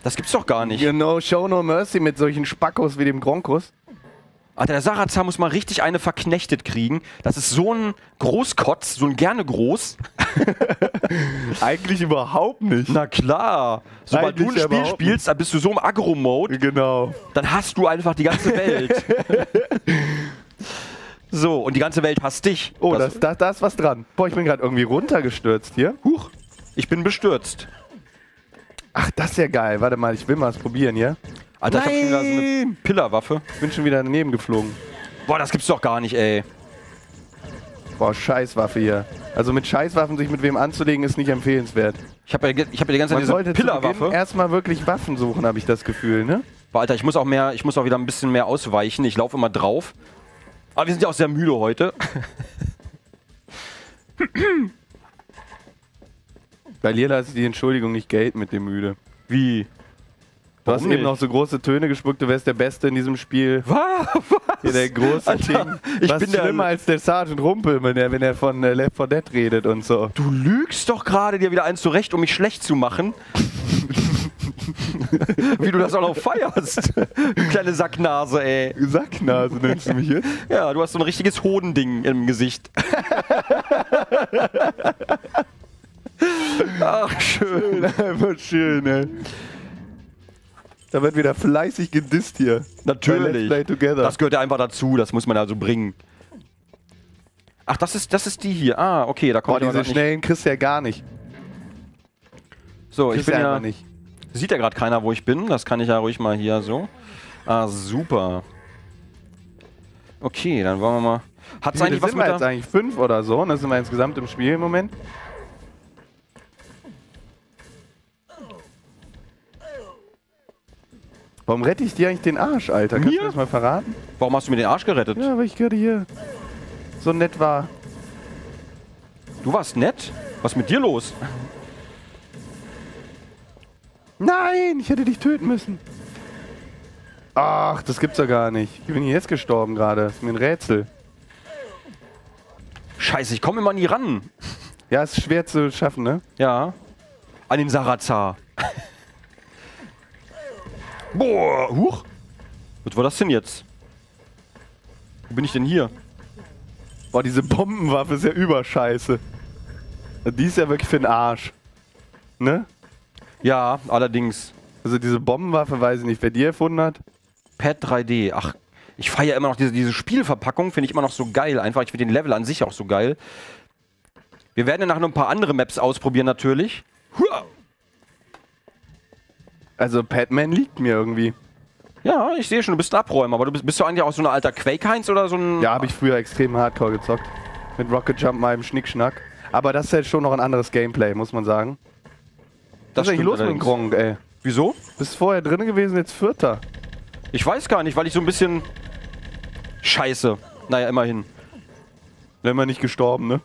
Das gibt's doch gar nicht. Genau, show no mercy mit solchen Spackos wie dem Gronkus. Alter, der Sarazar muss mal richtig eine verknechtet kriegen. Das ist so ein Großkotz, so ein gerne groß. Eigentlich überhaupt nicht. Na klar. Sobald du ein Spiel spielst, dann bist du so im Agro-Mode, Genau. dann hast du einfach die ganze Welt. so, und die ganze Welt hasst dich. Oh, das, da, da ist was dran. Boah, ich bin gerade irgendwie runtergestürzt hier. Huch, ich bin bestürzt. Ach, das ist ja geil. Warte mal, ich will mal was probieren hier. Alter, ich hab schon wieder so eine Nein! Pillerwaffe. Ich bin schon wieder daneben geflogen. Boah, das gibt's doch gar nicht, ey. Boah, Scheißwaffe hier. Also mit Scheißwaffen sich mit wem anzulegen, ist nicht empfehlenswert. Ich habe ja, ich hab ja die ganze Zeit Man diese Pillerwaffe. erstmal wirklich Waffen suchen, habe ich das Gefühl, ne? Boah, Alter, ich muss auch mehr, ich muss auch wieder ein bisschen mehr ausweichen. Ich laufe immer drauf. Aber wir sind ja auch sehr müde heute. Bei Lila ist die Entschuldigung nicht Geld mit dem Müde. Wie? Du hast Warum eben nicht? noch so große Töne gespuckt, du wärst der Beste in diesem Spiel. Was? Hier der große Alter, King. ich Was bin schlimmer als der Sergeant Rumpel, wenn er, wenn er von äh, Left 4 Dead redet und so. Du lügst doch gerade dir wieder eins zurecht, um mich schlecht zu machen. Wie du das auch noch feierst. Du kleine Sacknase, ey. Sacknase nennst du mich jetzt? Ja, du hast so ein richtiges Hodending im Gesicht. Ach, schön. Einfach schön, ey. Da wird wieder fleißig gedisst hier. Natürlich. Play Together. Das gehört ja einfach dazu, das muss man also bringen. Ach, das ist, das ist die hier. Ah, okay, da Boah, kommt diese schnellen kriegst du ja gar nicht. So, ich Kriegst bin du ja. nicht. Sieht ja gerade keiner, wo ich bin. Das kann ich ja ruhig mal hier so. Ah, super. Okay, dann wollen wir mal. Hat's Wie eigentlich was sind wir jetzt eigentlich? Fünf oder so? Und das sind wir insgesamt im Spiel im Moment. Warum rette ich dir eigentlich den Arsch, Alter? Kannst Mir? du das mal verraten? Warum hast du mir den Arsch gerettet? Ja, weil ich gerade hier. so nett war. Du warst nett? Was ist mit dir los? Nein, ich hätte dich töten müssen. Ach, das gibt's ja gar nicht. Ich bin hier jetzt gestorben gerade. Das ist mir ein Rätsel. Scheiße, ich komme immer nie ran. Ja, ist schwer zu schaffen, ne? Ja. An den Sarazar. Boah, huch. Was war das denn jetzt? Wo bin ich denn hier? Boah, diese Bombenwaffe ist ja überscheiße. Die ist ja wirklich für den Arsch. Ne? Ja, allerdings. Also diese Bombenwaffe, weiß ich nicht, wer die erfunden hat. Pad 3D. Ach, ich feiere immer noch diese, diese Spielverpackung, finde ich immer noch so geil. Einfach, ich finde den Level an sich auch so geil. Wir werden ja nachher noch ein paar andere Maps ausprobieren natürlich. Also Padman liegt mir irgendwie. Ja, ich sehe schon, du bist ein Abräumer, aber du bist, bist du eigentlich auch so ein alter Quake-Heinz oder so ein... Ja, habe ich früher extrem hardcore gezockt. Mit Rocket Jump im Schnickschnack. Aber das ist halt schon noch ein anderes Gameplay, muss man sagen. Das Was ist eigentlich los mit dem allerdings. Gronk, ey? Wieso? Bist vorher drin gewesen, jetzt Vierter. Ich weiß gar nicht, weil ich so ein bisschen... Scheiße. Naja, immerhin. Wenn man nicht gestorben, ne?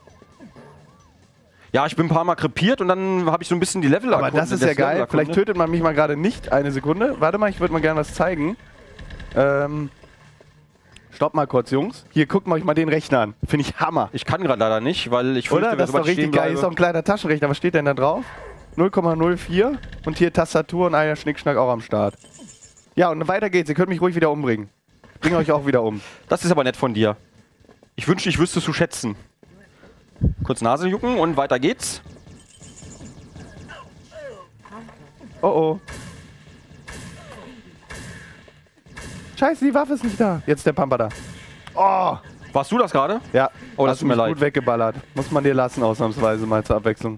Ja, ich bin ein paar Mal krepiert und dann habe ich so ein bisschen die Level Aber das ist ja geil. Vielleicht tötet man mich mal gerade nicht. Eine Sekunde. Warte mal, ich würde mal gerne was zeigen. Ähm. Stopp mal kurz, Jungs. Hier, guckt mal euch mal den Rechner an. Finde ich Hammer. Ich kann gerade leider nicht, weil ich Oder? fürchte, Das ist doch richtig geil. Ist auch ein kleiner Taschenrechner. Was steht denn da drauf? 0,04 und hier Tastatur und einer Schnickschnack auch am Start. Ja, und weiter geht's. Ihr könnt mich ruhig wieder umbringen. Bring euch auch wieder um. Das ist aber nett von dir. Ich wünschte, ich wüsste zu schätzen. Kurz Nase jucken und weiter geht's. Oh oh. Scheiße, die Waffe ist nicht da. Jetzt ist der Pamper da. Oh! Warst du das gerade? Ja. Oh, das tut mir leid. gut weggeballert. Muss man dir lassen, ausnahmsweise mal zur Abwechslung.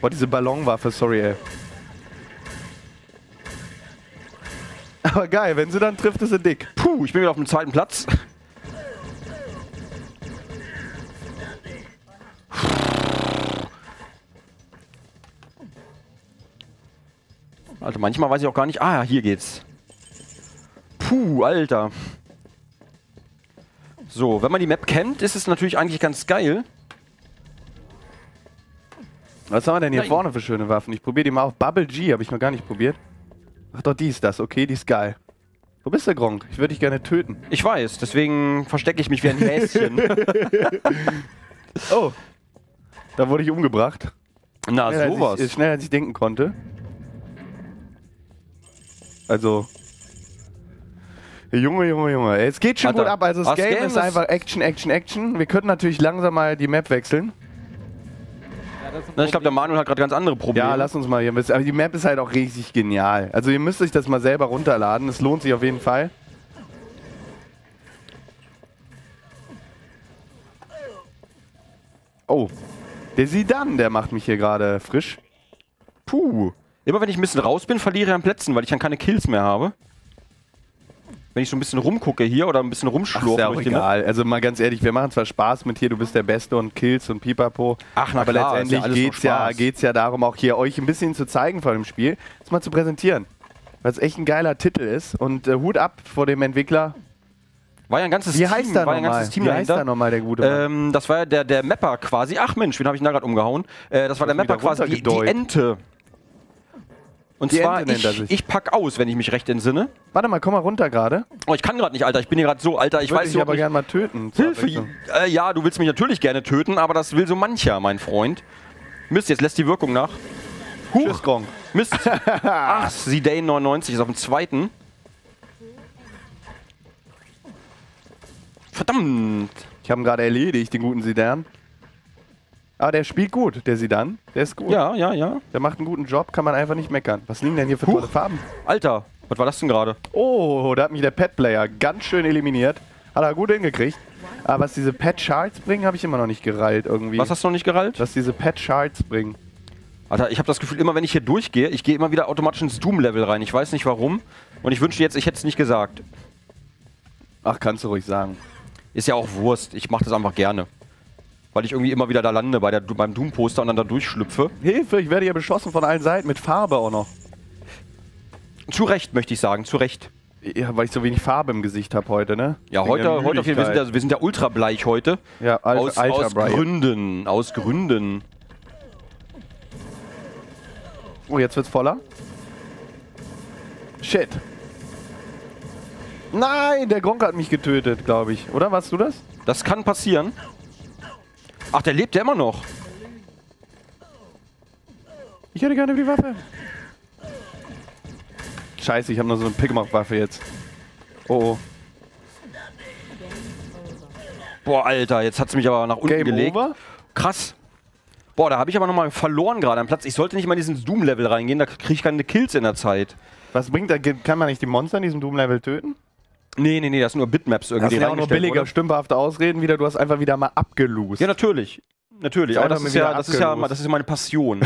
Boah, diese Ballonwaffe, sorry, ey. Aber geil, wenn sie dann trifft, ist sie dick. Puh, ich bin wieder auf dem zweiten Platz. Alter, manchmal weiß ich auch gar nicht. Ah, hier geht's. Puh, Alter. So, wenn man die Map kennt, ist es natürlich eigentlich ganz geil. Was haben wir denn hier Nein. vorne für schöne Waffen? Ich probiere die mal auf. Bubble G habe ich noch gar nicht probiert. Ach doch, die ist das. Okay, die ist geil. Wo bist du, Gronk? Ich würde dich gerne töten. Ich weiß, deswegen verstecke ich mich wie ein Häschen. Oh. Da wurde ich umgebracht. Na, Schneller, als sowas. ich, schneller als ich denken konnte. Also. Junge, Junge, Junge. Es geht schon Alter, gut ab. Also das das Game, Game ist ist- einfach Action, Action, Action. Wir könnten natürlich langsam mal die Map wechseln. Ja, Na, ich glaube, der. Manuel hat gerade ganz andere Probleme. Ja, lass uns mal hier ein bisschen. Aber die Map ist halt auch riesig genial. Also ihr müsst euch das mal selber runterladen. Es lohnt sich auf jeden Fall. Oh. Der Sidan, der macht mich hier gerade frisch. Puh. Immer wenn ich ein bisschen raus bin, verliere ich an Plätzen, weil ich dann keine Kills mehr habe. Wenn ich so ein bisschen rumgucke hier oder ein bisschen Ach, ist rumschlurfe ja auch egal. Also mal ganz ehrlich, wir machen zwar Spaß mit hier, du bist der Beste und Kills und Pipapo. Ach, na aber klar, ja letztendlich nur geht's ja, geht's ja darum, auch hier euch ein bisschen zu zeigen von dem Spiel, das mal zu präsentieren. Weil es echt ein geiler Titel ist. Und äh, Hut ab vor dem Entwickler. War ja ein ganzes Wie Team, heißt der war ja ein ganzes Team Wie heißt der nochmal, der gute Mann? Ähm, das war ja der, der Mapper quasi. Ach Mensch, wen habe ich denn da gerade umgehauen? Äh, das war der Mapper quasi, die, die. Ente. Und Die zwar, Ente ich, ich pack aus, wenn ich mich recht entsinne. Warte mal, komm mal runter gerade. Oh, ich kann gerade nicht, Alter. Ich bin hier gerade so, Alter. Ich würde weiß dich aber gerne mal töten. Hilfe! Äh, ja, du willst mich natürlich gerne töten, aber das will so mancher, mein Freund. Mist, jetzt lässt die Wirkung nach. Tschüss, Gronk. Mist. Ach, Zidane 99 ist auf dem zweiten. Verdammt. Ich habe ihn gerade erledigt, den guten Sidan. Aber der spielt gut, der Sidan. Der ist gut. Ja, ja, ja. Der macht einen guten Job, kann man einfach nicht meckern. Was liegen denn hier für Huch. tolle Farben? Alter, was war das denn gerade? Oh, da hat mich der Pet-Player ganz schön eliminiert. Hat er gut hingekriegt. Aber was diese Pet-Shards bringen, habe ich immer noch nicht gereilt irgendwie. Was hast du noch nicht gerallt? was diese Pet-Shards bringen. Alter, ich habe das Gefühl, immer wenn ich hier durchgehe, ich gehe immer wieder automatisch ins Doom-Level rein. Ich weiß nicht warum. Und ich wünschte jetzt, ich hätte es nicht gesagt. Ach, kannst du ruhig sagen. Ist ja auch Wurst. Ich mache das einfach gerne. Weil ich irgendwie immer wieder da lande bei der, beim Doom-Poster und dann da durchschlüpfe. Hilfe, ich werde hier beschossen von allen Seiten mit Farbe auch noch. Zu Recht, möchte ich sagen. Zu Recht. Ja, weil ich so wenig Farbe im Gesicht habe heute, ne? Ja, Wegen heute, heute auf jeden Fall, wir sind ja, ultra bleich heute. Ja, Al aus, aus. Gründen, aus Gründen. Oh, jetzt wird's voller. Shit. Nein, der Gronk hat mich getötet, glaube ich. Oder warst du das? Das kann passieren. Ach, der lebt ja immer noch. Ich hätte gerne die Waffe. Scheiße, ich habe nur so eine Pigmop-Waffe jetzt. Oh, oh. Boah, Alter, jetzt hat es mich aber nach unten Game gelegt. over? Krass. Boah, da habe ich aber nochmal verloren gerade am Platz. Ich sollte nicht mal in diesen Doom-Level reingehen, da kriege ich keine Kills in der Zeit. Was bringt da? Kann man nicht die Monster in diesem Doom-Level töten? Nee, nee, nee, das sind nur Bitmaps Das irgendwie sind ja auch nur billige, stümperhafte Ausreden wieder. Du hast einfach wieder mal abgelost. Ja, natürlich. Natürlich, aber das ist, mal ja, das, ist ja, das ist ja meine Passion.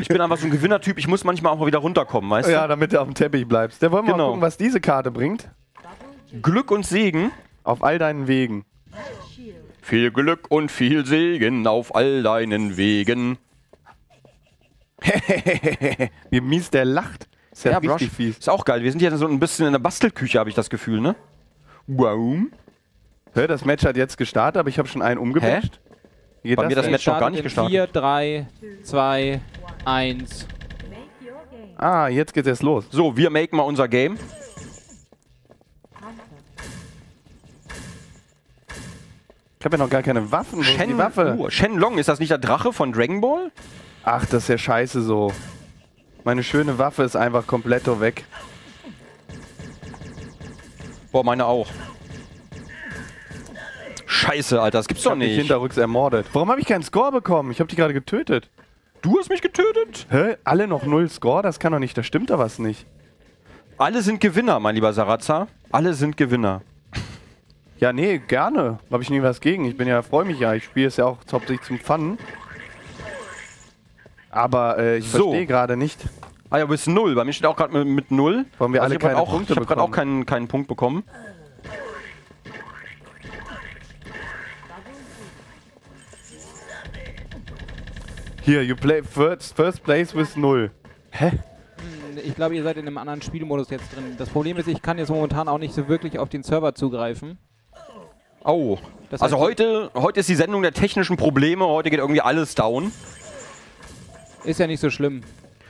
ich bin einfach so ein Gewinnertyp, ich muss manchmal auch mal wieder runterkommen, weißt ja, damit du auf dem Teppich bleibst. Da wollen wir mal Genau. gucken, was diese Karte bringt. du? Glück und Segen. Auf all deinen Wegen. Viel Glück und viel Segen auf all deinen Wegen. Wie mies der lacht. Ist ja, richtig Brush. fies. Ist auch geil. Wir sind hier so ein bisschen in der Bastelküche, habe ich das Gefühl, ne? Wow. Hör, das Match hat jetzt gestartet, aber ich habe schon einen geht Bei mir das? Match noch gar nicht gestartet. 4, 3, 2, 1. Ah, jetzt geht es los. So, wir machen mal unser Game. Ich habe ja noch gar keine Waffen. Shen, die Waffe? uh, Shenlong, ist das nicht der Drache von Dragon Ball? Ach, das ist ja scheiße so. Meine schöne Waffe ist einfach komplett weg. Boah, meine auch. Scheiße, Alter, das gibt's Ich doch nicht. hinterrücks ermordet. Warum habe ich keinen Score bekommen? Ich habe die gerade getötet. Du hast mich getötet? Hä? Alle noch null Score? Das kann doch nicht. Da stimmt da was nicht. Alle sind Gewinner, mein lieber Sarazar. Alle sind Gewinner. Ja, nee, gerne. Habe ich nie was gegen. Ich bin ja, freue mich ja. Ich spiele es ja auch hauptsächlich zum Fun. Aber äh, ich So. verstehe gerade nicht. Ah ja, bis null. Bei mir steht auch gerade mit, mit null. Warum wir alle ich hab grad keine auch, Punkte Ich habe gerade auch keinen, keinen Punkt bekommen. Hier, you play first, first place with null. Hä? Ich glaube, ihr seid in einem anderen Spielmodus jetzt drin. Das Problem ist, ich kann jetzt momentan auch nicht so wirklich auf den Server zugreifen. Oh. Das also heißt- heute, heute ist die Sendung der technischen Probleme. Heute geht irgendwie alles down. Ist ja nicht so schlimm.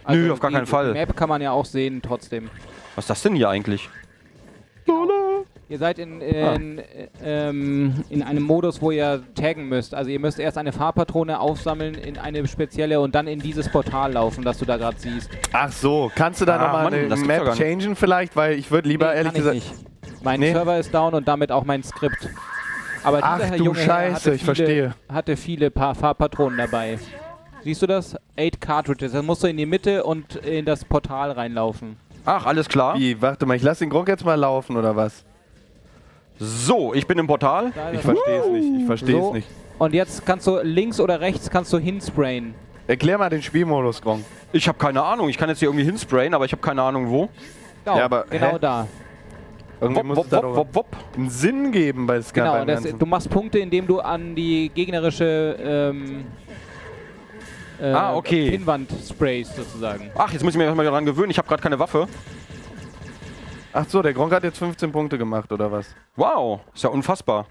Also Nö, auf gar keinen Fall. Die Map kann man ja auch sehen trotzdem. Was ist das denn hier eigentlich? Ihr seid in, in, äh, ähm, in einem Modus, wo ihr taggen müsst. Also ihr müsst erst eine Farbpatrone aufsammeln in eine spezielle und dann in dieses Portal laufen, das du da gerade siehst. Ach so, kannst du da Ah, nochmal Mann, eine Map changen vielleicht? Weil ich würde lieber Nee, ehrlich kann gesagt... ich nicht. Mein Nee. Server ist down und damit auch mein Skript. Aber Ach du Scheiße, hatte ich viele, verstehe. hatte viele pa Farbpatronen dabei. Siehst du das? Eight Cartridges. Dann musst du in die Mitte und in das Portal reinlaufen. Ach, alles klar. Wie, warte mal, ich lasse den Gronk jetzt mal laufen, oder was? So, ich bin im Portal. Ich verstehe es nicht, ich verstehe es So. nicht. Und jetzt kannst du links oder rechts kannst du hinsprayen. Erklär mal den Spielmodus, Gronk. Ich habe keine Ahnung. Ich kann jetzt hier irgendwie hinsprayen, aber ich habe keine Ahnung wo. Genau, Ja, aber, genau hä? da. Irgendwie Wop, muss wop, es da wop, wop, wop. einen Sinn geben bei Sky Genau, das, du machst Punkte, indem du an die gegnerische ähm, äh, Ah, okay. Pinwand sprayst sozusagen. Ach, jetzt muss ich mich erstmal daran gewöhnen. Ich habe gerade keine Waffe. Ach so, der Gronk hat jetzt 15 Punkte gemacht, oder was? Wow, ist ja unfassbar.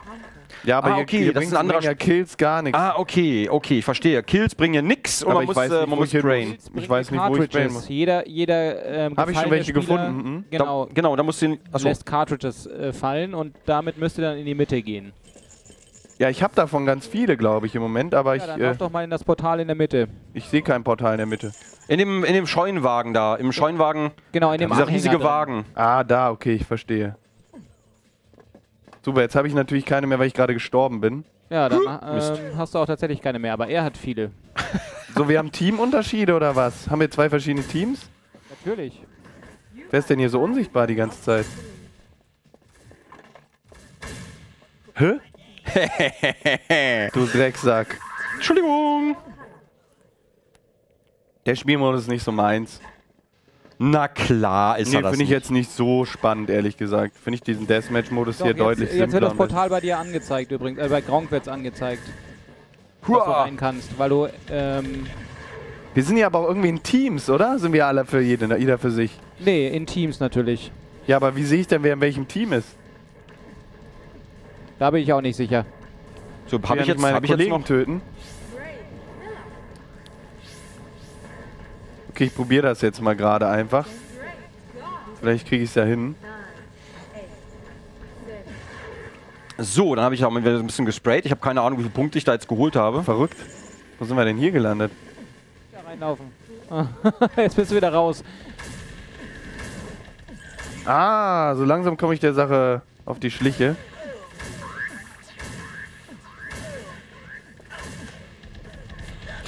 Ja, aber Ah, hier, okay, hier das ist ein anderer ja Kills gar nichts. Ah, okay, okay, ich verstehe. Kills bringen ja nix und Aber man ich muss, weiß äh, nicht, man wo muss muss. Ich weiß nicht, wo ich sprayen Cartridges. muss. Jeder, jeder ähm, Hab ich schon welche Spieler, gefunden, mhm. Genau, Da, genau, da musst du den. Achso. lässt Cartridges äh, fallen und damit müsst ihr dann in die Mitte gehen. Ja, ich habe davon ganz viele, glaube ich, im Moment, aber Ja, ich, dann äh, lauf doch mal in das Portal in der Mitte. ich sehe kein Portal in der Mitte. In dem, in dem Scheunenwagen da. Im Scheunenwagen. Genau, in dem Dieser Anhänger riesige drin. Wagen. Ah, da, okay, ich verstehe. Super, jetzt habe ich natürlich keine mehr, weil ich gerade gestorben bin. Ja, dann ähm, hast du auch tatsächlich keine mehr, aber er hat viele. So, wir haben Teamunterschiede oder was? Haben wir zwei verschiedene Teams? Natürlich. Wer ist denn hier so unsichtbar die ganze Zeit? Hä? du Drecksack. Entschuldigung. Der Spielmodus ist nicht so meins. Na klar ist Nee, er das. finde ich nicht. jetzt nicht so spannend, ehrlich gesagt. Finde ich diesen Deathmatch-Modus hier jetzt, deutlich jetzt wird simpler. das Portal bei dir angezeigt übrigens. Äh, bei Gronk wird es angezeigt, dass du Hua. rein kannst, weil du ähm, Wir sind ja aber auch irgendwie in Teams, oder? Sind wir alle für jeden, jeder für sich? Nee, in Teams natürlich. Ja, aber wie sehe ich denn, wer in welchem Team ist? Da bin ich auch nicht sicher. So, Kann habe ich, jetzt, meine hab ich jetzt Kollegen noch. töten? Okay, ich probiere das jetzt mal gerade einfach. Vielleicht kriege ich es ja hin. So, dann habe ich auch mal wieder ein bisschen gesprayt. Ich habe keine Ahnung, wie viele Punkte ich da jetzt geholt habe. Verrückt. Wo sind wir denn hier gelandet? Da reinlaufen. Jetzt bist du wieder raus. Ah, so langsam komme ich der Sache auf die Schliche.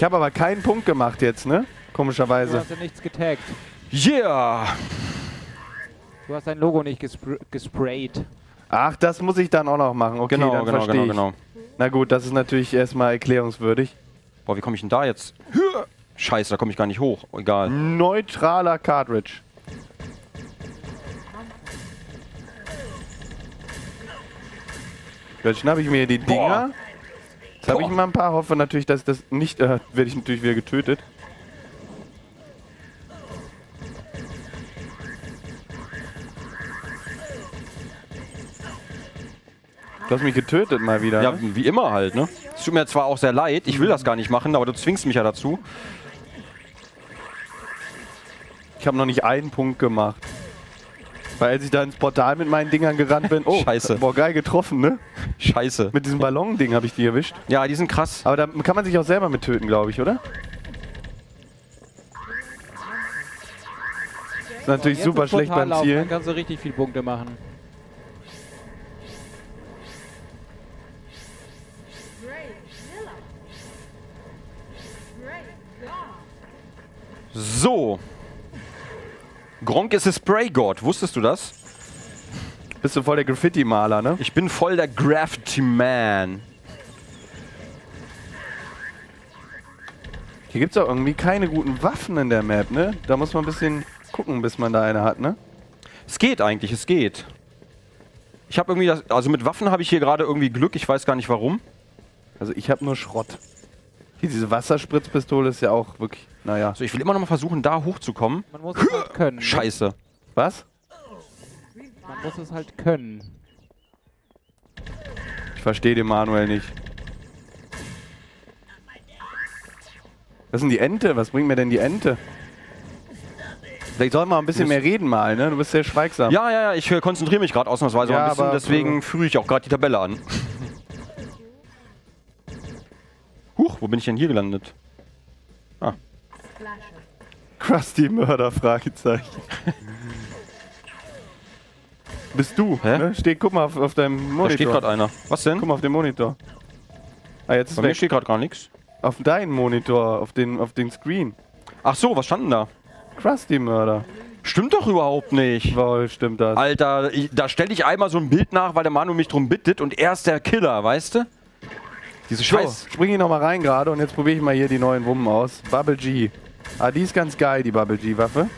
Ich habe aber keinen Punkt gemacht jetzt, ne? Du Komischerweise. hast ja nichts getaggt. Yeah! Du hast dein Logo nicht gespr gesprayt. Ach, das muss ich dann auch noch machen. Okay, Genau, dann genau, verstehe genau, ich. genau. Na gut, das ist natürlich erstmal erklärungswürdig. Boah, wie komme ich denn da jetzt? Scheiße, da komme ich gar nicht hoch. Egal. Neutraler Cartridge. Jetzt schnappe ich mir die Dinger. Jetzt habe ich mal ein paar, hoffe natürlich, dass das nicht, äh, werde ich natürlich wieder getötet. Du hast mich getötet mal wieder. Ja, ne? wie immer halt, ne? Es tut mir zwar auch sehr leid, ich will das gar nicht machen, aber du zwingst mich ja dazu. Ich habe noch nicht einen Punkt gemacht. Weil als ich da ins Portal mit meinen Dingern gerannt bin, oh, Scheiße. boah, geil getroffen, ne? Scheiße. Mit diesem Ballon-Ding habe ich die erwischt. Ja, die sind krass. Aber da kann man sich auch selber mit töten, glaube ich, oder? Ist natürlich Jetzt super schlecht beim laufen, Dann Zielen. kannst du richtig viel Punkte machen. So. Gronk ist a Spray-God. Wusstest du das? Bist du voll der Graffiti-Maler, ne? Ich bin voll der Graffiti-Man. Hier gibt es auch irgendwie keine guten Waffen in der Map, ne? Da muss man ein bisschen gucken, bis man da eine hat, ne? Es geht eigentlich, es geht. Ich habe irgendwie das. Also mit Waffen habe ich hier gerade irgendwie Glück, ich weiß gar nicht warum. Also ich habe nur Schrott. Diese Wasserspritzpistole ist ja auch wirklich, naja. Also ich will immer noch mal versuchen, da hochzukommen. Man muss es halt können. ne? Scheiße. Was? Man muss es halt können. Ich verstehe den Manuel nicht. Was ist denn die Ente? Was bringt mir denn die Ente? Vielleicht sollten wir mal ein bisschen mehr reden mal, ne? Du bist sehr schweigsam. Ja, ja, ja, ich äh, konzentriere mich gerade ausnahmsweise Ja, ein bisschen, aber- deswegen führe ich auch gerade die Tabelle an. Huch, wo bin ich denn hier gelandet? Krusty Mörder, Fragezeichen. Bist du, Hä? ne? Steht, guck mal auf, auf deinem Da Monitor. steht gerade einer. Was denn? Guck mal auf den Monitor. Ah, jetzt ist Bei mir weg. steht gerade gar nichts. Auf deinen Monitor, auf den, auf den Screen. Ach so, was stand denn da? Krusty Mörder. Stimmt doch überhaupt nicht. Wohl, stimmt das. Alter, ich, da stelle ich einmal so ein Bild nach, weil der Manu mich drum bittet und er ist der Killer, weißt du? Diese So, Scheiß. spring ich nochmal rein gerade und jetzt probiere ich mal hier die neuen Wummen aus. Bubble G. Ah, die ist ganz geil, die Bubble G-Waffe.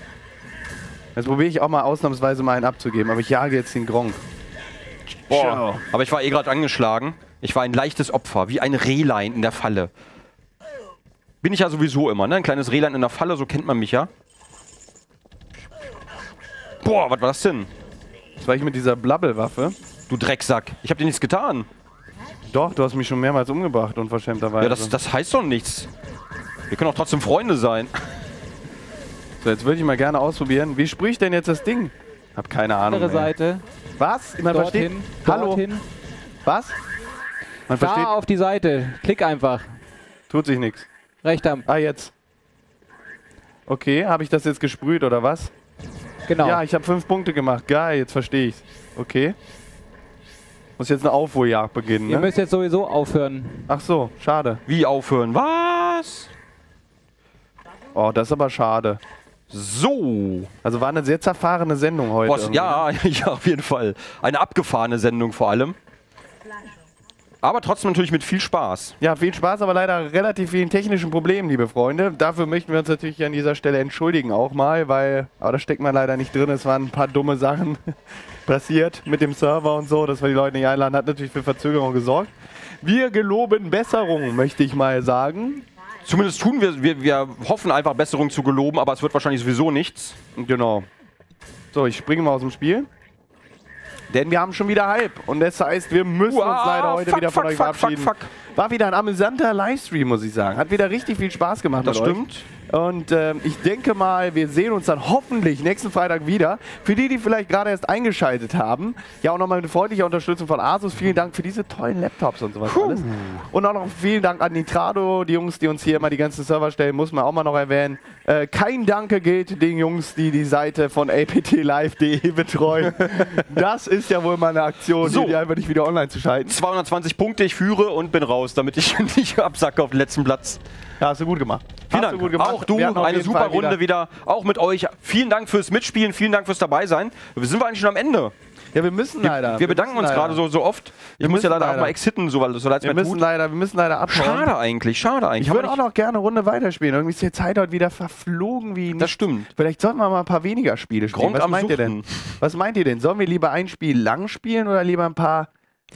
Jetzt probiere ich auch mal ausnahmsweise mal einen abzugeben, aber ich jage jetzt den Gronk. Boah. Aber ich war eh gerade angeschlagen. Ich war ein leichtes Opfer, wie ein Rehlein in der Falle. Bin ich ja sowieso immer, ne? Ein kleines Rehlein in der Falle, so kennt man mich ja. Boah, was war das denn? Das war ich mit dieser Blabbel-Waffe. Du Drecksack. Ich hab dir nichts getan. Doch, du hast mich schon mehrmals umgebracht, unverschämterweise. Ja, das, das heißt doch nichts. Wir können auch trotzdem Freunde sein. so, jetzt würde ich mal gerne ausprobieren. Wie sprühe ich denn jetzt das Ding? Hab keine Ahnung. Andere ey. Seite. Was? Man versteht. Dorthin. Hallo. Dorthin. Was? Man versteht. Da auf die Seite. Klick einfach. Tut sich nichts. Rechter. Ah, jetzt. Okay, habe ich das jetzt gesprüht oder was? Genau. Ja, ich habe fünf Punkte gemacht. Geil, jetzt verstehe ich's. Okay. Muss jetzt eine Aufholjagd beginnen, Ihr ne? müsst jetzt sowieso aufhören. Ach so, schade. Wie aufhören? Was? Oh, das ist aber schade. So. Also war eine sehr zerfahrene Sendung heute. Irgendwie. ja, ja, auf jeden Fall. Eine abgefahrene Sendung vor allem. Aber trotzdem natürlich mit viel Spaß. Ja, viel Spaß, aber leider relativ vielen technischen Problemen, liebe Freunde. Dafür möchten wir uns natürlich an dieser Stelle entschuldigen auch mal, weil, aber da steckt man leider nicht drin. Es waren ein paar dumme Sachen passiert mit dem Server und so, dass wir die Leute nicht einladen, hat natürlich für Verzögerung gesorgt. Wir geloben Besserung, möchte ich mal sagen. Zumindest tun wir, wir, wir hoffen einfach Besserung zu geloben, aber es wird wahrscheinlich sowieso nichts. Genau. So, ich springe mal aus dem Spiel. Denn wir haben schon wieder Hype. Und das heißt, wir müssen Uah, uns leider heute fuck, wieder von fuck, euch fuck, verabschieden. fuck, fuck. War wieder ein amüsanter Livestream, muss ich sagen. Hat wieder richtig viel Spaß gemacht Das mit stimmt. euch. Und ähm, ich denke mal, wir sehen uns dann hoffentlich nächsten Freitag wieder. Für die, die vielleicht gerade erst eingeschaltet haben, ja auch nochmal eine freundliche Unterstützung von Asus. Vielen Dank für diese tollen Laptops und sowas alles. Und auch noch vielen Dank an Nitrado, die Jungs, die uns hier immer die ganzen Server stellen, muss man auch mal noch erwähnen. Äh, kein Danke gilt den Jungs, die die Seite von aptlive.de betreuen. das ist ja wohl mal eine Aktion, So. die einfach nicht wieder online zu schalten. 220 Punkte, ich führe und bin raus, damit ich nicht absacke auf den letzten Platz. Ja, hast du gut gemacht. Vielen hast Dank. gut gemacht. Auch du, Wir eine super Fall Runde wieder. Auch mit euch. Vielen Dank fürs Mitspielen, vielen Dank fürs Dabeisein. Wir sind wir eigentlich schon am Ende. Ja, wir müssen Wir, leider. wir bedanken müssen uns leider. gerade so, so oft. Ich Wir muss ja müssen leider auch leider. mal exitten, so, weil so leid es Wir mir müssen tut. leider, wir müssen leider abhauen. Schade eigentlich, schade eigentlich. Ich wir würde auch noch gerne eine Runde weiterspielen. Irgendwie ist die Zeit heute wieder verflogen wie Das nicht. stimmt. Vielleicht sollten wir mal ein paar weniger Spiele spielen. Gronk Was am meint ihr denn? Suchten. Was meint ihr denn? Sollen wir lieber ein Spiel lang spielen oder lieber ein paar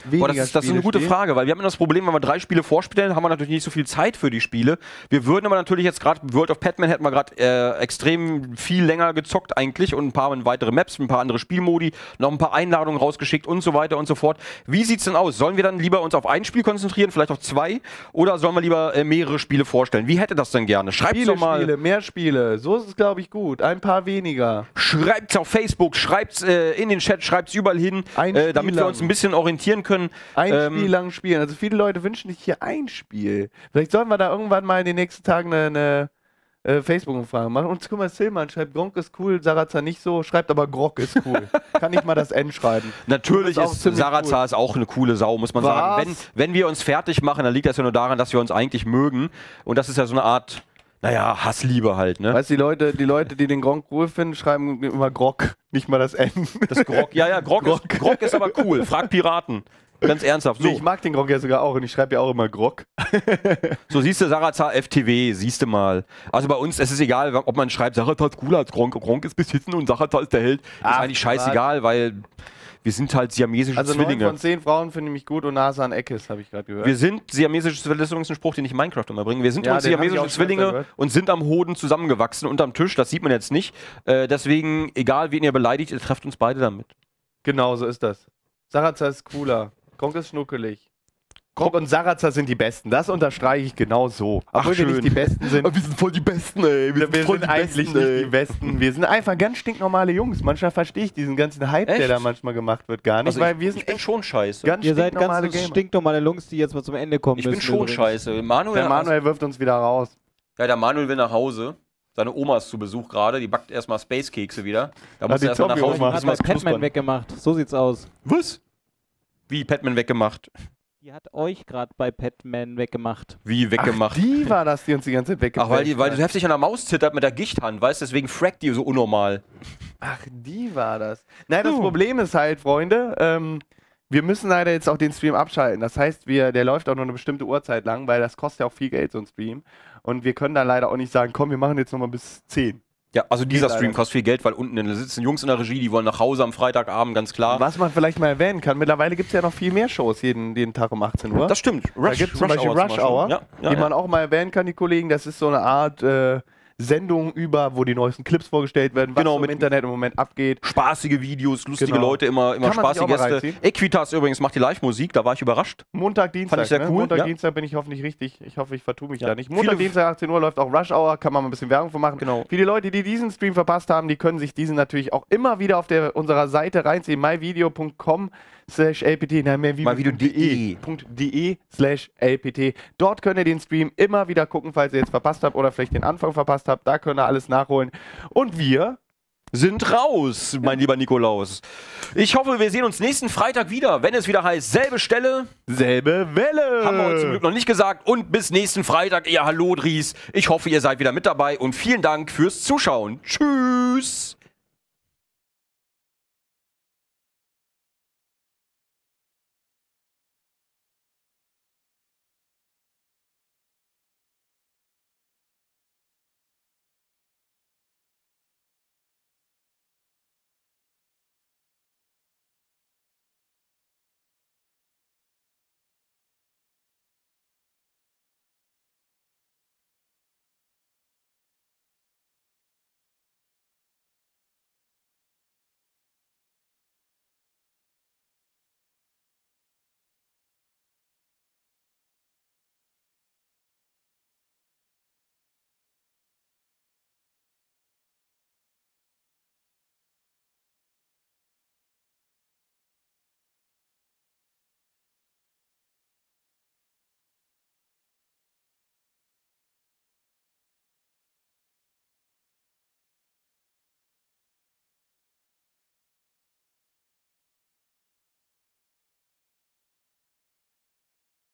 Boah, das, ist, das ist eine gute spielen? Frage, weil wir haben immer das Problem, wenn wir drei Spiele vorspielen, haben wir natürlich nicht so viel Zeit für die Spiele. Wir würden aber natürlich jetzt gerade, World of Pac-Man hätten wir gerade äh, extrem viel länger gezockt eigentlich und ein paar weitere Maps, ein paar andere Spielmodi, noch ein paar Einladungen rausgeschickt und so weiter und so fort. Wie sieht's denn aus? Sollen wir dann lieber uns auf ein Spiel konzentrieren, vielleicht auf zwei, oder sollen wir lieber äh, mehrere Spiele vorstellen? Wie hätte das denn gerne? Schreibt's Viele doch mal. Spiele, mehr Spiele. So ist es, glaube ich, gut. Ein paar weniger. Schreibt's auf Facebook, schreibt's äh, in den Chat, schreibt's überall hin, äh, damit wir uns ein bisschen orientieren können. Ein Ähm, Spiel lang spielen. Also viele Leute wünschen sich hier ein Spiel. Vielleicht sollen wir da irgendwann mal in den nächsten Tagen eine, eine äh, Facebook-Umfrage machen. Und guck mal, Silman schreibt, Gronk ist cool, Sarazar nicht so, schreibt aber Grog ist cool. Kann ich mal das N schreiben? Natürlich ist ziemlich Sarazar ist auch eine coole Sau, muss man Was? sagen. Wenn, wenn wir uns fertig machen, dann liegt das ja nur daran, dass wir uns eigentlich mögen. Und das ist ja so eine Art, naja, Hassliebe halt, ne? Weißt du, die Leute, die Leute, die den Gronk cool finden, schreiben immer Grog, nicht mal das N. Das Grog. Ja, ja, Grog, Ist, Grog ist aber cool. Frag Piraten. Ganz ernsthaft. Nee, So, ich mag den Grog ja sogar auch und ich schreibe ja auch immer Grog. so siehst du Sarazar FTW, siehst du mal. Also bei uns, es ist egal, ob man schreibt, Sarazar ist cooler als Gronk. Gronk ist beschissen und Sarazar ist der Held. Ach, ist eigentlich scheißegal, weil wir sind halt siamesische Also Zwillinge. von zehn Frauen finde ich gut und Nasan Eckes, habe ich gerade gehört. Wir sind siamesische Zwillinge, das ist ein Spruch, den ich in Minecraft immer bringe. Wir sind Ja, siamesische Zwillinge und sind am Hoden zusammengewachsen unterm Tisch. Das sieht man jetzt nicht. Äh, deswegen, egal wen ihr beleidigt, ihr trefft uns beide damit. Genau, so ist das. Sarazar ist cooler. Gronk ist schnuckelig. Gronk und Sarazar sind die Besten. Das unterstreiche ich genau so. Ach, Obwohl wir schön. nicht die Besten sind. wir sind voll die Besten, ey. Wir, sind eigentlich nicht die Besten. Wir sind einfach ganz stinknormale Jungs. Manchmal verstehe ich diesen ganzen Hype, der Echt? da manchmal gemacht wird, gar nicht. Also weil ich, wir ich sind bin echt schon scheiße. ganz Ihr seid ganz Gamer. stinknormale Lungs, die jetzt mal zum Ende kommen ich bin schon übrigens. scheiße. Manuel, Der Manuel wirft uns wieder raus. ja, der Manuel will nach Hause. Seine Oma ist zu Besuch gerade. Die backt erstmal Space-Kekse wieder. Da muss er erstmal nach Hause ein Hat Batman knuspern. weggemacht. So sieht's aus. Was? Wie Batman weggemacht? Die hat euch gerade bei Batman weggemacht. Wie weggemacht? Ach, die war das, die uns die ganze Zeit Ach, weil, die, weil hat. du heftig an der Maus zittert mit der Gichthand, weißt du? Deswegen frackt die so unnormal. Ach, die war das. Nein, das. Problem ist halt, Freunde, ähm, wir müssen leider jetzt auch den Stream abschalten. Das heißt, wir, der läuft auch nur eine bestimmte Uhrzeit lang, weil das kostet ja auch viel Geld, so ein Stream. Und wir können dann leider auch nicht sagen, komm, wir machen jetzt nochmal bis 10. Ja, also dieser Geht Stream leider. kostet viel Geld, weil unten sitzen Jungs in der Regie, die wollen nach Hause am Freitagabend, ganz klar. Was man vielleicht mal erwähnen kann, mittlerweile gibt es ja noch viel mehr Shows jeden, jeden Tag um 18 Uhr. Das stimmt. da gibt es zum Beispiel Rush Beispiel. Hour, Ja, ja, die ja. man auch mal erwähnen kann, die Kollegen. Das ist so eine Art äh, Sendung über, wo die neuesten Clips vorgestellt werden, was Genau, im mit- Internet im Moment abgeht. Spaßige Videos, lustige Genau. Leute, immer, immer spaßige Gäste. Equitas übrigens macht die Live-Musik, da war ich überrascht. Montag, Dienstag. ich sehr ne? cool, Montag, ja. Dienstag bin ich hoffentlich richtig. Ich hoffe, ich vertue mich Ja. da nicht. Montag, Viele- Dienstag, 18 Uhr läuft auch Rush Hour. Kann man mal ein bisschen Werbung für machen. Genau. Viele Leute, die diesen Stream verpasst haben, die können sich diesen natürlich auch immer wieder auf der, unserer Seite reinziehen. myvideo.com slash lpt. Nein, mehr myvideo.de. de slash lpt. Dort könnt ihr den Stream immer wieder gucken, falls ihr jetzt verpasst habt oder vielleicht den Anfang verpasst habt. Da könnt ihr alles nachholen. Und wir Sind raus, mein lieber Nikolaus. Ich hoffe, wir sehen uns nächsten Freitag wieder, wenn es wieder heißt, selbe Stelle, selbe Welle. haben wir uns zum Glück noch nicht gesagt. Und bis nächsten Freitag, ihr Hallo Dries. Ich hoffe, ihr seid wieder mit dabei und vielen Dank fürs Zuschauen. Tschüss.